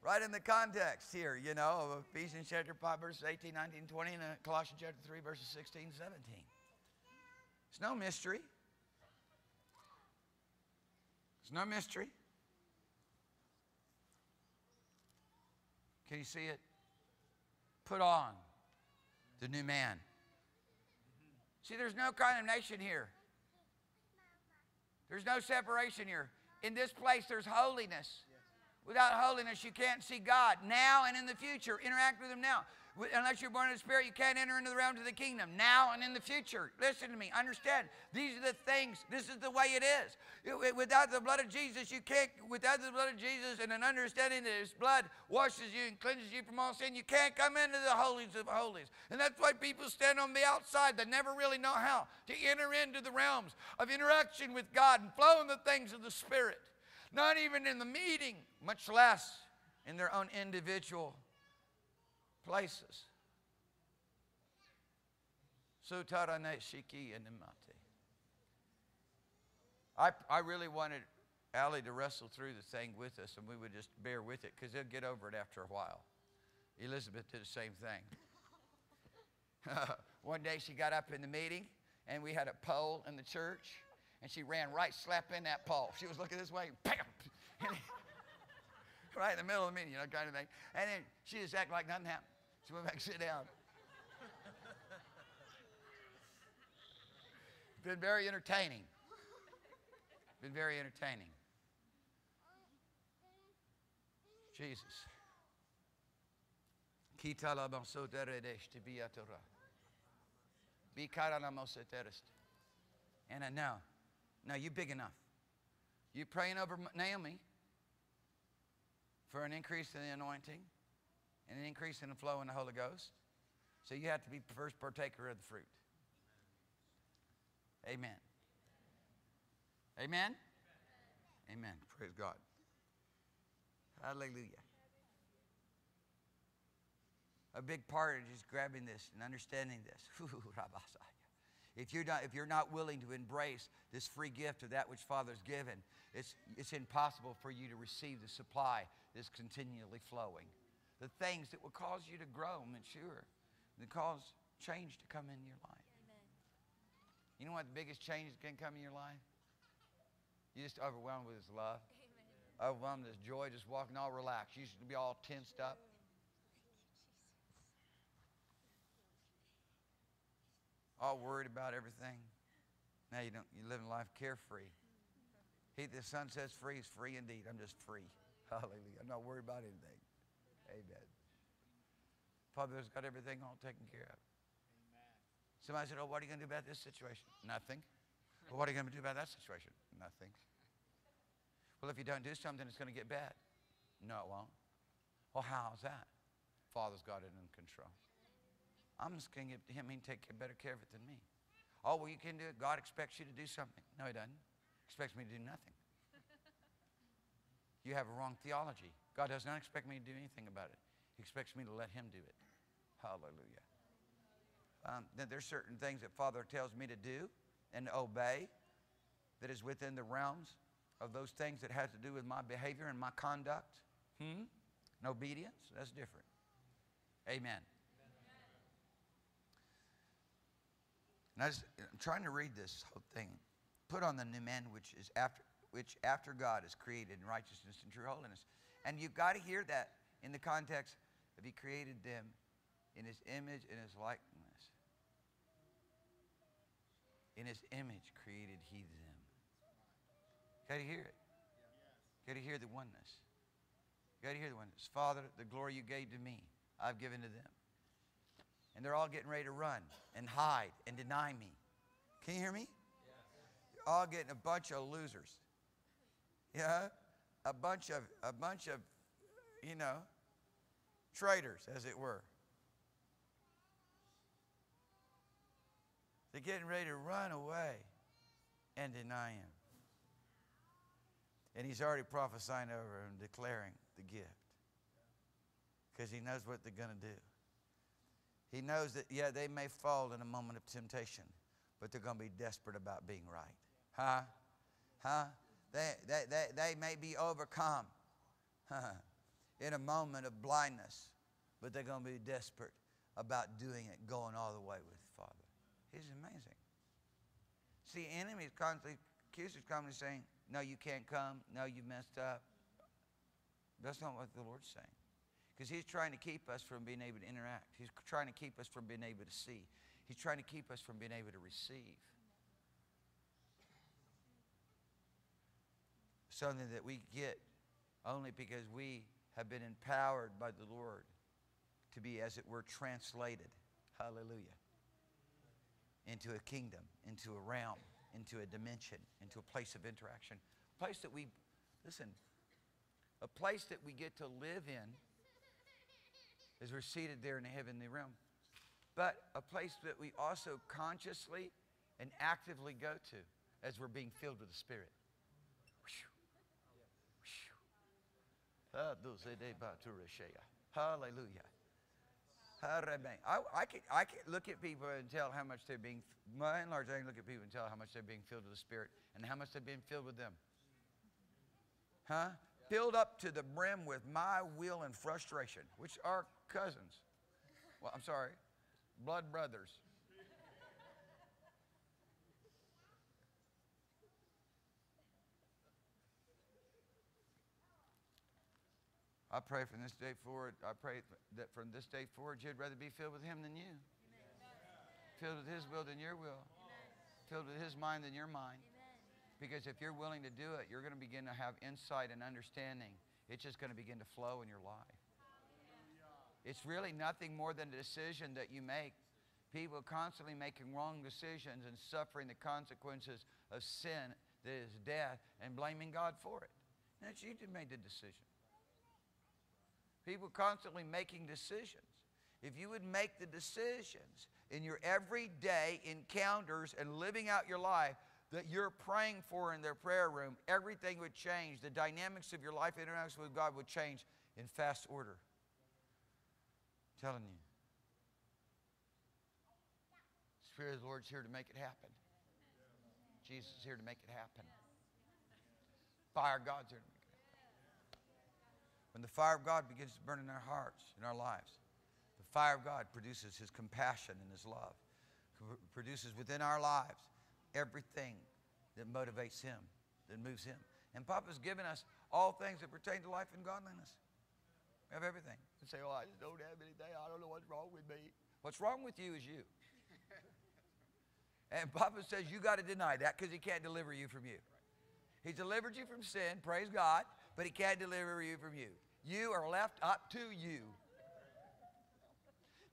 Right in the context here, you know, of Ephesians chapter 5, verses 18, 19, 20, and Colossians chapter 3, verses 16, 17. It's no mystery. It's no mystery. Can you see it? Put on the new man. See, there's no condemnation here. There's no separation here. In this place, there's holiness. Without holiness, you can't see God now and in the future. Interact with Him now. Unless you're born of the Spirit, you can't enter into the realms of the kingdom now and in the future. Listen to me. Understand. These are the things. This is the way it is. Without the blood of Jesus, you can't, without the blood of Jesus and an understanding that His blood washes you and cleanses you from all sin, you can't come into the holies of holies. And that's why people stand on the outside They never really know how to enter into the realms of interaction with God and flow in the things of the Spirit. Not even in the meeting, much less in their own individual places. I, I really wanted Allie to wrestle through the thing with us and we would just bear with it because they'll get over it after a while. Elizabeth did the same thing. One day she got up in the meeting and we had a pole in the church and she ran right slap in that pole. She was looking this way, bam! right in the middle of the meeting, you know, kind of thing. And then she just acted like nothing happened. She went back sit down. Been very entertaining. Been very entertaining. Jesus. Be cara la moseterist. And I know. Now you big enough. You praying over Naomi for an increase in the anointing and an increase in the flow in the Holy Ghost. So you have to be the first partaker of the fruit. Amen. Amen? Amen. Praise God. Hallelujah. A big part of just grabbing this and understanding this. If you're not, if you're not willing to embrace this free gift of that which Father's given, it's, it's impossible for you to receive the supply that's continually flowing the things that will cause you to grow and mature, that cause change to come in your life. Amen. You know what the biggest change that can come in your life? You're just overwhelmed with His love. Amen. overwhelmed with this joy, just walking all relaxed. You used to be all tensed up. All worried about everything. Now you don't you live in life carefree. He the son says free is free indeed. I'm just free. Hallelujah. I'm not worried about anything. Amen. Father's got everything all taken care of. Somebody said, Oh, what are you going to do about this situation? Nothing. Well, what are you going to do about that situation? Nothing. Well, if you don't do something, it's going to get bad. No, it won't. Well, how's that? Father's got it in control. I'm just going to give him. He can take better care of it than me. Oh, well, you can do it. God expects you to do something. No, he doesn't. He expects me to do nothing. You have a wrong theology. God does not expect me to do anything about it. He expects me to let him do it. Hallelujah. Um, then there's certain things that Father tells me to do and obey that is within the realms of those things that has to do with my behavior and my conduct. Hmm? And obedience, that's different. Amen. And I am trying to read this whole thing. Put on the new man which is after which after God is created in righteousness and true holiness. And you've got to hear that in the context of he created them in his image and his likeness. In his image created he them. Got to hear it. Got to hear the oneness. Got to hear the oneness. Father, the glory you gave to me, I've given to them. And they're all getting ready to run and hide and deny me. Can you hear me? You're all getting a bunch of losers. Yeah? A bunch of a bunch of, you know, traitors, as it were. They're getting ready to run away and deny him. And he's already prophesying over them, declaring the gift. Because he knows what they're going to do. He knows that, yeah, they may fall in a moment of temptation, but they're going to be desperate about being right. Huh? Huh? They, they, they, they may be overcome in a moment of blindness, but they're going to be desperate about doing it, going all the way with Father. He's amazing. See, enemies constantly, accusers constantly saying, no, you can't come. No, you messed up. That's not what the Lord's saying. Because He's trying to keep us from being able to interact. He's trying to keep us from being able to see. He's trying to keep us from being able to receive. Something that we get only because we have been empowered by the Lord to be, as it were, translated. Hallelujah. Into a kingdom, into a realm into a dimension, into a place of interaction. A place that we, listen, a place that we get to live in as we're seated there in the heavenly realm, but a place that we also consciously and actively go to as we're being filled with the Spirit. Hallelujah. I, I, can, I can look at people and tell how much they're being, by and large, I can look at people and tell how much they're being filled with the Spirit and how much they're being filled with them. Huh? Filled up to the brim with my will and frustration, which are cousins. Well, I'm sorry, blood brothers. I pray from this day forward, I pray that from this day forward, you'd rather be filled with Him than you. Amen. Filled with His will than your will. Amen. Filled with His mind than your mind. Amen. Because if you're willing to do it, you're going to begin to have insight and understanding. It's just going to begin to flow in your life. It's really nothing more than a decision that you make. People constantly making wrong decisions and suffering the consequences of sin that is death and blaming God for it. It's you that made the decision. People constantly making decisions. If you would make the decisions in your everyday encounters and living out your life that you're praying for in their prayer room, everything would change. The dynamics of your life interaction with God would change in fast order. I'm telling you. Spirit of the Lord's here to make it happen. Jesus is here to make it happen. Fire God's here when the fire of God begins to burn in our hearts, in our lives, the fire of God produces His compassion and His love, produces within our lives everything that motivates Him, that moves Him. And Papa's given us all things that pertain to life and godliness. We have everything. You say, oh, I just don't have anything. I don't know what's wrong with me. What's wrong with you is you. And Papa says you got to deny that because he can't deliver you from you. He delivered you from sin, praise God, but he can't deliver you from you. You are left up to you.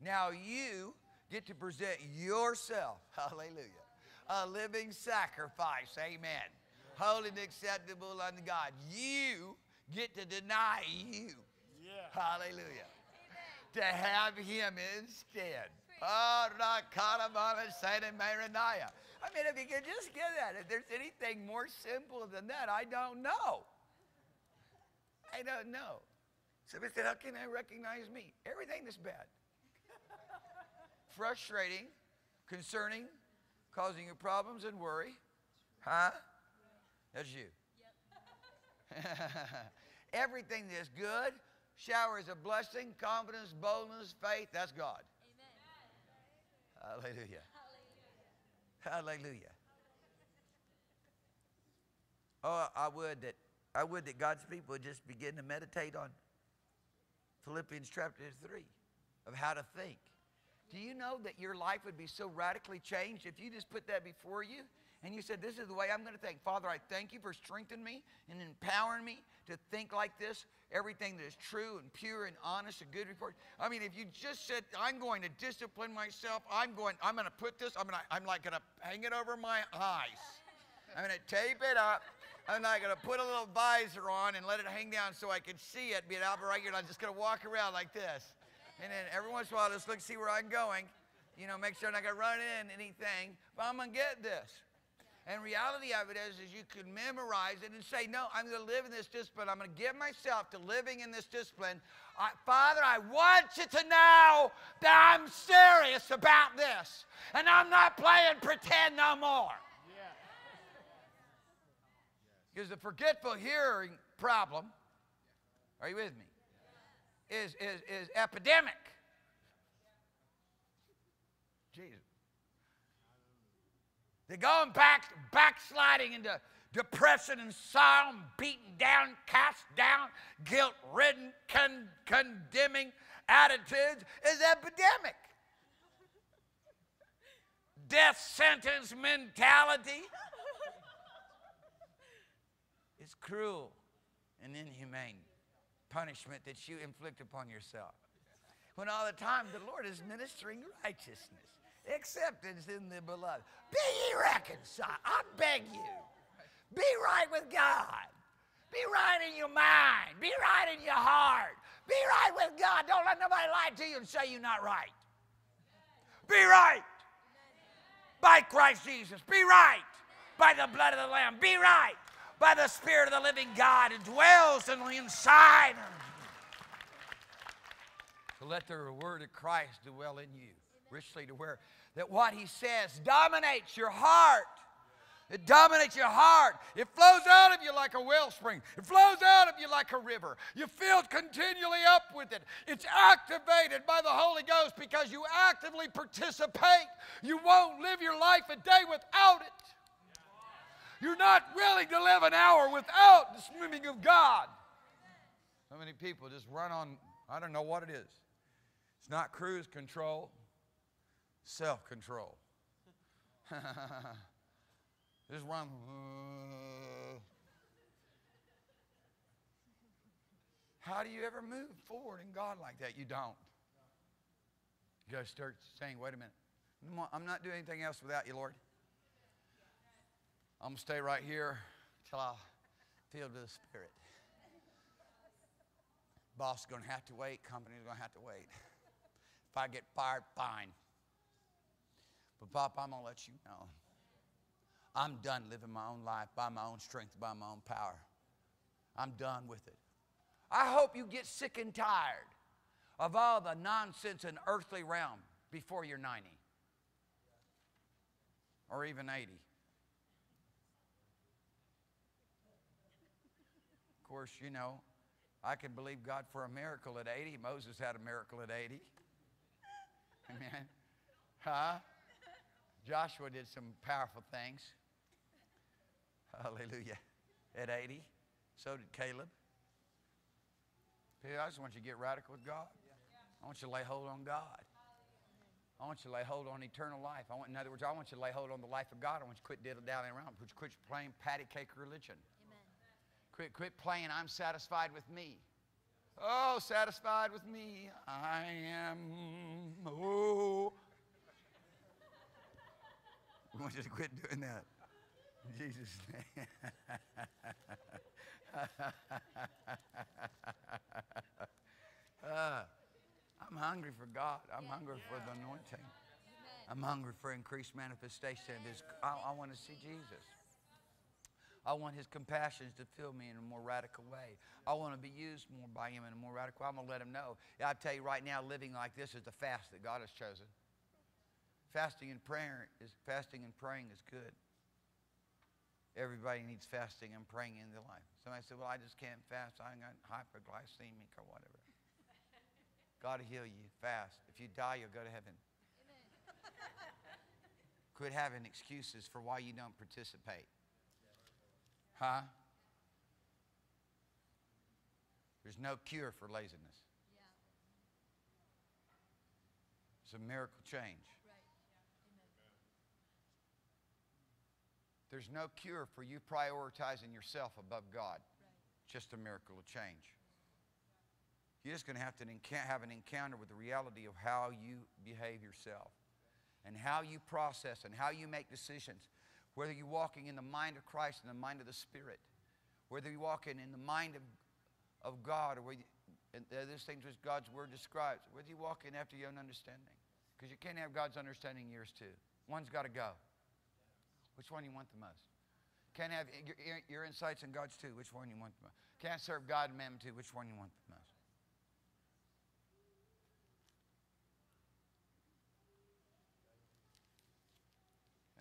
Now you get to present yourself, hallelujah, a living sacrifice, amen. Holy and acceptable unto God. You get to deny you. Yeah. Hallelujah. To have him instead. Oh, ah, Rakaramana Santa Maranaya. I mean, if you could just get that, if there's anything more simple than that, I don't know. I don't know. Somebody said, How can I recognize me? Everything that's bad. Frustrating, concerning, causing you problems and worry. Huh? That's you. Everything that's good, showers of blessing, confidence, boldness, faith, that's God. hallelujah Hallelujah. Hallelujah. Oh, I would that I would that God's people would just begin to meditate on Philippians chapter 3 of how to think. Do you know that your life would be so radically changed if you just put that before you and you said, This is the way I'm going to think. Father, I thank you for strengthening me and empowering me to think like this. Everything that is true and pure and honest, and good report. I mean, if you just said, I'm going to discipline myself, I'm going, I'm going to put this, I'm, going to, I'm like going to hang it over my eyes. I'm going to tape it up. I'm not going to put a little visor on and let it hang down so I can see it, be out right here. I'm just going to walk around like this. And then every once in a while, just look, see where I'm going. You know, make sure I'm not going to run in anything. But I'm going to get this. And reality of it is, is you can memorize it and say, no, I'm going to live in this discipline. I'm going to give myself to living in this discipline. I, Father, I want you to know that I'm serious about this. And I'm not playing pretend no more. Because the forgetful hearing problem, are you with me, is, is, is epidemic. Jesus. They're going back, backsliding into depression and sorrow, beaten down, cast down, guilt ridden, con- condemning attitudes is epidemic. Death sentence mentality cruel and inhumane punishment that you inflict upon yourself. When all the time the Lord is ministering righteousness acceptance in the beloved. Be ye reconciled. I beg you. Be right with God. Be right in your mind. Be right in your heart. Be right with God. Don't let nobody lie to you and say you're not right. Be right by Christ Jesus. Be right by the blood of the Lamb. Be right by the Spirit of the living God who dwells on the inside. So let the word of Christ dwell in you richly to where that what he says dominates your heart. It dominates your heart. It flows out of you like a wellspring. It flows out of you like a river. You're filled continually up with it. It's activated by the Holy Ghost because you actively participate. You won't live your life a day without it. You're not willing to live an hour without the swimming of God. So many people just run on, I don't know what it is. It's not cruise control self control. Just run. How do you ever move forward in God like that? You don't. You got to start saying, wait a minute. I'm not doing anything else without you, Lord. I'm going to stay right here till I feel the Spirit. Boss is going to have to wait. Company's going to have to wait. If I get fired, fine. But, Papa, I'm going to let you know. I'm done living my own life by my own strength, by my own power. I'm done with it. I hope you get sick and tired of all the nonsense in earthly realm before you're 90 or even 80. Course, you know, I can believe God for a miracle at 80. Moses had a miracle at 80. Amen. Huh? Joshua did some powerful things. Hallelujah. At 80. So did Caleb. I just want you to get radical with God. I want you to lay hold on God. I want you to lay hold on eternal life. I want, in other words, I want you to lay hold on the life of God. I want you to quit diddle around. Quit, quit playing patty cake religion. Amen. Quit, quit playing I'm satisfied with me. Oh, satisfied with me. I am. Oh. We want you to quit doing that. In Jesus' name. Uh, I'm hungry for God. I'm hungry for the anointing. I'm hungry for increased manifestation of His. I, I want to see Jesus. I want His compassions to fill me in a more radical way. I want to be used more by Him in a more radical. way. I'm gonna let Him know. I tell you right now, living like this is the fast that God has chosen. Fasting and prayer is fasting and praying is good. Everybody needs fasting and praying in their life. Somebody said, "Well, I just can't fast. I got hyperglycemic or whatever." God will heal you fast. If you die, you'll go to heaven. Quit having excuses for why you don't participate. Huh? There's no cure for laziness. Yeah. It's a miracle change. Right. There's no cure for you prioritizing yourself above God. Right. Just a miracle of change. You're just going to have to have an encounter with the reality of how you behave yourself and how you process and how you make decisions. Whether you're walking in the mind of Christ and the mind of the Spirit, whether you're walking in the mind of, of God, or whether those things which God's Word describes, whether you walk in after your own understanding. Because you can't have God's understanding yours too. One's got to go. Which one you want the most? Can't have your, your, insights and God's too. Which one you want the most? Can't serve God and mammon too. Which one you want the most?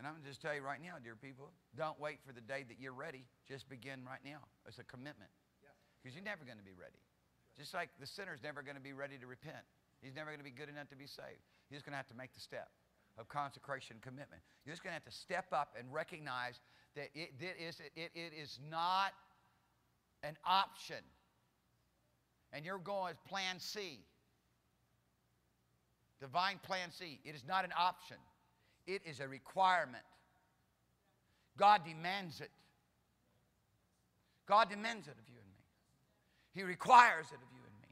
And I'm going to just tell you right now, dear people, don't wait for the day that you're ready. Just begin right now. It's a commitment. Because you're never going to be ready. Just like the sinner's never going to be ready to repent. He's never going to be good enough to be saved. He's going to have to make the step of consecration and commitment. You're just going to have to step up and recognize that it, it, is, it, it is not an option. And you're going as plan C. Divine plan C. It is not an option. It is a requirement. God demands it. God demands it of you and me. He requires it of you and me.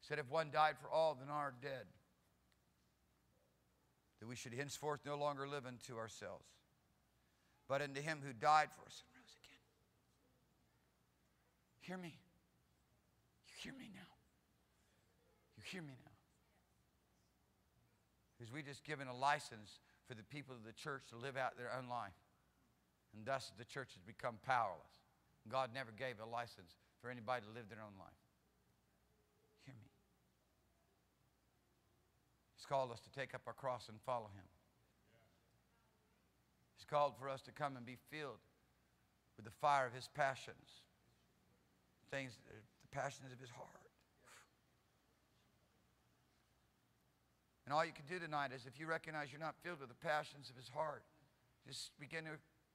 He said, if one died for all, then all are dead. That we should henceforth no longer live unto ourselves, but unto him who died for us and rose again. Hear me. You hear me now. You hear me now. Because we just given a license for the people of the church to live out their own life. And thus the church has become powerless. God never gave a license for anybody to live their own life. Hear me. He's called us to take up our cross and follow Him. He's called for us to come and be filled with the fire of His passions, things, the passions of His heart. And all you can do tonight is if you recognize you're not filled with the passions of his heart, just begin to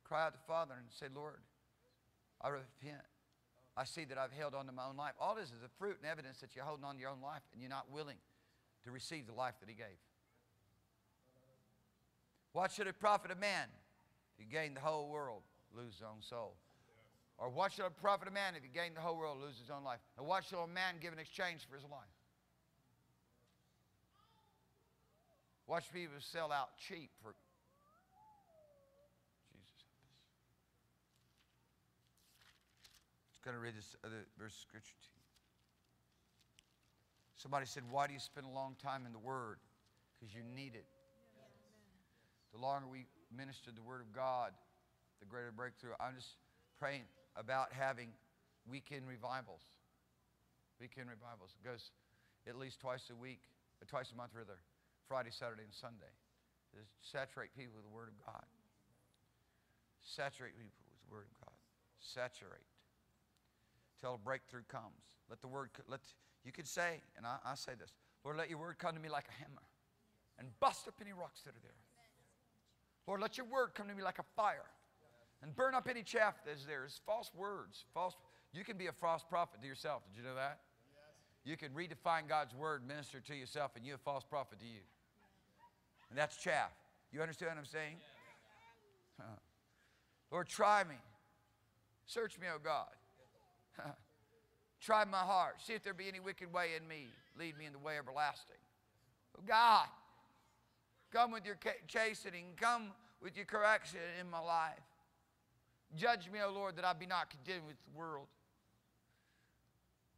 cry out to Father and say, Lord, I repent. I see that I've held on to my own life. All this is a fruit and evidence that you're holding on to your own life and you're not willing to receive the life that he gave. What should it profit a man if he gain the whole world, lose his own soul? Or what should it profit a man if he gain the whole world, lose his own life? And what shall a man give in exchange for his life? Watch people sell out cheap for Jesus help us. Going to read this other verse of scripture to you. Somebody said, Why do you spend a long time in the Word? Because you need it. The longer we minister the Word of God, the greater breakthrough. I'm just praying about having weekend revivals. Weekend revivals. It goes at least twice a week, or twice a month rather. Friday, Saturday, and Sunday. Saturate people with the Word of God. Saturate people with the Word of God. Saturate. Till a breakthrough comes. Let the Word, let, you could say, and I, I say this, Lord, let your Word come to me like a hammer and bust up any rocks that are there. Lord, let your Word come to me like a fire and burn up any chaff that's there. It's false words. False. You can be a false prophet to yourself. Did you know that? You can redefine God's word, minister to yourself, and you're a false prophet to you. And that's chaff. You understand what I'm saying? Lord, try me. Search me, O God. try my heart. See if there be any wicked way in me. Lead me in the way everlasting. Oh God, come with your chastening. Come with your correction in my life. Judge me, O Lord, that I be not condemned with the world.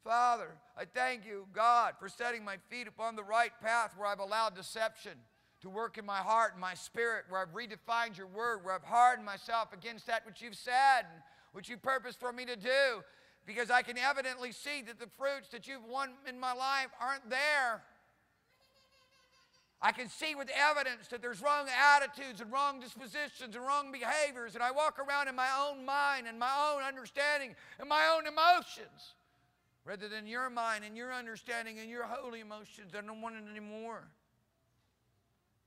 Father, I thank you, God, for setting my feet upon the right path where I've allowed deception to work in my heart and my spirit, where I've redefined your word, where I've hardened myself against that which you've said and which you purposed for me to do, because I can evidently see that the fruits that you've won in my life aren't there. I can see with evidence that there's wrong attitudes and wrong dispositions and wrong behaviors, and I walk around in my own mind and my own understanding and my own emotions rather than your mind and your understanding and your holy emotions. I don't want it anymore.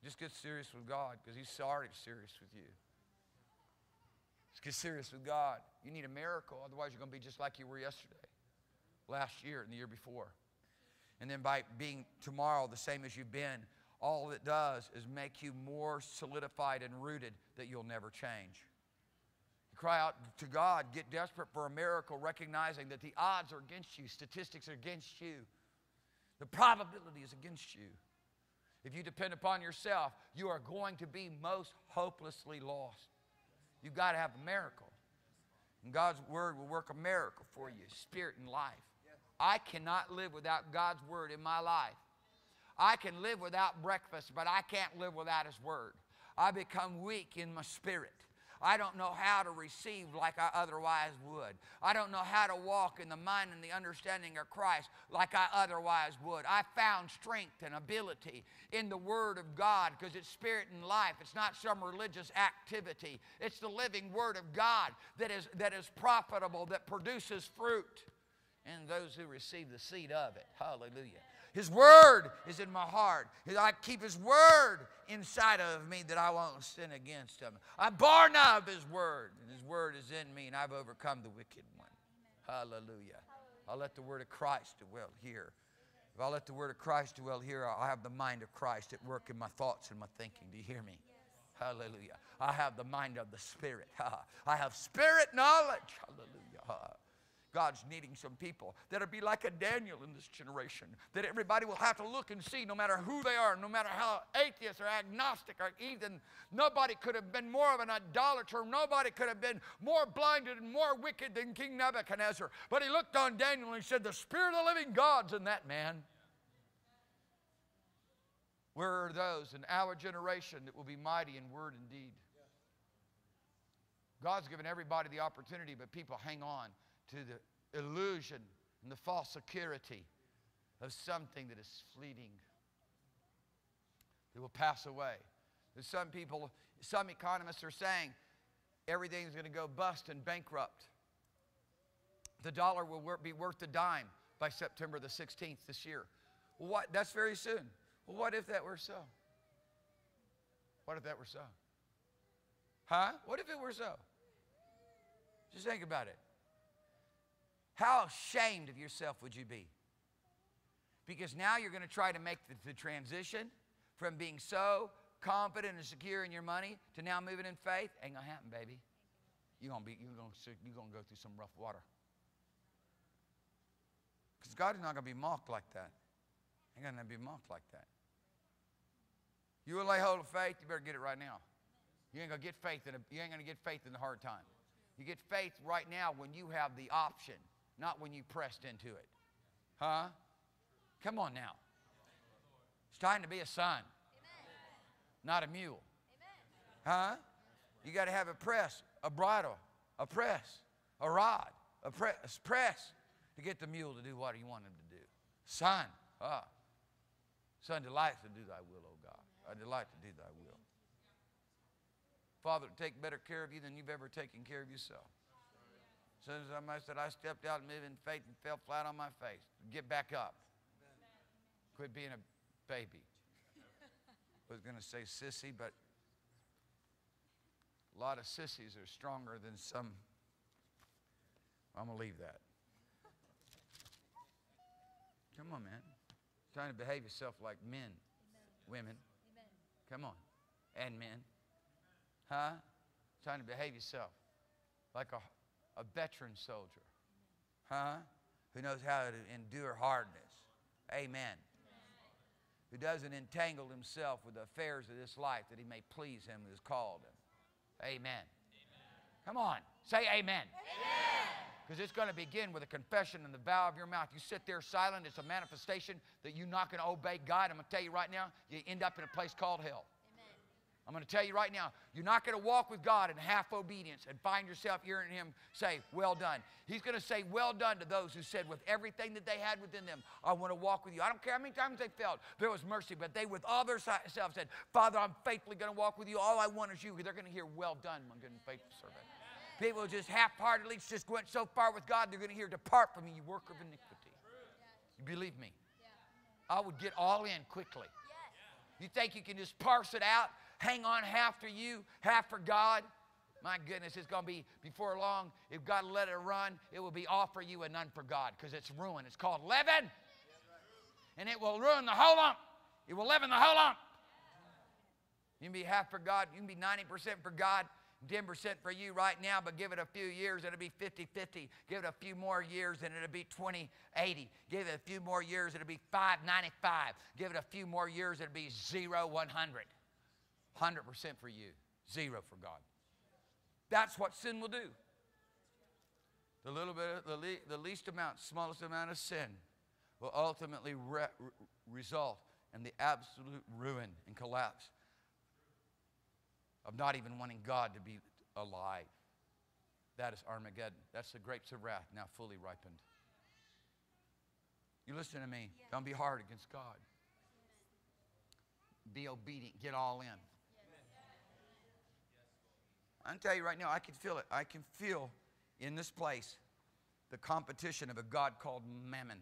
Just get serious with God because He's already serious with you. Just get serious with God. You need a miracle, otherwise, you're going to be just like you were yesterday, last year, and the year before. And then by being tomorrow the same as you've been, all it does is make you more solidified and rooted that you'll never change. You cry out to God, get desperate for a miracle, recognizing that the odds are against you, statistics are against you, the probability is against you. If you depend upon yourself, you are going to be most hopelessly lost. You've got to have a miracle. And God's word will work a miracle for you, spirit and life. I cannot live without God's word in my life. I can live without breakfast, but I can't live without His word. I become weak in my spirit. I don't know how to receive like I otherwise would. I don't know how to walk in the mind and the understanding of Christ like I otherwise would. I found strength and ability in the Word of God because it's spirit and life. It's not some religious activity. It's the living Word of God that is, that is profitable, that produces fruit in those who receive the seed of it. Hallelujah. His word is in my heart. I keep His word inside of me that I won't sin against Him. I'm born of His word, and His word is in me, and I've overcome the wicked one. Hallelujah. I'll let the word of Christ dwell here. If I let the word of Christ dwell here, I'll have the mind of Christ at work in my thoughts and my thinking. Do you hear me? Hallelujah. I have the mind of the Spirit. I have spirit knowledge. Hallelujah. God's needing some people that'll be like a Daniel in this generation, that everybody will have to look and see no matter who they are, no matter how atheist or agnostic or heathen. Nobody could have been more of an idolater. Nobody could have been more blinded and more wicked than King Nebuchadnezzar. But he looked on Daniel and he said, The Spirit of the living God's in that man. Where are those in our generation that will be mighty in word and deed? God's given everybody the opportunity, but people hang on to the illusion and the false security of something that is fleeting, that will pass away. There's some people, some economists are saying everything's going to go bust and bankrupt. The dollar will be worth a dime by September the 16th this year. What? That's very soon. Well, what if that were so? What if that were so? Huh? What if it were so? Just think about it. How ashamed of yourself would you be? Because now you're going to try to make the, the transition from being so confident and secure in your money to now moving in faith. Ain't gonna happen, baby. You're gonna be you're gonna you're gonna go through some rough water. Because God is not gonna be mocked like that. Ain't gonna be mocked like that. You will lay hold of faith, you better get it right now. You ain't gonna get faith in a, you ain't gonna get faith in the hard time. You get faith right now when you have the option not when you pressed into it. Huh? Come on now. It's time to be a son, not a mule. Huh? You got to have a press, a bridle, a press, a rod, a press, press to get the mule to do what you want him to do. Son, ah, son delights to do thy will, O God. I delight to do thy will. Father, take better care of you than you've ever taken care of yourself. As soon as I said, I stepped out and moved in faith and fell flat on my face. Get back up. Quit being a baby. I was going to say sissy, but A lot of sissies are stronger than some. I'm going to leave that. Come on, man. Trying to behave yourself like men, women. Amen. Come on. And men. Huh? Trying to behave yourself like a, a veteran soldier. Huh? Who knows how to endure hardness. Amen. Who doesn't entangle himself with the affairs of this life that he may please him who has called him. Amen. Come on. Say amen. Because it's going to begin with a confession and the vow of your mouth. You sit there silent, it's a manifestation that you're not going to obey God. I'm going to tell you right now, you end up in a place called hell. I'm going to tell you right now, you're not going to walk with God in half obedience and find yourself hearing Him say, Well done. He's going to say, Well done to those who said, with everything that they had within them, I want to walk with you. I don't care how many times they failed, there was mercy, but they, with all their self, said, Father, I'm faithfully going to walk with you. All I want is you. They're going to hear, Well done, my good and faithful servant. People just half heartedly just went so far with God, they're going to hear, Depart from me, you work of iniquity. You believe me? I would get all in quickly. You think you can just parse it out, hang on half for you, half for God? My goodness, it's going to be before long. If God let it run, it will be all for you and none for God because it's ruin. It's called leaven, and it will ruin the whole lump. It will leaven the whole lump. You can be half for God, you can be 90% for God, 10% for you right now, but give it a few years, it'll be 50 50. Give it a few more years, and it'll be 20 80. Give it a few more years, it'll be 5 95. Give it a few more years, it'll be 0 100. 100% for you, zero for God. That's what sin will do. The little bit, the, le- the least amount, smallest amount of sin will ultimately re- re- result in the absolute ruin and collapse of not even wanting God to be alive. That is Armageddon. That's the grapes of wrath now fully ripened. You listen to me. Don't be hard against God. Be obedient. Get all in. I can tell you right now, I can feel it. I can feel in this place the competition of a God called Mammon.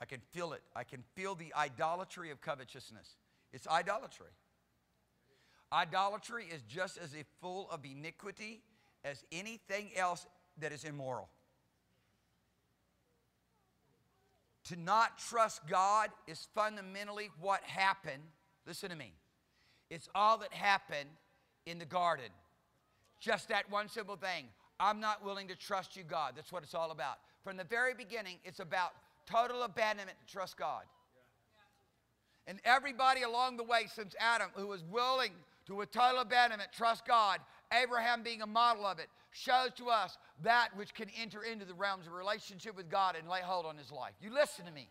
I can feel it. I can feel the idolatry of covetousness. It's idolatry. Idolatry is just as full of iniquity as anything else that is immoral. To not trust God is fundamentally what happened. Listen to me. It's all that happened in the garden. Just that one simple thing. I'm not willing to trust you, God. That's what it's all about. From the very beginning, it's about total abandonment to trust God. And everybody along the way since Adam who was willing to, with total abandonment, trust God, Abraham being a model of it, shows to us that which can enter into the realms of relationship with God and lay hold on his life. You listen to me.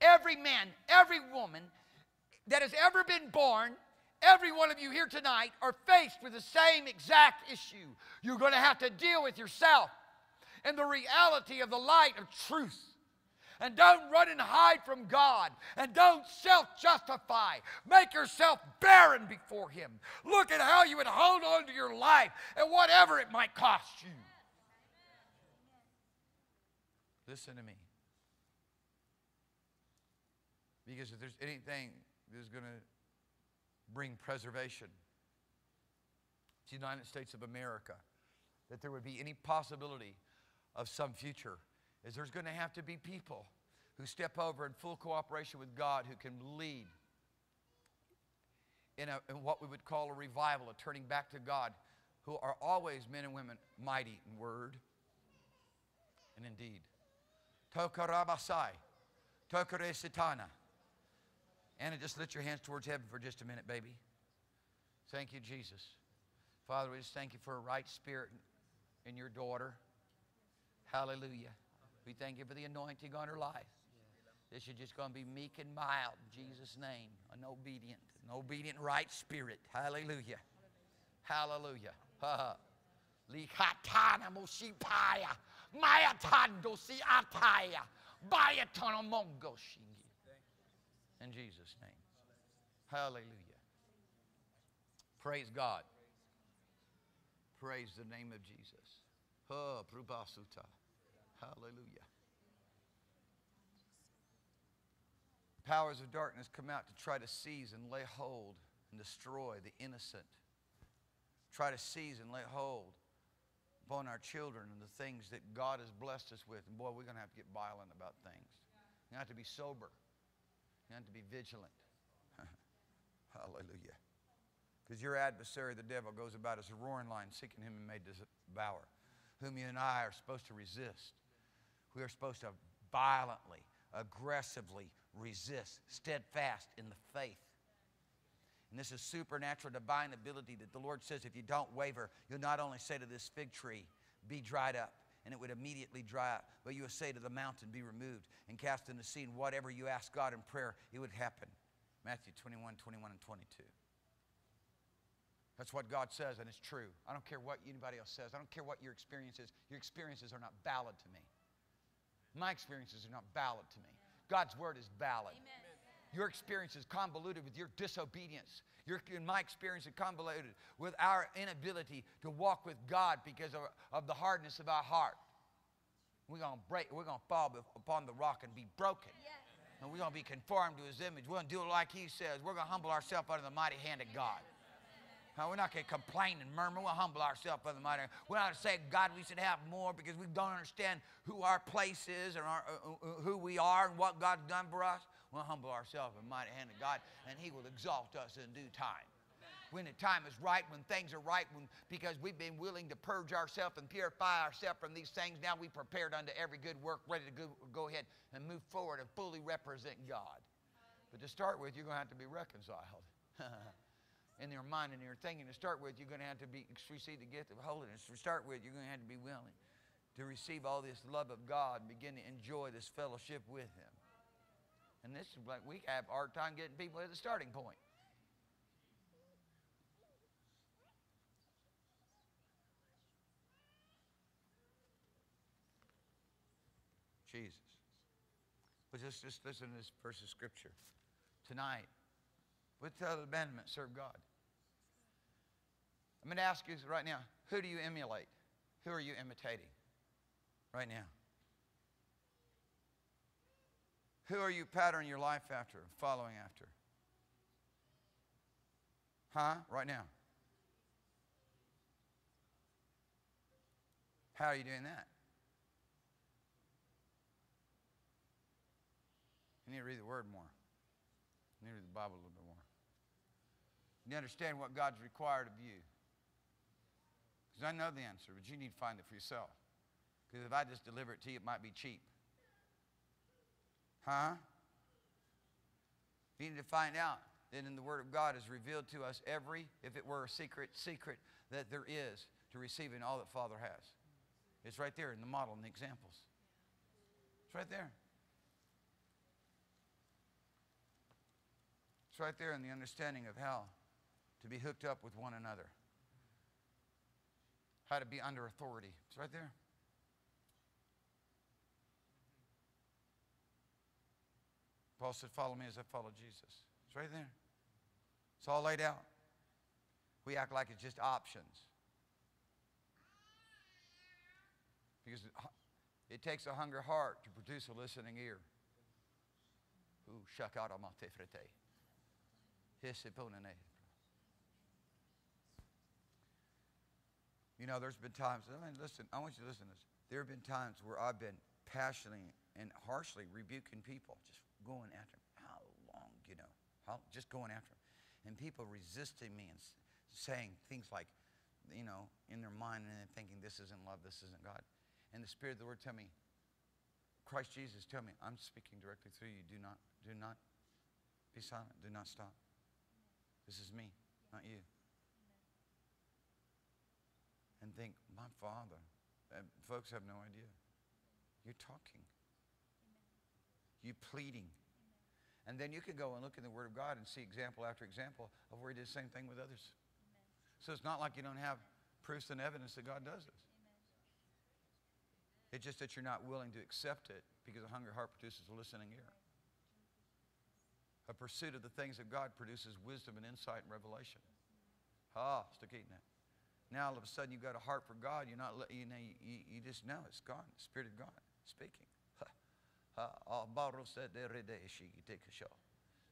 Every man, every woman that has ever been born, every one of you here tonight are faced with the same exact issue. You're going to have to deal with yourself and the reality of the light of truth. And don't run and hide from God. And don't self justify. Make yourself barren before Him. Look at how you would hold on to your life and whatever it might cost you. Listen to me. Because if there's anything that's going to bring preservation to the United States of America, that there would be any possibility of some future, is there's going to have to be people who step over in full cooperation with God who can lead in, a, in what we would call a revival, a turning back to God, who are always men and women mighty in word and in deed. Tokarabasai, tokare sitana. Anna, just lift your hands towards heaven for just a minute, baby. Thank you, Jesus. Father, we just thank you for a right spirit in your daughter. Hallelujah. We thank you for the anointing on her life. This is just going to be meek and mild in Jesus' name. An obedient, an obedient right spirit. Hallelujah. Hallelujah. Likatana moshipaya. Si ataya. Shingi. In Jesus' name. Hallelujah. Praise God. Praise the name of Jesus. Oh, prubasuta. Hallelujah. Powers of darkness come out to try to seize and lay hold and destroy the innocent try to seize and lay hold upon our children and the things that God has blessed us with. And boy, we're going to have to get violent about things. You have to be sober. You have to be vigilant. Hallelujah. Because your adversary, the devil, goes about as a roaring lion, seeking him and may devour, whom you and I are supposed to resist. We are supposed to violently, aggressively resist, steadfast in the faith. And this is supernatural divine ability that the Lord says if you don't waver, you'll not only say to this fig tree, be dried up, and it would immediately dry up, but you will say to the mountain, be removed, and cast in the sea, and whatever you ask God in prayer, it would happen. Matthew 21, 21, and 22. That's what God says, and it's true. I don't care what anybody else says. I don't care what your experience is. Your experiences are not valid to me. My experiences are not valid to me. God's word is valid. Amen. Your experience is convoluted with your disobedience. In my experience, is convoluted with our inability to walk with God because of, of the hardness of our heart. We're going to break, we're going to fall upon the rock and be broken. Yes. And we're going to be conformed to his image. We're going to do it like he says. We're going to humble ourselves under the mighty hand of God. Now, we're not going to complain and murmur. We'll humble ourselves under the mighty hand. We're not going to say, God, we should have more because we don't understand who our place is and our, uh, uh, who we are and what God's done for us. We'll humble ourselves in the mighty hand of God, and He will exalt us in due time. When the time is right, when things are right, when, because we've been willing to purge ourselves and purify ourselves from these things, now we're prepared unto every good work, ready to go, go ahead and move forward and fully represent God. But to start with, you're going to have to be reconciled. in your mind and your thinking. To start with, you're going to have to be receive the gift of holiness. To start with, you're going to have to be willing to receive all this love of God and begin to enjoy this fellowship with Him. And this is like we have a hard time getting people at the starting point. Jesus. But just, just listen to this verse of Scripture. Tonight, with the abandonment, serve God. I'm going to ask you right now who do you emulate? Who are you imitating right now? Who are you patterning your life after, following after? Huh? Right now. How are you doing that? You need to read the Word more. You need to read the Bible a little bit more. You understand what God's required of you. Because I know the answer, but you need to find it for yourself. Because if I just deliver it to you, it might be cheap. Huh? You need to find out that in the Word of God is revealed to us every, if it were a secret, secret that there is to receiving all that Father has. It's right there in the model and the examples. It's right there. It's right there in the understanding of how to be hooked up with one another, how to be under authority. It's right there. Paul said, Follow me as I follow Jesus. It's right there. It's all laid out. We act like it's just options. Because it takes a hungry heart to produce a listening ear. You know, there's been times, I mean, listen, I want you to listen to this. There have been times where I've been passionately and harshly rebuking people, just going after them. How long, you know, how, just going after them. And people resisting me and saying things like, you know, in their mind and thinking, this isn't love, this isn't God. And the Spirit of the Lord tell me, Christ Jesus, tell me, I'm speaking directly through you. Do not, do not be silent. Do not stop. This is me, not you. And think, my Father. And folks have no idea. You're talking. You're pleading. And then you can go and look in the Word of God and see example after example of where He did the same thing with others. So it's not like you don't have proofs and evidence that God does this. It's just that you're not willing to accept it because a hungry heart produces a listening ear. A pursuit of the things of God produces wisdom and insight and revelation. Ah, stick eating that. Now all of a sudden you've got a heart for God. You're not, you know, you, you just know it's God, the Spirit of God speaking. Uh, uh,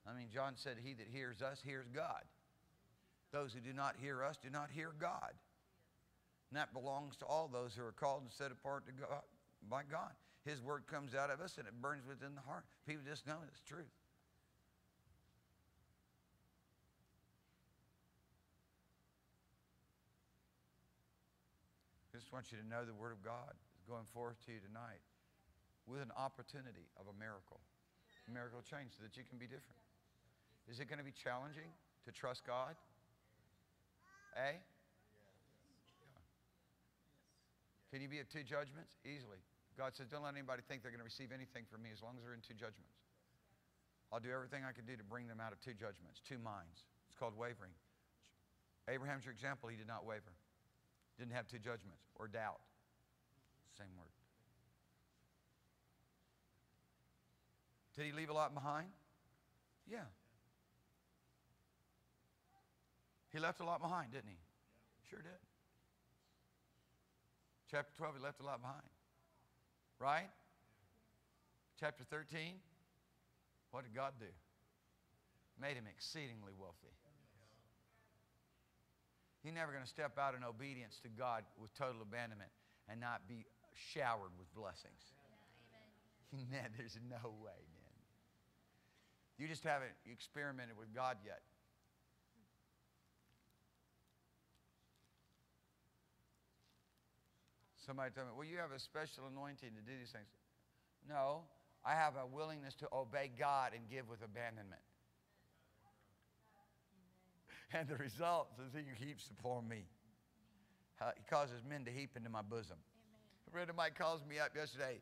I mean, John said, He that hears us hears God. Those who do not hear us do not hear God. And that belongs to all those who are called and set apart to God, by God. His word comes out of us and it burns within the heart. People just know it's truth. I just want you to know the Word of God is going forth to you tonight with an opportunity of a miracle. A miracle change so that you can be different. Is it going to be challenging to trust God? Eh? Can you be at two judgments? Easily. God says, don't let anybody think they're going to receive anything from me as long as they're in two judgments. I'll do everything I can do to bring them out of two judgments, two minds. It's called wavering. Abraham's your example. He did not waver. Didn't have two judgments or doubt. Same word. Did he leave a lot behind? Yeah. He left a lot behind, didn't he? Sure did. Chapter 12, he left a lot behind. Right? Chapter 13, what did God do? Made him exceedingly wealthy. He's never going to step out in obedience to God with total abandonment and not be showered with blessings. Man, there's no way. You just haven't experimented with God yet. Somebody told me, well, you have a special anointing to do these things. No, I have a willingness to obey God and give with abandonment. And the result is that he heaps upon me. Uh, he causes men to heap into my bosom. A friend of mine calls me up yesterday.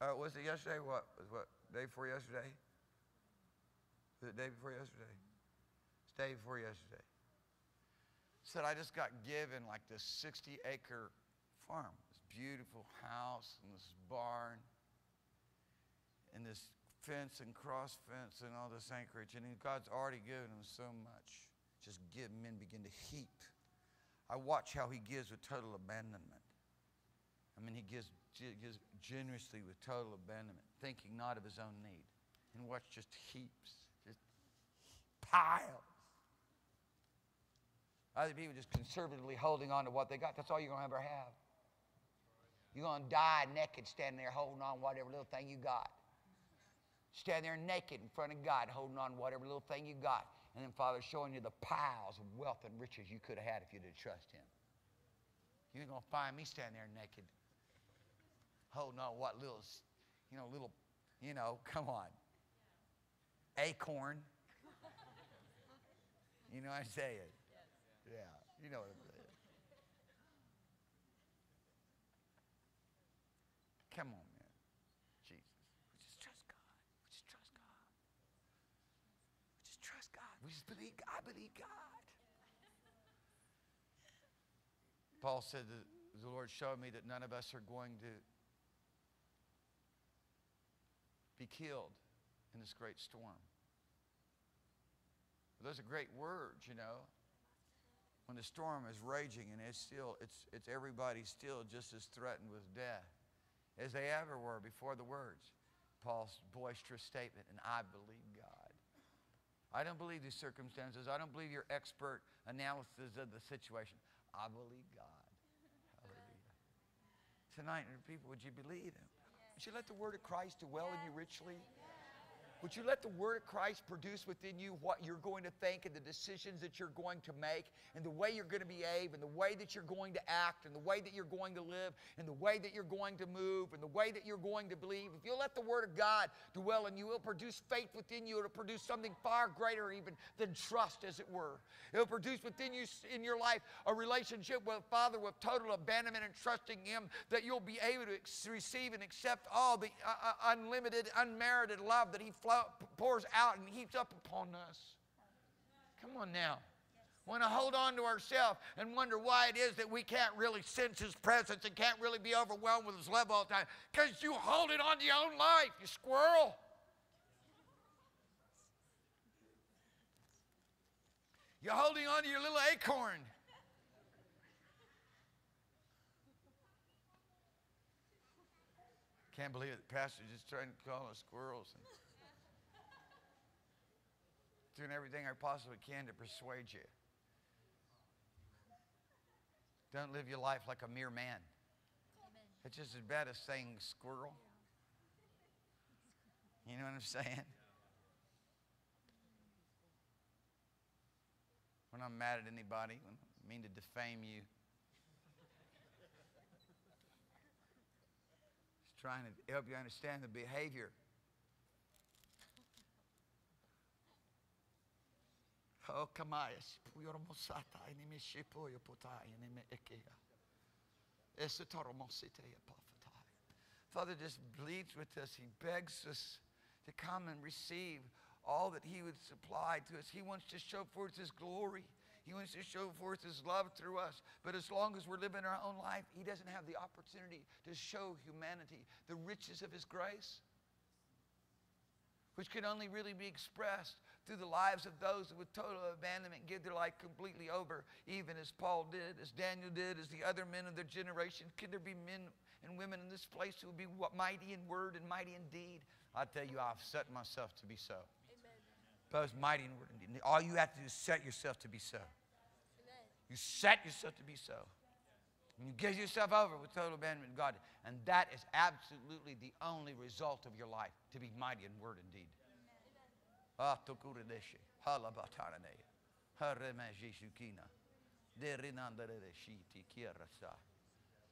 Uh, was it yesterday? What was what day before yesterday? Was it day before yesterday? It's day before yesterday. Said I just got given like this 60 acre farm, this beautiful house and this barn and this fence and cross fence and all this anchorage. And God's already given him so much. Just give men begin to heap. I watch how he gives with total abandonment. I mean, he gives, gives generously with total abandonment, thinking not of his own need. And watch just heaps, piles. Other people just conservatively holding on to what they got. That's all you're going to ever have. You're going to die naked standing there holding on whatever little thing you got. Stand there naked in front of God holding on whatever little thing you got. And then Father's showing you the piles of wealth and riches you could have had if you did trust Him. You ain't going to find me standing there naked holding on what little, you know, little, you know, come on. Acorn. You know what I'm saying? Yeah, you know what I'm saying. Come on, man. Jesus. We just trust God. We just trust God. We just trust God. We just believe God. I believe God. Paul said that the Lord showed me that none of us are going to be killed in this great storm. Those are great words, you know. When the storm is raging and it's still, it's, it's everybody still just as threatened with death as they ever were before the words. Paul's boisterous statement, and I believe God. I don't believe these circumstances. I don't believe your expert analysis of the situation. I believe God. Hallelujah. Tonight, people, would you believe Him? Would you let the word of Christ dwell in you richly? Would you let the Word of Christ produce within you what you're going to think and the decisions that you're going to make and the way you're going to behave and the way that you're going to act and the way that you're going to live and the way that you're going to move and the way that you're going to believe? If you'll let the Word of God dwell in you, it'll produce faith within you. It'll produce something far greater even than trust, as it were. It'll produce within you in your life a relationship with Father with total abandonment and trusting Him that you'll be able to receive and accept all the uh, uh, unlimited, unmerited love that He flows pours out and heaps up upon us. Come on now. Want to hold on to ourselves and wonder why it is that we can't really sense His presence and can't really be overwhelmed with His love all the time. Because you hold it on to your own life, you squirrel. You're holding on to your little acorn. Can't believe it. The pastor just trying to call us squirrels. And doing everything I possibly can to persuade you. Don't live your life like a mere man. Amen. It's just as bad as saying squirrel. You know what I'm saying? When I'm mad at anybody, when I mean to defame you. Just trying to help you understand the behavior. Oh, kamaya, puyoro mosata, ini me shipoyo potai, ini me ekea. Esse toromosite apophatai. Father just pleads with us. He begs us to come and receive all that He would supply to us. He wants to show forth His glory. He wants to show forth His love through us. But as long as we're living our own life, He doesn't have the opportunity to show humanity the riches of His grace, which can only really be expressed through the lives of those who with total abandonment give their life completely over, even as Paul did, as Daniel did, as the other men of their generation. Can there be men and women in this place who will be what, mighty in word and mighty in deed? I tell you, I've set myself to be so. Amen. Both mighty in word and deed. All you have to do is set yourself to be so. Amen. You set yourself to be so. And you give yourself over with total abandonment to God. And that is absolutely the only result of your life, to be mighty in word and deed. Tokuredeshe, halabatarane, haremajishukina, derinandareshiti kirasa,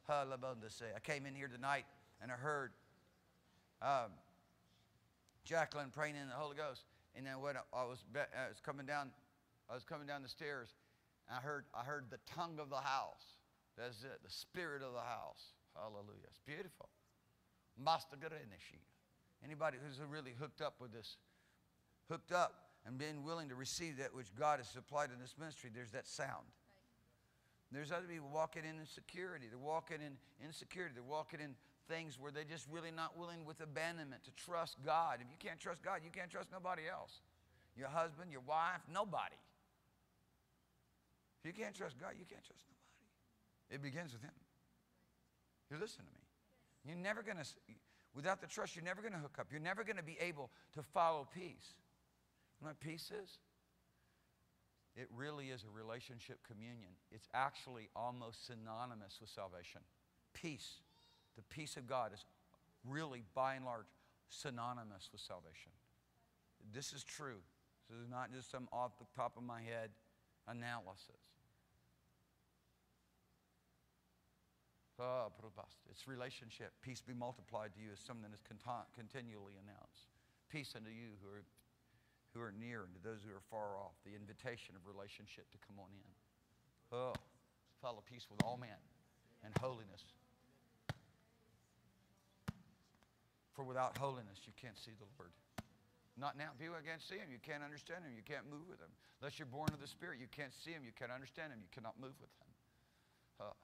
halabandase. I came in here tonight and I heard um, Jacqueline praying in the Holy Ghost. And then when I was, I was coming down, I was coming down the stairs, and I heard, I heard the tongue of the house. That's it, the spirit of the house. Hallelujah. It's beautiful. Master. Anybody who's really hooked up with this, hooked up and been willing to receive that which God has supplied in this ministry, there's that sound. There's other people walking in insecurity. They're walking in insecurity. They're walking in things where they're just really not willing with abandonment to trust God. If you can't trust God, you can't trust nobody else. Your husband, your wife, nobody. If you can't trust God, you can't trust nobody. It begins with Him. You listen to me. You're never going to, without the trust, you're never going to hook up. You're never going to be able to follow peace. You know what peace is? It really is a relationship communion. It's actually almost synonymous with salvation. Peace, the peace of God, is really, by and large, synonymous with salvation. This is true. This is not just some off the top of my head analysis. Ah, Probast. It's relationship. Peace be multiplied to you is something that is conti- continually announced. Peace unto you who are, who are near and to those who are far off. The invitation of relationship to come on in. Oh, follow peace with all men and holiness. For without holiness, you can't see the Lord. Not now. People can't see him. You can't understand him. You can't move with him. Unless you're born of the Spirit, you can't see him. You can't understand him. You cannot move with him. Uh,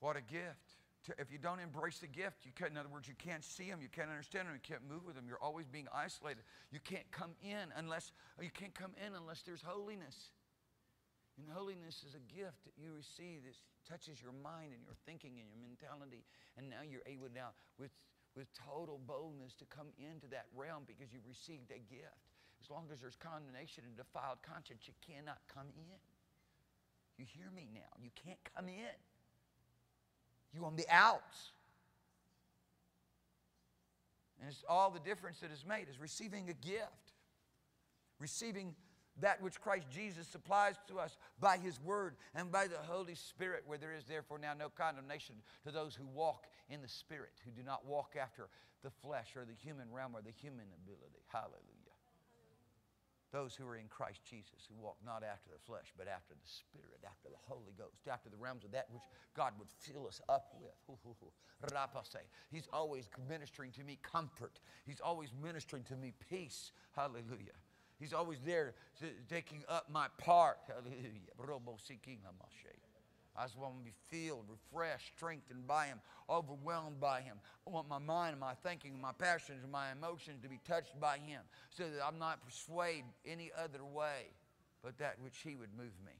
what a gift. To- If you don't embrace the gift, you in other words, you can't see them, you can't understand them, you can't move with them. You're always being isolated. You can't come in unless you can't come in unless there's holiness. And holiness is a gift that you receive that touches your mind and your thinking and your mentality. And now you're able now with with total boldness to come into that realm because you've received a gift. As long as there's condemnation and defiled conscience, you cannot come in. You hear me now? You can't come in. You on the outs. And it's all the difference that is made is receiving a gift. Receiving that which Christ Jesus supplies to us by His Word and by the Holy Spirit, where there is therefore now no condemnation to those who walk in the Spirit, who do not walk after the flesh or the human realm or the human ability. Hallelujah. Those who are in Christ Jesus, who walk not after the flesh, but after the Spirit, after the Holy Ghost, after the realms of that which God would fill us up with. He's always ministering to me comfort. He's always ministering to me peace. Hallelujah. He's always there taking up my part. Hallelujah. I just want to be filled, refreshed, strengthened by Him, overwhelmed by Him. I want my mind, my thinking, my passions, and my emotions to be touched by Him so that I'm not persuaded any other way but that which He would move me.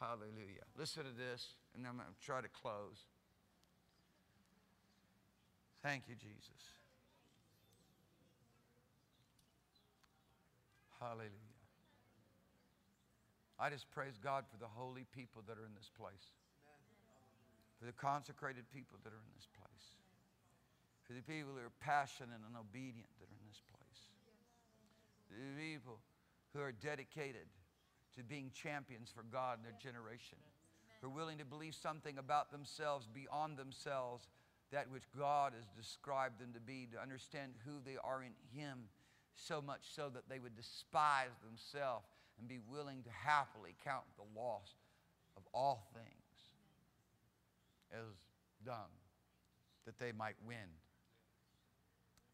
Hallelujah. Listen to this, and then I'm going to try to close. Thank you, Jesus. Hallelujah. I just praise God for the holy people that are in this place, for the consecrated people that are in this place, for the people who are passionate and obedient that are in this place, the people who are dedicated to being champions for God in their generation, who are willing to believe something about themselves beyond themselves, that which God has described them to be, to understand who they are in Him, so much so that they would despise themselves and be willing to happily count the loss of all things as dung, that they might win,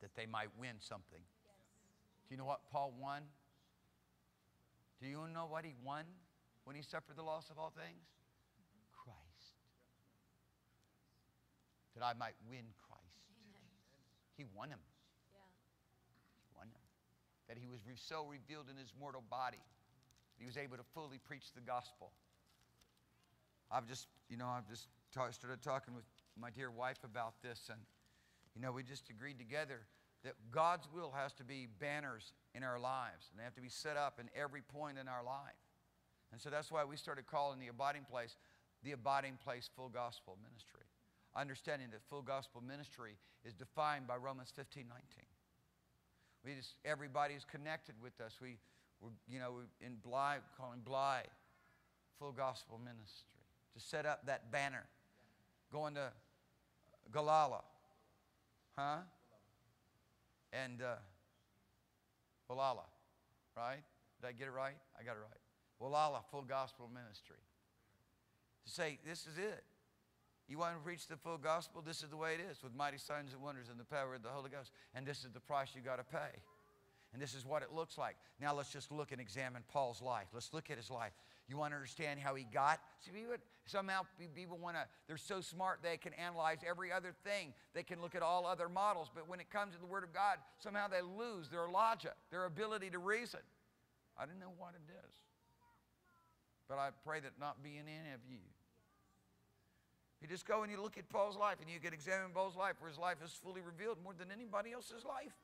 that they might win something. Do you know what Paul won? Do you know what he won when he suffered the loss of all things? Christ. That I might win Christ. He won him. Yeah. He won him. That he was re- so revealed in his mortal body. He was able to fully preach the gospel. I've just, you know, I've just ta- started talking with my dear wife about this, and, you know, we just agreed together that God's will has to be banners in our lives, and they have to be set up in every point in our life. And so that's why we started calling the abiding place the abiding place full gospel ministry. Understanding that full gospel ministry is defined by Romans 15 19. We just, everybody's connected with us. We, we're, you know, in Bly, calling Bly full gospel ministry to set up that banner. Going to Galala, huh? And uh, Gualala, right? Did I get it right? I got it right. Gualala, full gospel ministry. To say, this is it. You want to preach the full gospel? This is the way it is with mighty signs and wonders and the power of the Holy Ghost. And this is the price you got to pay. And this is what it looks like. Now let's just look and examine Paul's life. Let's look at his life. You want to understand how he got? See, somehow people want to, they're so smart they can analyze every other thing. They can look at all other models. But when it comes to the Word of God, somehow they lose their logic, their ability to reason. I don't know what it is. But I pray that not be in any of you. You just go and you look at Paul's life and you can examine Paul's life where his life is fully revealed more than anybody else's life.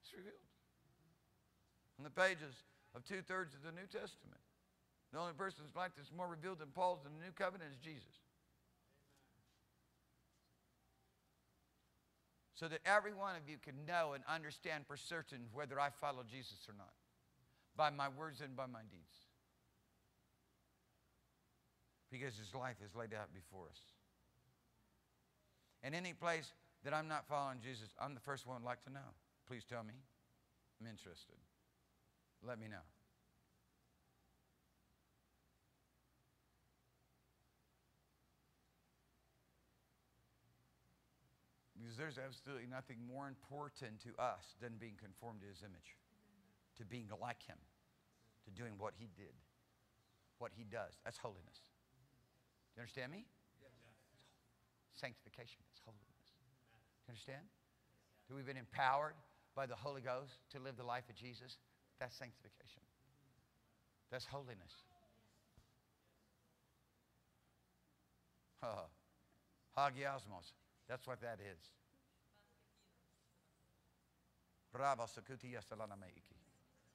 It's revealed. On the pages of two thirds of the New Testament. The only person's life that's more revealed than Paul's in the New Covenant is Jesus. So that every one of you can know and understand for certain whether I follow Jesus or not by my words and by my deeds. Because his life is laid out before us. And any place that I'm not following Jesus, I'm the first one who'd like to know. Please tell me. I'm interested. Let me know. Because there's absolutely nothing more important to us than being conformed to his image, to being like him, to doing what he did, what he does. That's holiness. Do you understand me? Sanctification is holiness. Do you understand? That we've been empowered by the Holy Ghost to live the life of Jesus. That's sanctification. That's holiness. Uh, hagiasmos. That's what that is.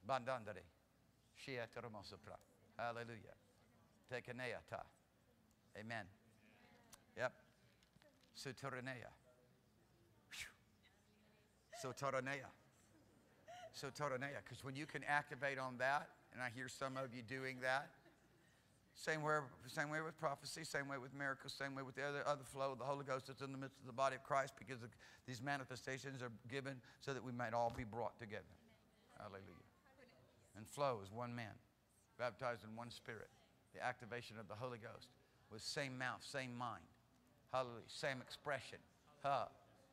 Bandandare. Shia termosopra. Hallelujah. Tekeneata. Amen. Yep. Sutoranea. Sotoranea. Sotoranea. Because when you can activate on that, and I hear some of you doing that, same way, same way with prophecy, same way with miracles, same way with the other, other flow of the Holy Ghost that's in the midst of the body of Christ because the, these manifestations are given so that we might all be brought together. Hallelujah. And flow is one man, baptized in one spirit. The activation of the Holy Ghost with same mouth, same mind. Hallelujah. Same expression. Ha.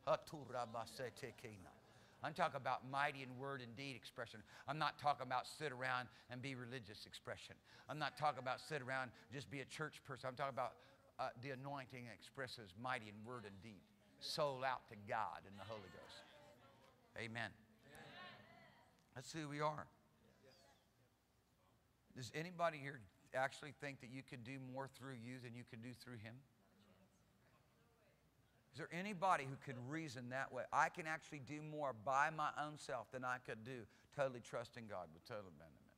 Ha tu rabase tekena. I'm talking about mighty in word and deed expression. I'm not talking about sit around and be religious expression. I'm not talking about sit around just be a church person. I'm talking about uh, the anointing expresses mighty in word and deed. Soul out to God in the Holy Ghost. Amen. That's who we are. Does anybody here actually think that you can do more through you than you can do through him? Is there anybody who could reason that way? I can actually do more by my own self than I could do totally trusting God with total abandonment.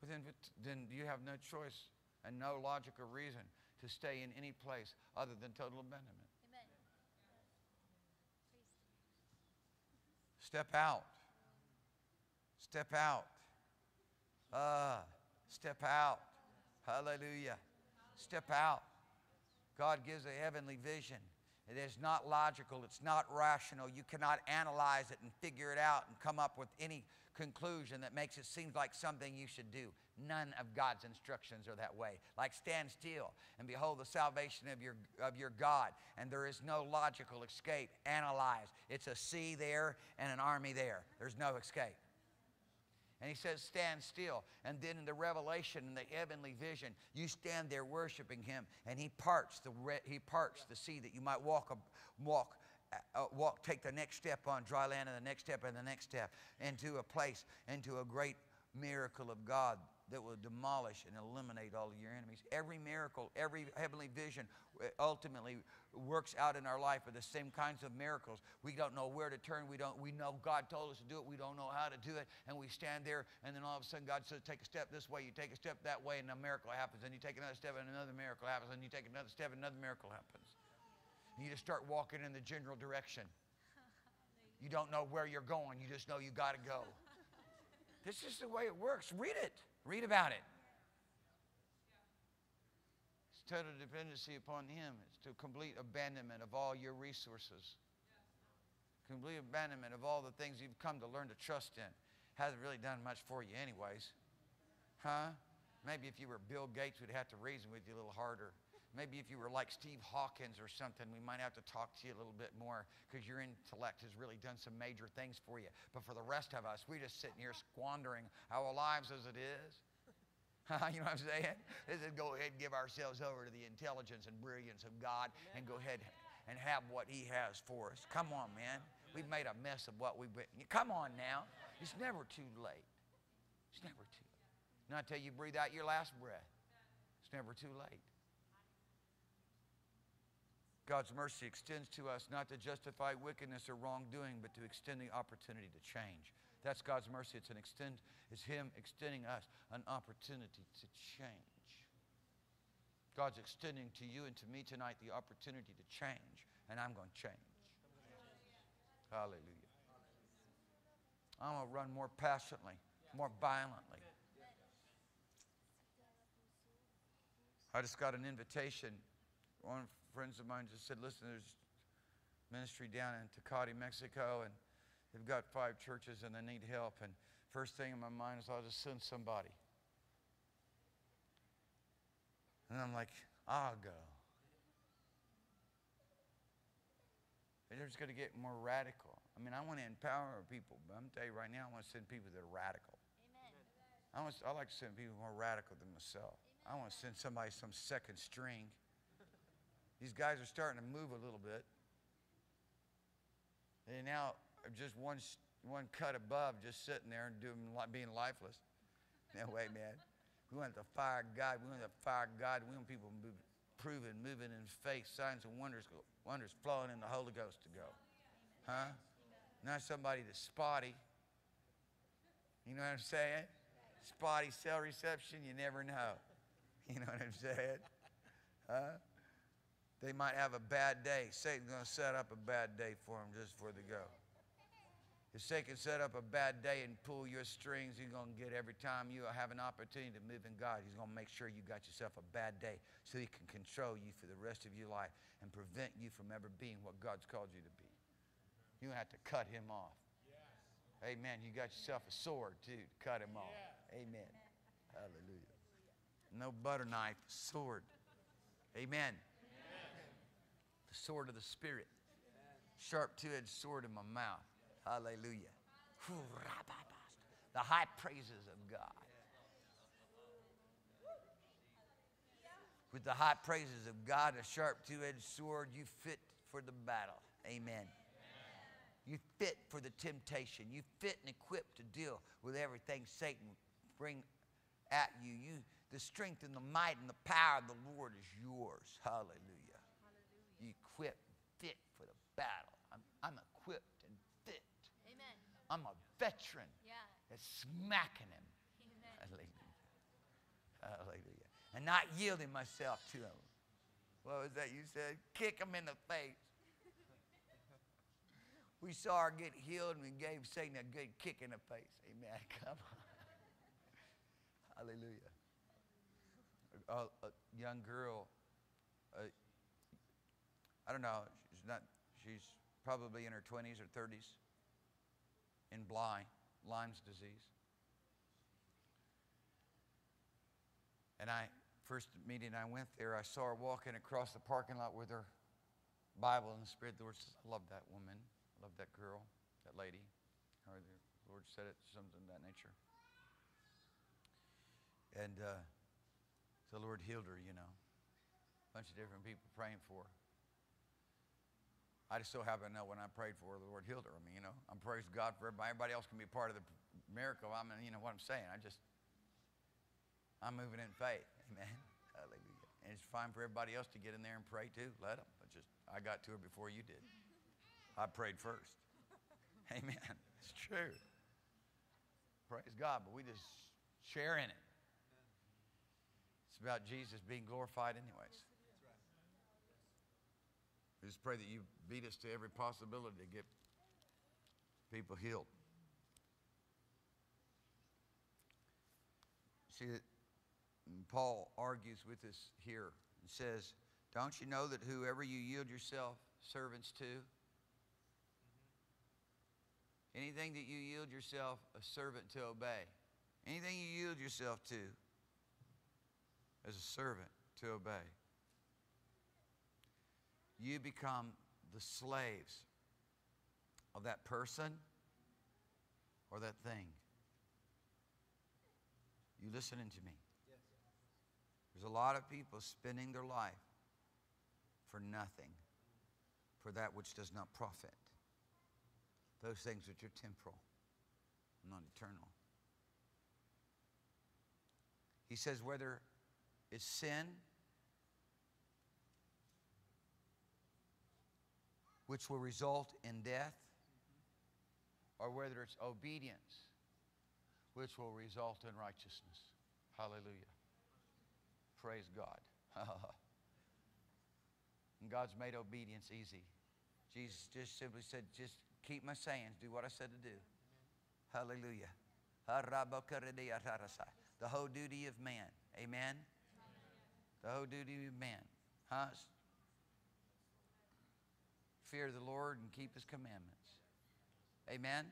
Well, then, then you have no choice and no logical reason to stay in any place other than total abandonment. Step out. Step out. Uh, step out. Hallelujah. Step out. God gives a heavenly vision. It is not logical, it's not rational. You cannot analyze it and figure it out and come up with any conclusion that makes it seem like something you should do. None of God's instructions are that way. Like stand still and behold the salvation of your, of your God. And there is no logical escape. Analyze. It's a sea there and an army there. There's no escape. And he says, Stand still. And then in the revelation, in the heavenly vision, you stand there worshiping him, and he parts the, he parts the sea that you might walk, walk, uh, walk, take the next step on dry land, and the next step, and the next step into a place, into a great miracle of God that will demolish and eliminate all of your enemies. Every miracle, every heavenly vision uh, ultimately works out in our life are the same kinds of miracles. We don't know where to turn. We don't. We know God told us to do it. We don't know how to do it, and we stand there, and then all of a sudden God says, "Take a step this way." You take a step that way, and a miracle happens. And you take another step, and another miracle happens. And you take another step, and another miracle happens. And you just start walking in the general direction. You don't know where you're going. You just know you got to go. This is the way it works. Read it. Read about it. It's total dependency upon Him. It's to complete abandonment of all your resources. Complete abandonment of all the things you've come to learn to trust in. Hasn't really done much for you, anyways. Huh? Maybe if you were Bill Gates, we'd have to reason with you a little harder. Maybe if you were like Steve Hawkins or something, we might have to talk to you a little bit more because your intellect has really done some major things for you. But for the rest of us, we're just sitting here squandering our lives as it is. you know what I'm saying? This is go ahead and give ourselves over to the intelligence and brilliance of God and go ahead and have what He has for us. Come on, man. We've made a mess of what we've been. Come on now. It's never too late. It's never too late. Not until you breathe out your last breath. It's never too late. God's mercy extends to us not to justify wickedness or wrongdoing, but to extend the opportunity to change. That's God's mercy. It's an extend, it's Him extending us an opportunity to change. God's extending to you and to me tonight the opportunity to change, and I'm going to change. Hallelujah. I'm going to run more passionately, more violently. I just got an invitation. Friends of mine just said, listen, there's ministry down in Tecate, Mexico, and they've got five churches and they need help. And first thing in my mind is I'll just send somebody. And I'm like, I'll go. They're just going to get more radical. I mean, I want to empower people, but I'm going to tell you right now, I want to send people that are radical. Amen. I, want, I like to send people more radical than myself. I want to send somebody some second string. These guys are starting to move a little bit. They now are just one, one cut above, just sitting there and doing, being lifeless. No way, man. We want the fire God. We want the fire God. We want people move, proving, moving in faith, signs and wonders, wonders flowing in the Holy Ghost to go. Huh? Not somebody that's spotty. You know what I'm saying? Spotty cell reception, you never know. You know what I'm saying? Huh? They might have a bad day. Satan's going to set up a bad day for them just for the go. If Satan set up a bad day and pull your strings, he's going to get every time you have an opportunity to move in God, he's going to make sure you got yourself a bad day so he can control you for the rest of your life and prevent you from ever being what God's called you to be. You have to cut him off. Amen. You got yourself a sword, too, to cut him off. Amen. Hallelujah. No butter knife, sword. Amen the sword of the Spirit. Sharp two edged sword in my mouth. Hallelujah. The high praises of God. With the high praises of God, a sharp two edged sword, you fit for the battle. Amen. You fit for the temptation. You fit and equipped to deal with everything Satan bring at you. You the strength and the might and the power of the Lord is yours. Hallelujah. Equipped, fit for the battle. I'm, I'm equipped and fit. Amen. I'm a veteran Yeah. that's smacking him. Amen. Hallelujah. and not yielding myself to him. What was that you said? Kick him in the face. We saw her get healed and we gave Satan a good kick in the face. Amen. Come on. Hallelujah. A, a young girl, uh, I don't know, she's not, she's probably in her 20s or 30s, in blind, Lyme's disease. And I, first meeting I went there, I saw her walking across the parking lot with her Bible and the Spirit. The Lord says, I love that woman. I love that girl, that lady. Or the Lord said it, something of that nature. And uh, the Lord healed her, you know. A bunch of different people praying for her. I just so happen to know when I prayed for her, the Lord healed her. I mean, you know, I'm praising God for everybody. Everybody else can be part of the miracle. I mean, you know what I'm saying. I just, I'm moving in faith. Amen. Hallelujah. And it's fine for everybody else to get in there and pray too. Let them. But just, I got to her before you did. I prayed first. Amen. It's true. Praise God. But we just share in it. It's about Jesus being glorified, anyways. We just pray that you beat us to every possibility to get people healed. See, Paul argues with us here and says, Don't you know that whoever you yield yourself servants to, anything that you yield yourself a servant to obey, anything you yield yourself to as a servant to obey, you become the slaves of that person or that thing. You listening to me? There's a lot of people spending their life for nothing, for that which does not profit. Those things which are temporal, not eternal. He says, whether it's sin, which will result in death, or whether it's obedience, which will result in righteousness. Hallelujah. Praise God. and God's made obedience easy. Jesus just simply said, just keep my sayings, do what I said to do. Hallelujah. The whole duty of man. Amen. The whole duty of man. Huh? Fear the Lord and keep his commandments. Amen.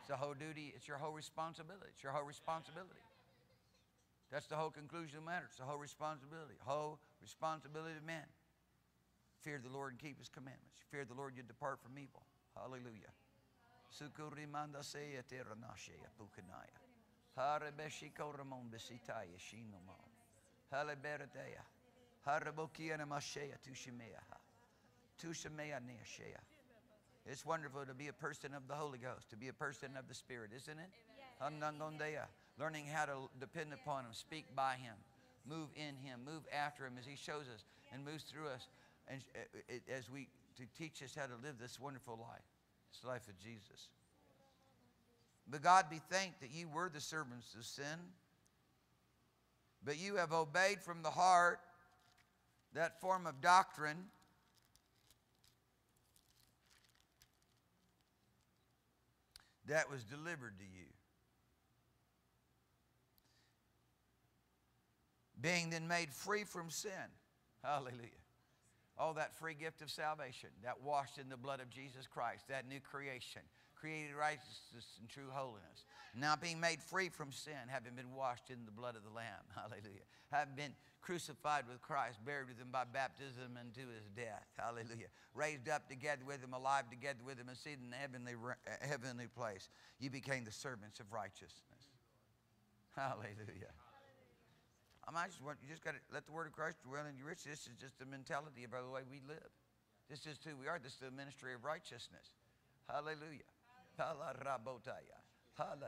It's the whole duty, it's your whole responsibility. It's your whole responsibility. That's the whole conclusion of the matter. It's the whole responsibility. Whole responsibility of man. Fear the Lord and keep his commandments. Fear the Lord, you depart from evil. Hallelujah. Sukurimanda It's wonderful to be a person of the Holy Ghost, to be a person of the Spirit, isn't it? Learning how to depend upon Him, speak by Him, move in Him, move after Him as He shows us and moves through us, and uh, uh, as we to teach us how to live this wonderful life, this life of Jesus. But God be thanked that you were the servants of sin, but you have obeyed from the heart that form of doctrine that was delivered to you. Being then made free from sin. Hallelujah. Oh, that free gift of salvation, that washed in the blood of Jesus Christ, that new creation, created righteousness and true holiness. Now being made free from sin, having been washed in the blood of the Lamb. Hallelujah. Having been crucified with Christ, buried with him by baptism into his death. Hallelujah. Raised up together with him, alive together with him, and seated in the heavenly, uh, heavenly place. You became the servants of righteousness. Hallelujah. I I just want you just got to let the word of Christ dwell in you rich. This is just the mentality of the way we live. This is who we are. This is the ministry of righteousness. Hallelujah. Hallelujah.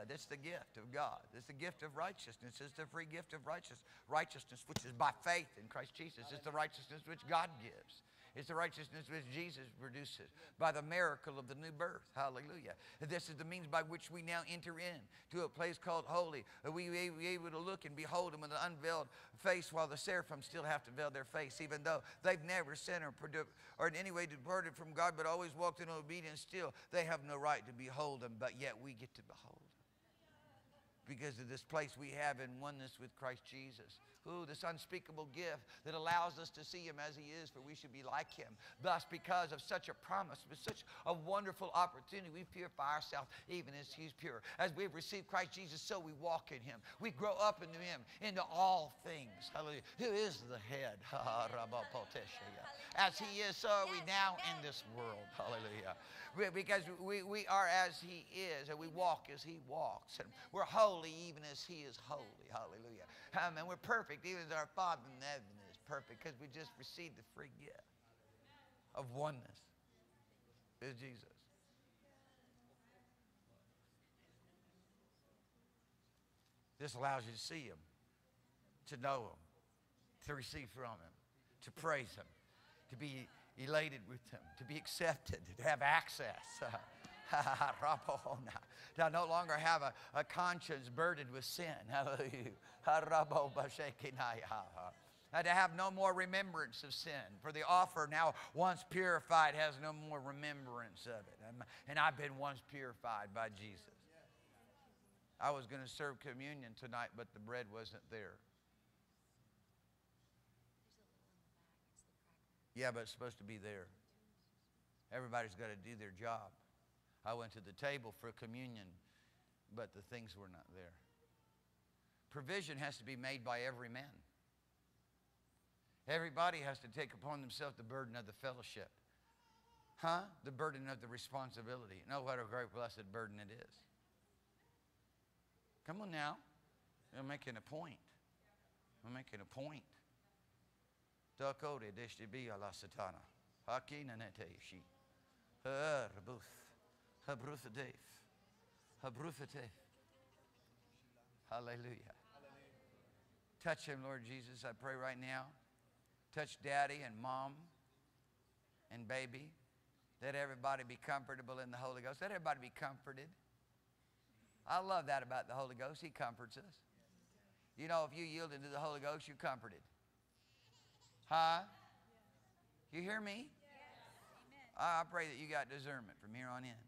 That's the gift of God. It's the gift of righteousness. It's the free gift of righteousness. Righteousness, which is by faith in Christ Jesus. It's the righteousness which God gives. It's the righteousness which Jesus produces by the miracle of the new birth. Hallelujah. This is the means by which we now enter in to a place called holy. We be able to look and behold him with an unveiled face while the seraphim still have to veil their face, even though they've never sinned or, or in any way departed from God, but always walked in obedience still. They have no right to behold him, but yet we get to behold him because of this place we have in oneness with Christ Jesus. Ooh, this unspeakable gift that allows us to see him as he is, for we should be like him. Thus, because of such a promise, with such a wonderful opportunity, we purify ourselves even as he's pure. As we have received Christ Jesus, so we walk in him. We grow up into him, into all things. Hallelujah. Who is the head? As he is, so are we now in this world. Hallelujah because we, we are as he is and we walk as he walks and we're holy even as he is holy hallelujah um, and we're perfect even as our father in heaven is perfect because we just received the free gift of oneness is jesus this allows you to see him to know him to receive from him to praise him to be elated with him, to be accepted, to have access. to no longer have a, a conscience burdened with sin. Hallelujah. To have no more remembrance of sin. For the offer now once purified has no more remembrance of it. And, and I've been once purified by Jesus. I was going to serve communion tonight, but the bread wasn't there. Yeah, but it's supposed to be there. Everybody's got to do their job. I went to the table for communion, but the things were not there. Provision has to be made by every man. Everybody has to take upon themselves the burden of the fellowship. Huh? The burden of the responsibility. Know what a great blessed burden it is. Come on now. I'm making a point. I'm making a point. Dakota deshtibi ala satana. Hakina neteshi. Herbuth. Habruthadev. Habruthadev. Hallelujah. Touch him, Lord Jesus. I pray right now. Touch daddy and mom and baby. Let everybody be comfortable in the Holy Ghost. Let everybody be comforted. I love that about the Holy Ghost. He comforts us. You know, if you yield into the Holy Ghost, you're comforted. Huh? You hear me? I pray that you got discernment from here on in.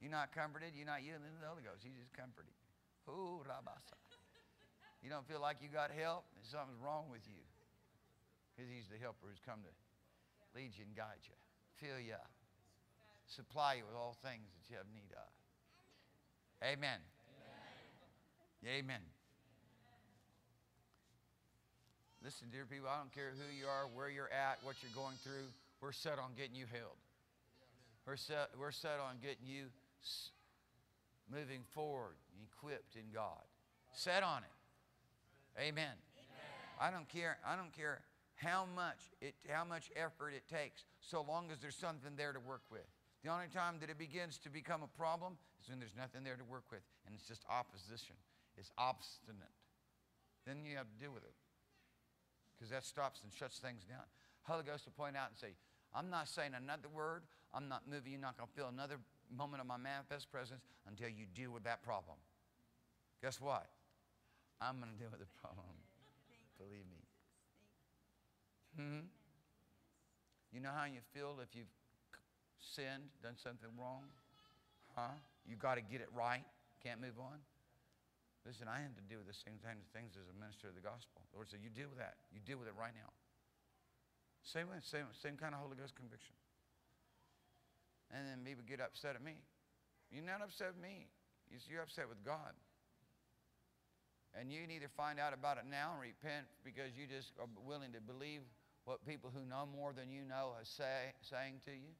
You're not comforted, you're not yielding to the Holy Ghost. He's just rabasa. You don't feel like you got help, something's wrong with you. Because He's the helper who's come to lead you and guide you, fill you up, supply you with all things that you have need of. Amen. Amen. Amen. Listen, dear people, I don't care who you are, where you're at, what you're going through. We're set on getting you healed. We're set, we're set on getting you moving forward, equipped in God. Set on it. Amen. Amen. I don't care. I don't care how much it, how much effort it takes, so long as there's something there to work with. The only time that it begins to become a problem is when there's nothing there to work with, and it's just opposition. It's obstinate. Then you have to deal with it because that stops and shuts things down. Holy Ghost will point out and say, I'm not saying another word. I'm not moving. You're not going to feel another moment of my manifest presence until you deal with that problem. Guess what? I'm going to deal with the problem. Believe me. Hmm? You know how you feel if you've sinned, done something wrong? Huh? You got to get it right. Can't move on. Listen, I had to deal with the same kinds of things as a minister of the gospel. The Lord said, You deal with that. You deal with it right now. Same way, same, same kind of Holy Ghost conviction. And then people get upset at me. You're not upset with me. You're upset with God. And you can either find out about it now and repent because you just are willing to believe what people who know more than you know are say, saying to you,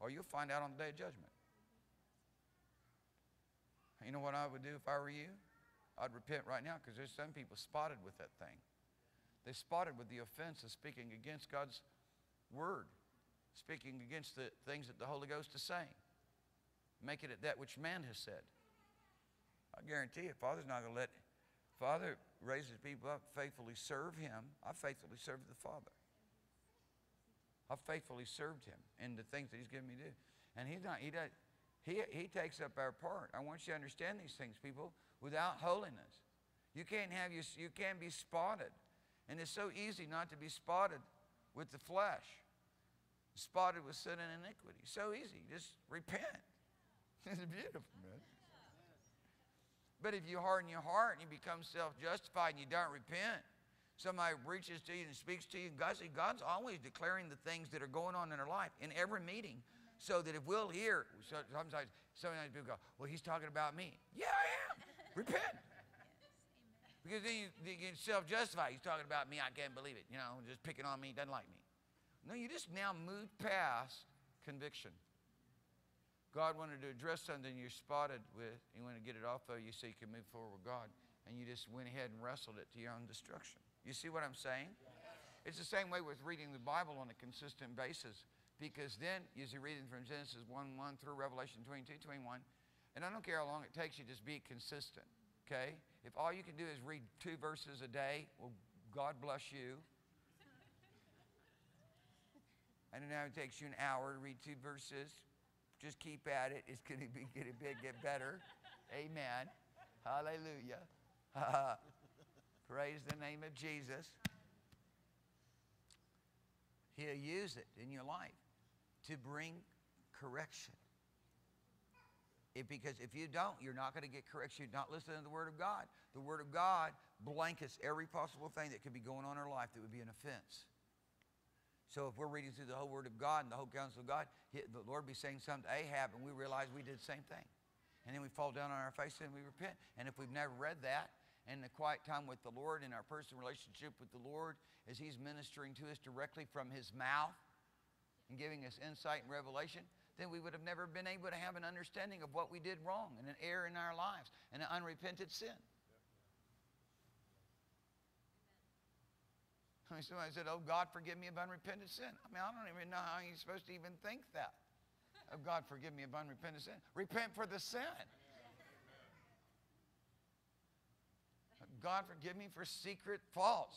or you'll find out on the day of judgment. You know what I would do if I were you? I'd repent right now because there's some people spotted with that thing. They spotted with the offense of speaking against God's word, speaking against the things that the Holy Ghost is saying, making it that which man has said. I guarantee you, Father's not going to let Father raises people up, faithfully serve Him. I faithfully serve the Father. I've faithfully served him in the things that he's given me to do. And he's not, he does, he, he takes up our part. I want you to understand these things, people, without holiness. You can't have you, you can't be spotted. And it's so easy not to be spotted with the flesh. Spotted with sin and iniquity. So easy. Just repent. It's beautiful, man. But if you harden your heart and you become self-justified and you don't repent, somebody reaches to you and speaks to you, God, see, God's always declaring the things that are going on in our life in every meeting so that if we'll hear, sometimes, sometimes people go, well, he's talking about me. Yeah, I am. Repent. Because then you, you get self-justify. He's talking about me. I can't believe it. You know, just picking on me. Doesn't like me. No, you just now moved past conviction. God wanted to address something you're spotted with. You want to get it off of you so you can move forward with God. And you just went ahead and wrestled it to your own destruction. You see what I'm saying? It's the same way with reading the Bible on a consistent basis. Because then, as you're reading from Genesis 1 1 through Revelation 22 21, and I don't care how long it takes you, just be consistent. Okay? If all you can do is read two verses a day, well, God bless you. And now it takes you an hour to read two verses. Just keep at it. It's going to be get, get better. Amen. Hallelujah. Praise the name of Jesus. He'll use it in your life to bring correction. It, because if you don't, you're not going to get correction. You're not listening to the Word of God. The Word of God blankets every possible thing that could be going on in our life that would be an offense. So if we're reading through the whole Word of God and the whole counsel of God, the Lord be saying something to Ahab, and we realize we did the same thing. And then we fall down on our face and we repent. And if we've never read that, and the quiet time with the Lord and our personal relationship with the Lord as He's ministering to us directly from His mouth and giving us insight and revelation, then we would have never been able to have an understanding of what we did wrong and an error in our lives and an unrepented sin. I said, Oh, God, forgive me of unrepentant sin. I mean, I don't even know how you're supposed to even think that. Oh, God, forgive me of unrepentant sin. Repent for the sin. God, forgive me for secret faults.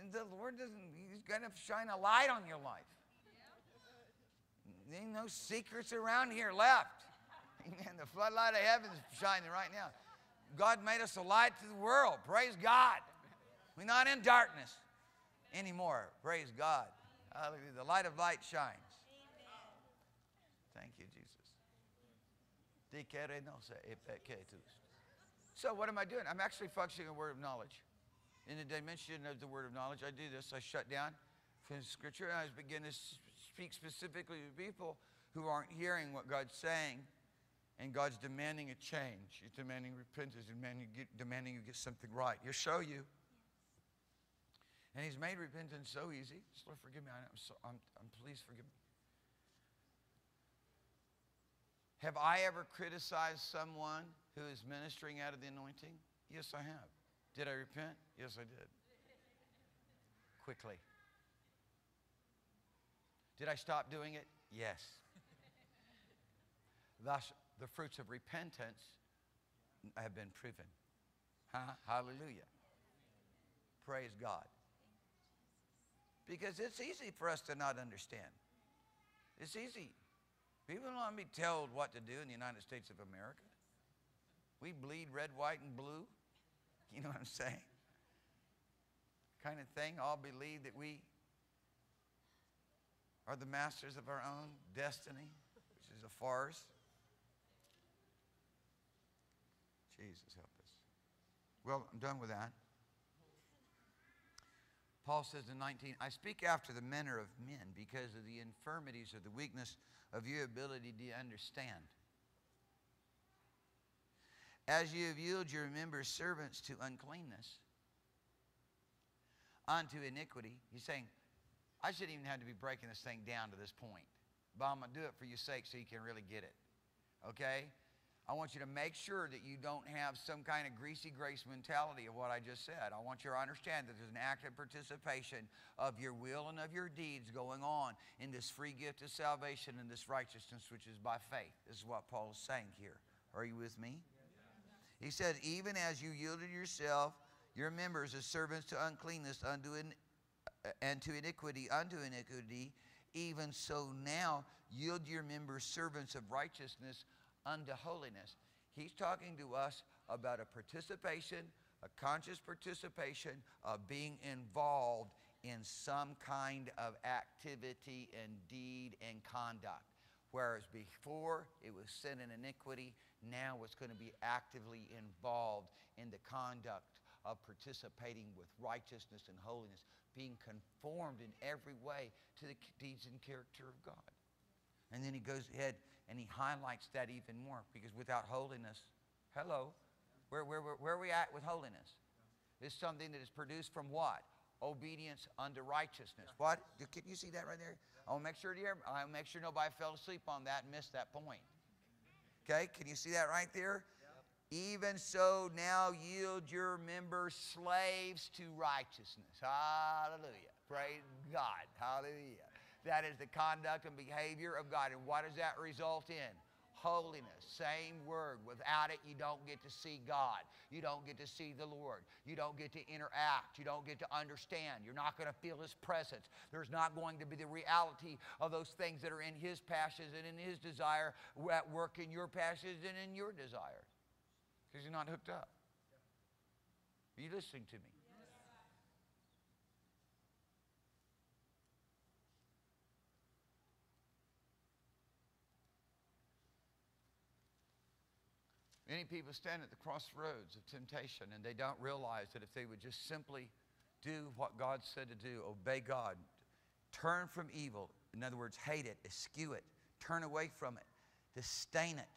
And the Lord doesn't, He's going to shine a light on your life. There ain't no secrets around here left. Amen. The floodlight of heaven is shining right now. God made us a light to the world. Praise God. We're not in darkness anymore. Praise God. Hallelujah. The light of light shines. Thank you, Jesus. So, what am I doing? I'm actually functioning a word of knowledge. In the dimension of the word of knowledge, I do this. I shut down from Scripture and I begin to speak specifically to people who aren't hearing what God's saying. And God's demanding a change. He's demanding repentance, demanding, demanding you get something right. He'll show you. And he's made repentance so easy. Just Lord, forgive me. I'm, so, I'm, I'm please forgive me. Have I ever criticized someone who is ministering out of the anointing? Yes, I have. Did I repent? Yes, I did. Quickly. Did I stop doing it? Yes. Thus, the fruits of repentance have been proven. Huh? Hallelujah. Praise God. Because it's easy for us to not understand. It's easy. People don't want to be told what to do in the United States of America. We bleed red, white, and blue. You know what I'm saying? Kind of thing. All believe that we are the masters of our own destiny, which is a farce. Jesus, help us. Well, I'm done with that. Paul says in 19, I speak after the manner of men because of the infirmities or the weakness of your ability to understand. As you have yielded your members servants to uncleanness, unto iniquity, he's saying, I shouldn't even have to be breaking this thing down to this point. But I'm going to do it for your sake so you can really get it. Okay? I want you to make sure that you don't have some kind of greasy grace mentality of what I just said. I want you to understand that there's an active participation of your will and of your deeds going on in this free gift of salvation and this righteousness which is by faith. This is what Paul is saying here. Are you with me? He said, Even as you yielded yourself, your members as servants to uncleanness unto and to iniquity unto iniquity, even so now yield your members servants of righteousness unto holiness. He's talking to us about a participation, a conscious participation of being involved in some kind of activity and deed and conduct. Whereas before it was sin and iniquity, now it's going to be actively involved in the conduct of participating with righteousness and holiness, being conformed in every way to the deeds and character of God. And then he goes ahead and he highlights that even more because without holiness, hello, where, where, where, where are we at with holiness? It's something that is produced from what? Obedience unto righteousness. What? Can you see that right there? I'll make sure, I want to make sure nobody fell asleep on that and missed that point. Okay, can you see that right there? Even so, now yield your members slaves to righteousness. Hallelujah. Praise God. Hallelujah. That is the conduct and behavior of God. And what does that result in? Holiness. Same word. Without it, you don't get to see God. You don't get to see the Lord. You don't get to interact. You don't get to understand. You're not going to feel His presence. There's not going to be the reality of those things that are in His passions and in His desire at work in your passions and in your desires because you're not hooked up. Are you listening to me? Many people stand at the crossroads of temptation and they don't realize that if they would just simply do what God said to do, obey God, turn from evil, in other words, hate it, eschew it, turn away from it, disdain it,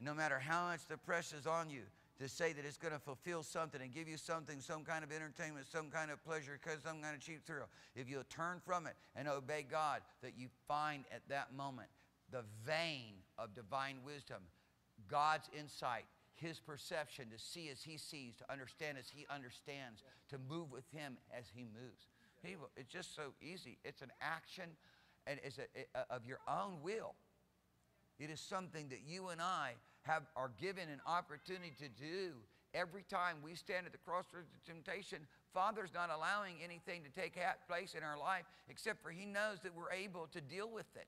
no matter how much the pressure is on you, to say that it's going to fulfill something and give you something, some kind of entertainment, some kind of pleasure, because some kind of cheap thrill. If you'll turn from it and obey God, that you find at that moment the vein of divine wisdom, God's insight, His perception to see as He sees, to understand as He understands, to move with Him as He moves. People, it's just so easy. It's an action and it's a, of your own will. It is something that you and I have, are given an opportunity to do every time we stand at the crossroads of temptation. Father's not allowing anything to take place in our life except for He knows that we're able to deal with it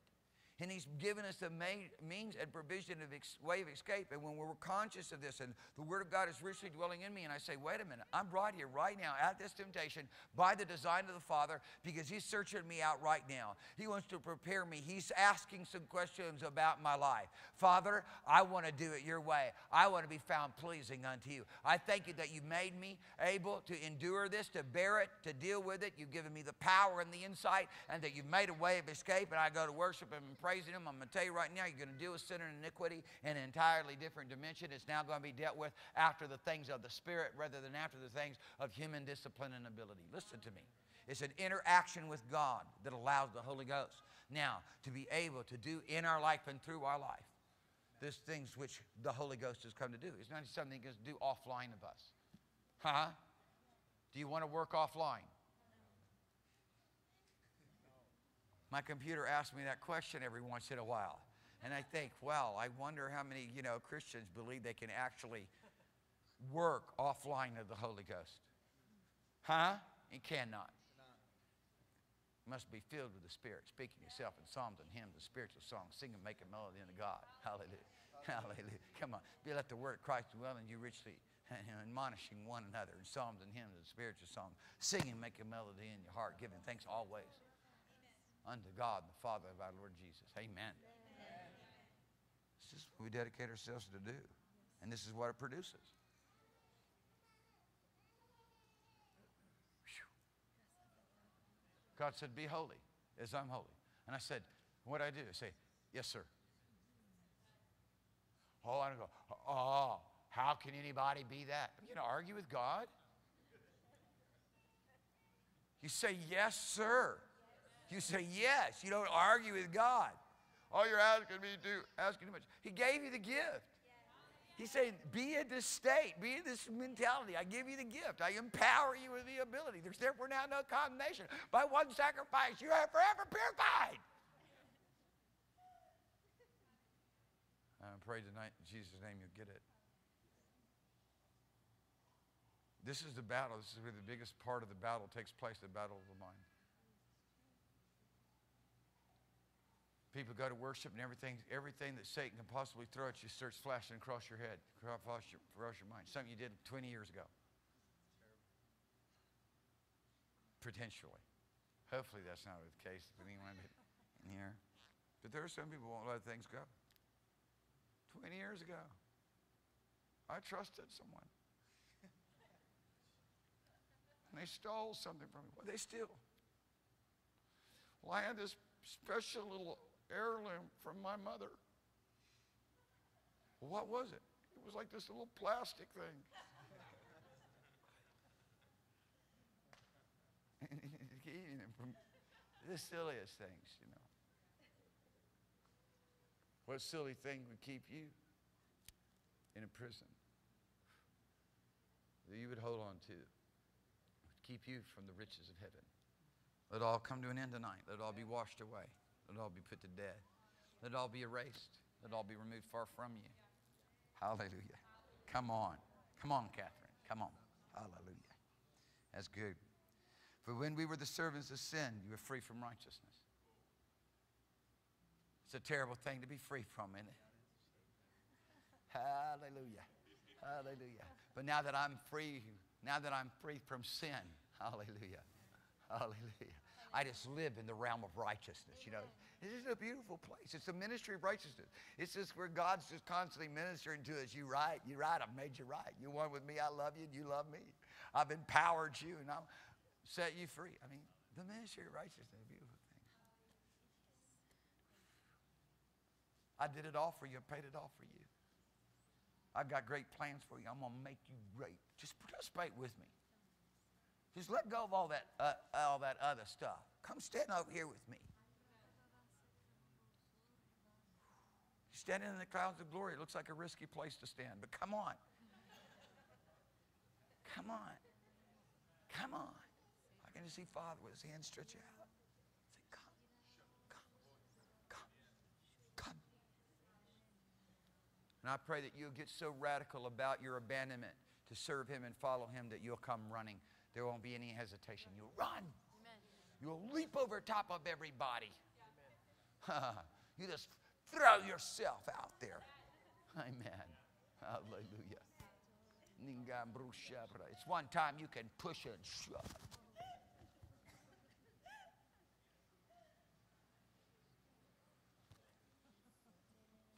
and He's given us the means and provision of ex- way of escape. And when we're conscious of this, and the Word of God is richly dwelling in me, and I say, wait a minute, I'm brought here right now at this temptation by the design of the Father because He's searching me out right now. He wants to prepare me. He's asking some questions about my life. Father, I want to do it your way. I want to be found pleasing unto you. I thank you that you made me able to endure this, to bear it, to deal with it. You've given me the power and the insight, and that you've made a way of escape, and I go to worship Him and pray praising Him. I'm going to tell you right now, you're going to deal with sin and iniquity in an entirely different dimension. It's now going to be dealt with after the things of the Spirit rather than after the things of human discipline and ability. Listen to me. It's an interaction with God that allows the Holy Ghost now to be able to do in our life and through our life these things which the Holy Ghost has come to do. It's not something He can do offline of us. Huh? Do you want to work offline? My computer asks me that question every once in a while. And I think, well, I wonder how many, you know, Christians believe they can actually work offline of the Holy Ghost. Huh? It cannot. Must be filled with the Spirit, speaking yourself in psalms and hymns and spiritual songs, singing, making melody unto God. Hallelujah. Hallelujah. Come on. Be let the word of Christ dwell in you richly, admonishing one another in psalms and hymns and spiritual songs, singing, making melody in your heart, giving thanks always unto God, the Father of our Lord Jesus. Amen. Amen. This is what we dedicate ourselves to do, and this is what it produces. God said, Be holy as I'm holy. And I said, What do I do? I say, Yes, sir. Oh, I don't go, Oh, how can anybody be that? You know, argue with God? You say, Yes, sir. You say yes. You don't argue with God. All you're asking me to do, asking too much. He gave you the gift. He's saying, be in this state, be in this mentality. I give you the gift. I empower you with the ability. There's therefore now no condemnation. By one sacrifice, you are forever purified. I pray tonight in Jesus' name you'll get it. This is the battle. This is where the biggest part of the battle takes place, the battle of the mind. People go to worship and everything, everything that Satan can possibly throw at you starts flashing across your head, across your, across your mind. Something you did 20 years ago. Potentially. Hopefully that's not the case with anyone in here. But there are some people who won't let things go. 20 years ago, I trusted someone. and they stole something from me. Well, they steal. Well, I had this special little heirloom from my mother. Well, what was it? It was like this little plastic thing. from the silliest things, you know. What silly thing would keep you in a prison that you would hold on to, would keep you from the riches of heaven? Let all come to an end tonight. Let it all be washed away. Let it all be put to death. Let it all be erased. Let it all be removed far from you. Hallelujah. Come on. Come on, Catherine. Come on. Hallelujah. That's good. For when we were the servants of sin, you were free from righteousness. It's a terrible thing to be free from, isn't it? Hallelujah. Hallelujah. But now that I'm free, now that I'm free from sin, hallelujah. Hallelujah. I just live in the realm of righteousness, you know. This is a beautiful place. It's a ministry of righteousness. It's just where God's just constantly ministering to us. You right, you right, I've made you right. You one with me, I love you, and you love me. I've empowered you, and I'll set you free. I mean, the ministry of righteousness is a beautiful thing. I did it all for you, I paid it all for you. I've got great plans for you. I'm going to make you great. Just participate with me. Just let go of all that, uh, all that other stuff. Come stand over here with me. Standing in the clouds of glory, it looks like a risky place to stand, but come on. Come on. Come on. I can just see Father with his hands stretched out. Say, come, come, come, come. And I pray that you'll get so radical about your abandonment to serve him and follow him that you'll come running there won't be any hesitation. You'll run. Amen. You'll leap over top of everybody. you just throw yourself out there. Amen. Hallelujah. It's one time you can push and shove.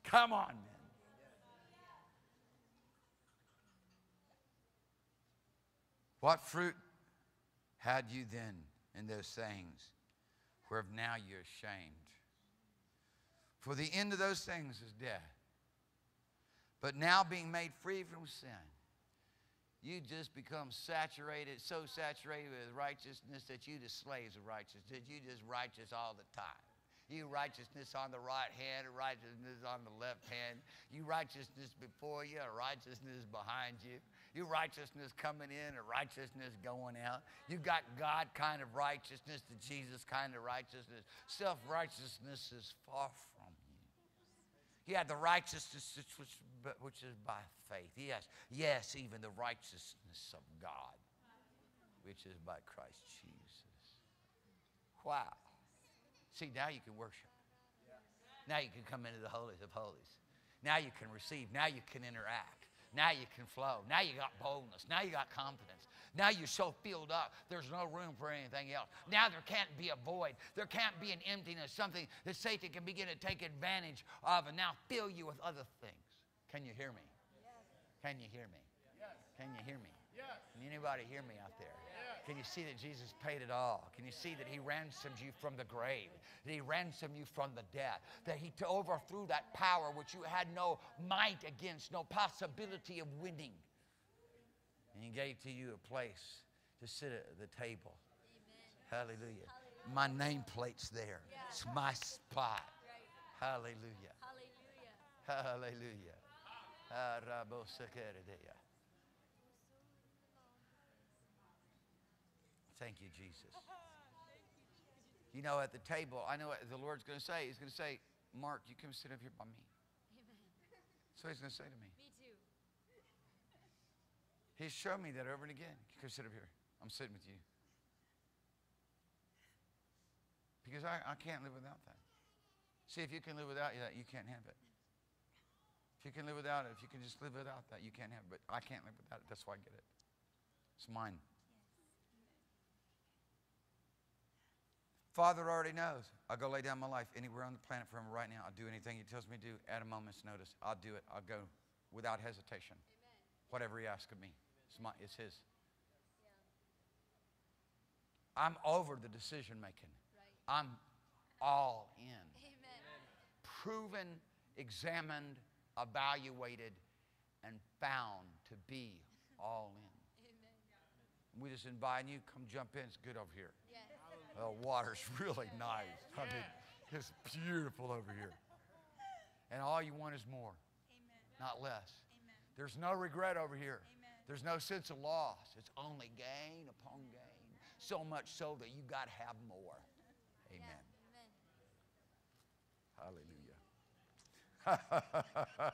Come on, man. What fruit had you then in those things whereof now you're ashamed? For the end of those things is death. But now being made free from sin, you just become saturated, so saturated with righteousness that you just slaves of righteousness, you just righteous all the time. You righteousness on the right hand, righteousness on the left hand. You righteousness before you, righteousness behind you. You righteousness coming in or righteousness going out. You've got God kind of righteousness, the Jesus kind of righteousness. Self righteousness is far from you. You had the righteousness which, which is by faith. Yes, yes, even the righteousness of God, which is by Christ Jesus. Wow. See, now you can worship. Now you can come into the holies of holies. Now you can receive. Now you can interact. Now you can flow. Now you got boldness. Now you got confidence. Now you're so filled up, there's no room for anything else. Now there can't be a void. There can't be an emptiness, something that Satan can begin to take advantage of and now fill you with other things. Can you hear me? Can you hear me? Can you hear me? Can anybody hear me out there? Can you see that Jesus paid it all? Can you see that He ransomed you from the grave? That He ransomed you from the death? That He overthrew that power which you had no might against, no possibility of winning. And He gave to you a place to sit at the table. Amen. Hallelujah. My nameplate's there. Yeah. It's my spot. Right. Hallelujah. Hallelujah. Hallelujah. Ah, Thank you, Jesus. You know, at the table, I know what the Lord's going to say. He's going to say, Mark, you come sit up here by me. Amen. So he's going to say to me. Me too. He's shown me that over and again. You come sit up here. I'm sitting with you. Because I, I can't live without that. See, if you can live without that, you can't have it. If you can live without it, if you can just live without that, you can't have it. But I can't live without it. That's why I get it. It's mine. Father already knows. I'll go lay down my life anywhere on the planet for him right now. I'll do anything he tells me to do at a moment's notice. I'll do it. I'll go without hesitation. Whatever he asks of me. It's, my, it's his. I'm over the decision making. Right. I'm all in. Amen. Proven, examined, evaluated, and found to be all in. Amen. We just invite you, come jump in. It's good over here. Yes. The water's really nice. I mean, it's beautiful over here. And all you want is more, Amen. not less. Amen. There's no regret over here. Amen. There's no sense of loss. It's only gain upon gain. So much so that you got to have more. Amen. Amen. Hallelujah.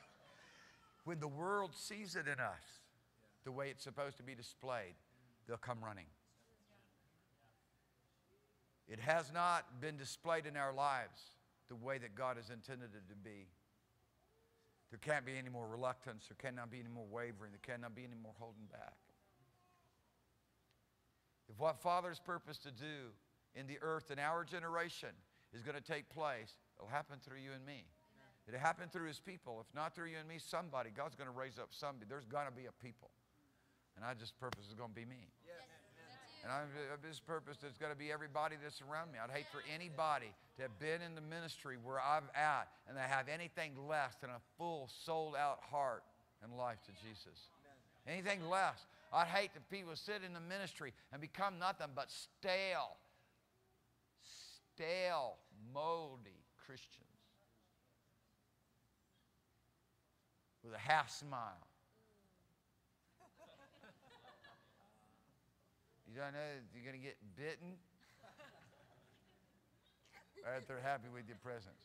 when the world sees it in us, the way it's supposed to be displayed, they'll come running. It has not been displayed in our lives the way that God has intended it to be. There can't be any more reluctance. There cannot be any more wavering. There cannot be any more holding back. If what Father's purpose to do in the earth in our generation is going to take place, it'll happen through you and me. It'll happen through his people. If not through you and me, somebody. God's going to raise up somebody. There's going to be a people. And I just purpose is going to be me. And I'm, of his purpose is going to be everybody that's around me. I'd hate for anybody to have been in the ministry where I'm at and they have anything less than a full, sold out heart and life to Jesus. Anything less. I'd hate that people sit in the ministry and become nothing but stale, stale, moldy Christians with a half smile. You don't know that you're going to get bitten? or that they're happy with your presence.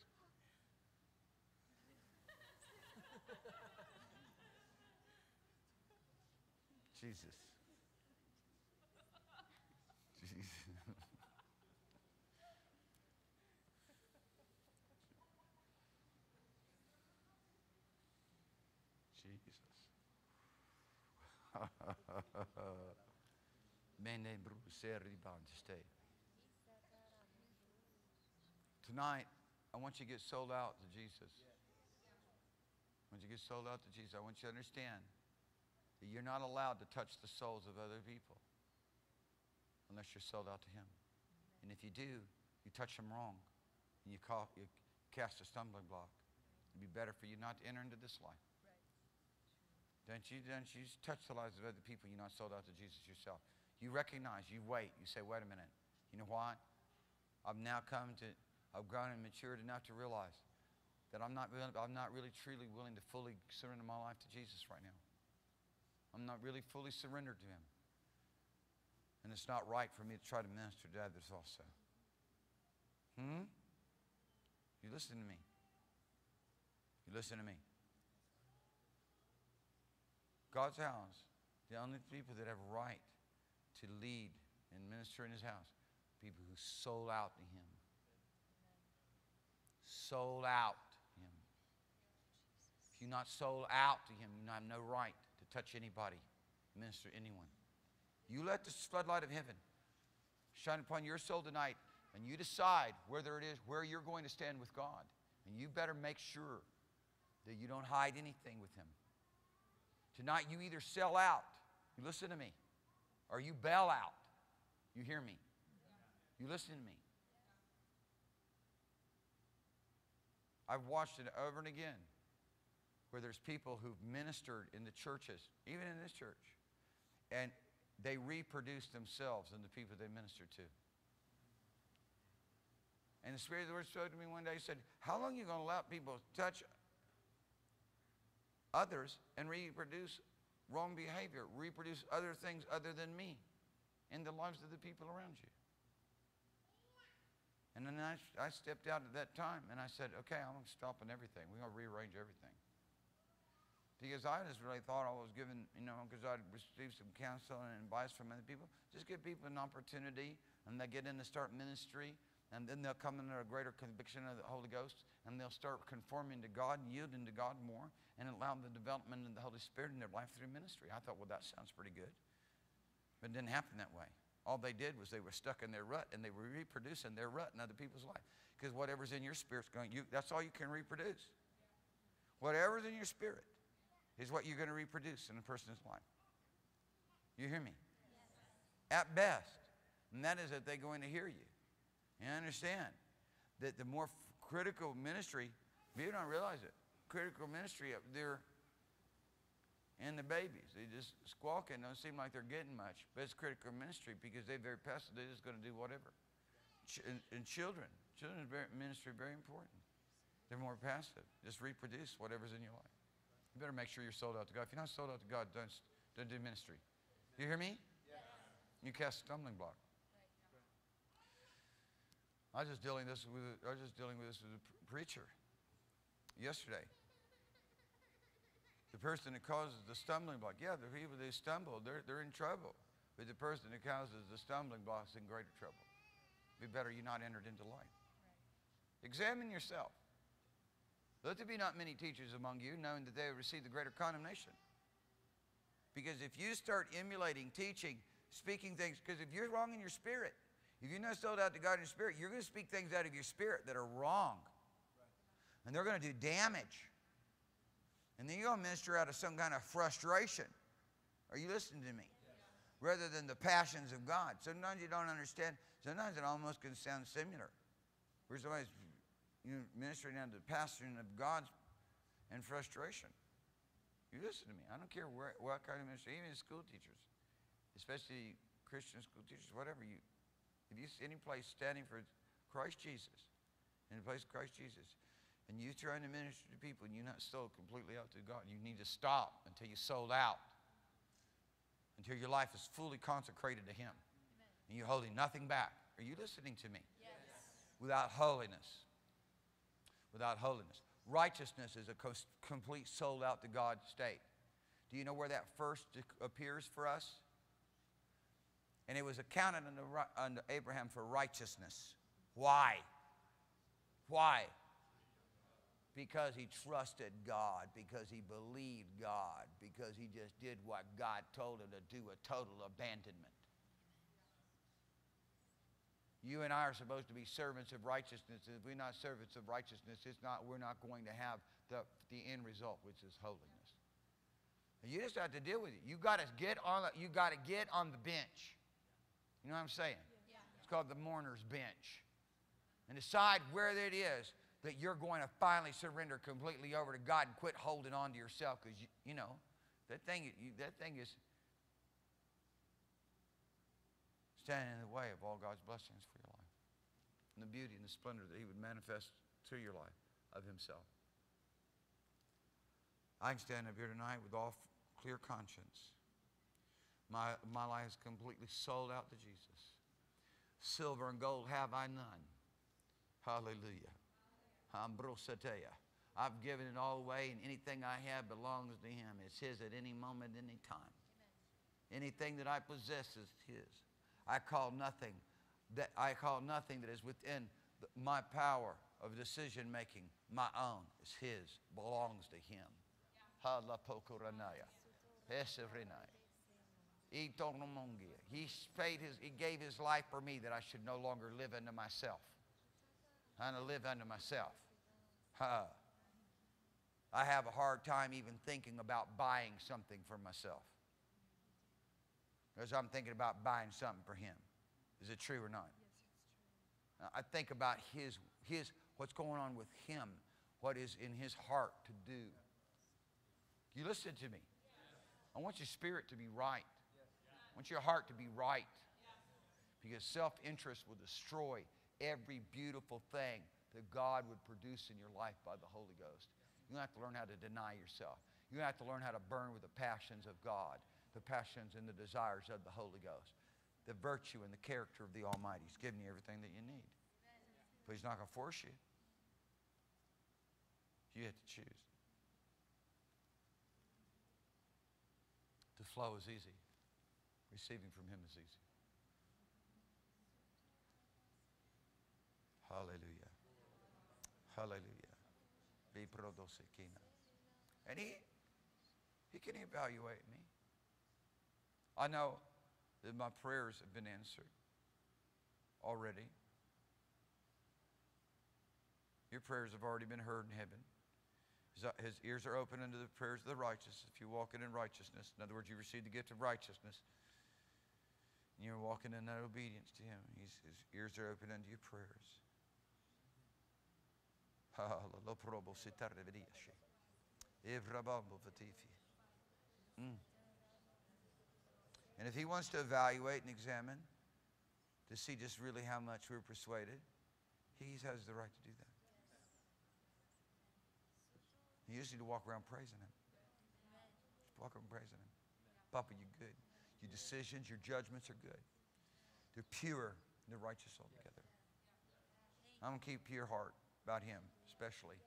Jesus. Jesus. Jesus. Bante. Tonight, I want you to get sold out to Jesus. I want you to get sold out to Jesus. I want you to understand that you're not allowed to touch the souls of other people unless you're sold out to Him. And if you do, you touch them wrong and you, call, you cast a stumbling block. It'd be better for you not to enter into this life. Don't you, don't you touch the lives of other people. You're not sold out to Jesus yourself. You recognize, you wait. You say, wait a minute. You know what? I've now come to, I've grown and matured enough to realize that I'm not, really, I'm not really truly willing to fully surrender my life to Jesus right now. I'm not really fully surrendered to Him. And it's not right for me to try to minister to others also. Hmm? You listen to me. You listen to me. God's house, the only people that have right to lead and minister in his house, people who sold out to him. Sold out to him. If you're not sold out to him, you have no right to touch anybody, minister anyone. You let the floodlight of heaven shine upon your soul tonight, and you decide whether it is where you're going to stand with God. And you better make sure that you don't hide anything with him. Tonight, you either sell out, you listen to me, or you bail out. You hear me? You listen to me. I've watched it over and again where there's people who've ministered in the churches, even in this church, and they reproduce themselves in the people they minister to. And the Spirit of the Lord spoke to me one day, he said, How long are you going to allow people to touch others and reproduce wrong behavior, reproduce other things other than me in the lives of the people around you. And then I, I stepped out at that time and I said, okay, I'm stopping everything. We're going to rearrange everything. Because I just really thought I was given, you know, because I'd received some counsel and advice from other people. Just give people an opportunity and they get in to start ministry. And then they'll come under a greater conviction of the Holy Ghost and they'll start conforming to God and yielding to God more and allow the development of the Holy Spirit in their life through ministry. I thought, well, that sounds pretty good. But it didn't happen that way. All they did was they were stuck in their rut and they were reproducing their rut in other people's life. Because whatever's in your spirit's going, you, that's all you can reproduce. Whatever's in your spirit is what you're going to reproduce in a person's life. You hear me? At best. And that is that they're going to hear you. You understand that the more critical ministry, people don't realize it, critical ministry up there and the babies. They just squawking, don't seem like they're getting much. But it's critical ministry because they're very passive. They're just going to do whatever. Ch- and, and children, children's very, ministry very important. They're more passive. Just reproduce whatever's in your life. You better make sure you're sold out to God. If you're not sold out to God, don't, don't do ministry. You hear me? You cast a stumbling block. I was just dealing this with I was just dealing with this with a preacher yesterday. The person that causes the stumbling block, yeah, the people that stumble, they're, they're in trouble. But the person that causes the stumbling block is in greater trouble. Be better you not entered into life. Examine yourself. Let there be not many teachers among you, knowing that they have received the greater condemnation. Because if you start emulating, teaching, speaking things, because if you're wrong in your spirit, if you're not sold out to God in your spirit, you're going to speak things out of your spirit that are wrong. And they're going to do damage. And then you're going to minister out of some kind of frustration. Are you listening to me? Rather than the passions of God. Sometimes you don't understand. Sometimes it almost can sound similar. Where somebody's you know, ministering out of the passion of God and frustration. You listen to me. I don't care where, what kind of ministry, even school teachers, especially Christian school teachers, whatever you, if you any place standing for Christ Jesus, in the place of Christ Jesus, and you're trying to minister to people and you're not sold completely out to God, you need to stop until you're sold out, until your life is fully consecrated to Him, and you're holding nothing back. Are you listening to me? Yes. Without holiness. Without holiness. Righteousness is a complete sold out to God state. Do you know where that first appears for us? And it was accounted unto, unto Abraham for righteousness. Why? Why? Because he trusted God, because he believed God, because he just did what God told him to do, a total abandonment. You and I are supposed to be servants of righteousness. If we're not servants of righteousness, it's not, we're not going to have the, the end result, which is holiness. And you just have to deal with it. You got to get on. You got to get on the bench. You know what I'm saying? Yeah. It's called the mourner's bench, and decide where it is that you're going to finally surrender completely over to God and quit holding on to yourself because you, you know that thing. You, that thing is standing in the way of all God's blessings for your life and the beauty and the splendor that He would manifest to your life of Himself. I can stand up here tonight with all clear conscience. My, my life is completely sold out to Jesus. Silver and gold have I none. Hallelujah. Ambrosatea. I've given it all away, and anything I have belongs to Him. It's His at any moment, any time. Anything that I possess is His. I call nothing that I call nothing that is within my power of decision making my own. It's His. Belongs to Him. Halapokoranaya. Eserinai. Itonomongia. He paid his, he gave his life for me that I should no longer live unto myself. I to live unto myself. Huh. I have a hard time even thinking about buying something for myself. Because I'm thinking about buying something for him. Is it true or not? I think about his, his, what's going on with him, what is in his heart to do. You listen to me. I want your spirit to be right. I want your heart to be right. Because self interest will destroy every beautiful thing that God would produce in your life by the Holy Ghost. You're going to have to learn how to deny yourself. You're going to have to learn how to burn with the passions of God, the passions and the desires of the Holy Ghost, the virtue and the character of the Almighty. He's giving you everything that you need. But He's not going to force you. You have to choose. To flow is easy, receiving from Him is easy. Hallelujah. Hallelujah. Be prodosekina. And he, he can evaluate me. I know that my prayers have been answered already. Your prayers have already been heard in heaven. His, uh, his ears are open unto the prayers of the righteous if you walk in righteousness. In other words, you receive the gift of righteousness. And you're walking in that obedience to Him. He's, his ears are open unto your prayers. Mm. And if he wants to evaluate and examine to see just really how much we're persuaded, he has the right to do that. You just need to walk around praising him. Just walk around praising him. Papa, you're good. Your decisions, your judgments are good. They're pure and they're righteous altogether. I'm going to keep pure heart about him, especially.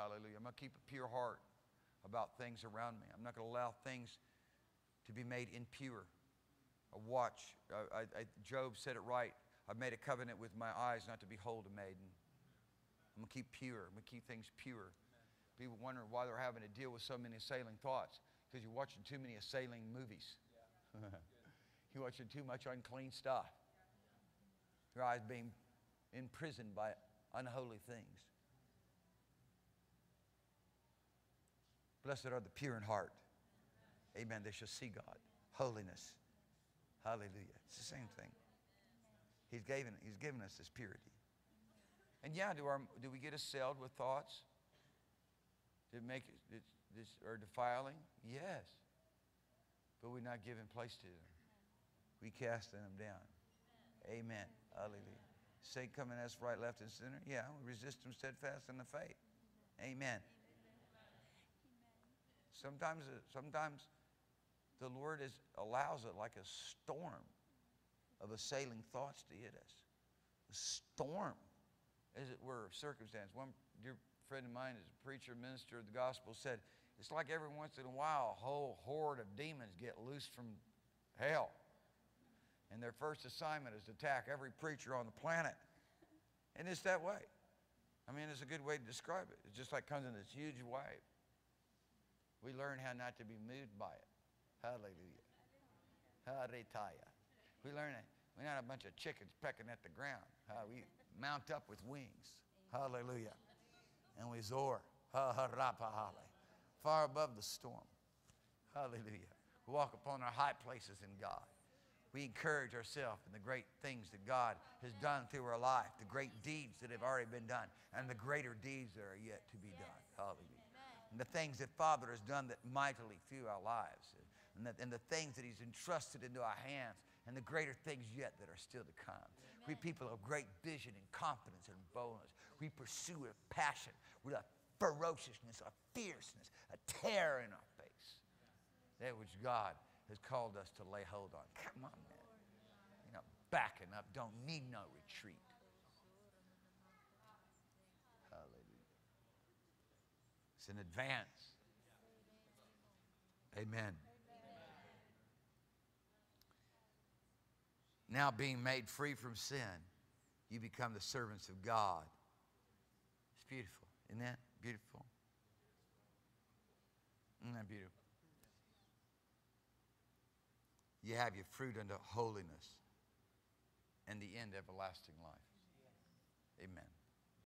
Hallelujah. I'm going to keep a pure heart about things around me. I'm not going to allow things to be made impure. A watch, I, I, Job said it right. I've made a covenant with my eyes not to behold a maiden. I'm going to keep pure. I'm going to keep things pure. People wondering why they're having to deal with so many assailing thoughts because you're watching too many assailing movies. You're watching too much unclean stuff. Your eyes being imprisoned by unholy things. Blessed are the pure in heart. Amen. They shall see God. Holiness. Hallelujah. It's the same thing. He's given, he's given us this purity. And yeah, do, our, do we get assailed with thoughts make it, are defiling? Yes. But we're not giving place to them. We casting them down. Amen. Hallelujah. Say, come and ask right, left, and center. Yeah, we resist them steadfast in the faith. Amen. Sometimes, uh, sometimes the Lord is, allows it like a storm of assailing thoughts to hit us. A storm, as it were, of circumstance. One dear friend of mine is a preacher, minister of the gospel, said, it's like every once in a while a whole horde of demons get loose from hell. And their first assignment is to attack every preacher on the planet. And it's that way. I mean, it's a good way to describe it. It's just like comes in this huge wave. We learn how not to be moved by it. Hallelujah. Haretaya. We learn it. We're not a bunch of chickens pecking at the ground. Uh, we mount up with wings. Hallelujah. And we soar. Far above the storm. Hallelujah. We walk upon our high places in God. We encourage ourselves in the great things that God has done through our life, the great deeds that have already been done, and the greater deeds that are yet to be done. Hallelujah and the things that Father has done that mightily through our lives, and, that, and the things that He's entrusted into our hands, and the greater things yet that are still to come. Amen. We people of great vision and confidence and boldness. We pursue with passion, with a ferociousness, a fierceness, a tear in our face. That which God has called us to lay hold on. Come on, man. You're not backing up, don't need no retreat. Hallelujah. In advance. Amen. Now, being made free from sin, you become the servants of God. It's beautiful. Isn't that beautiful? Isn't that beautiful? You have your fruit unto holiness and the end everlasting life. Amen.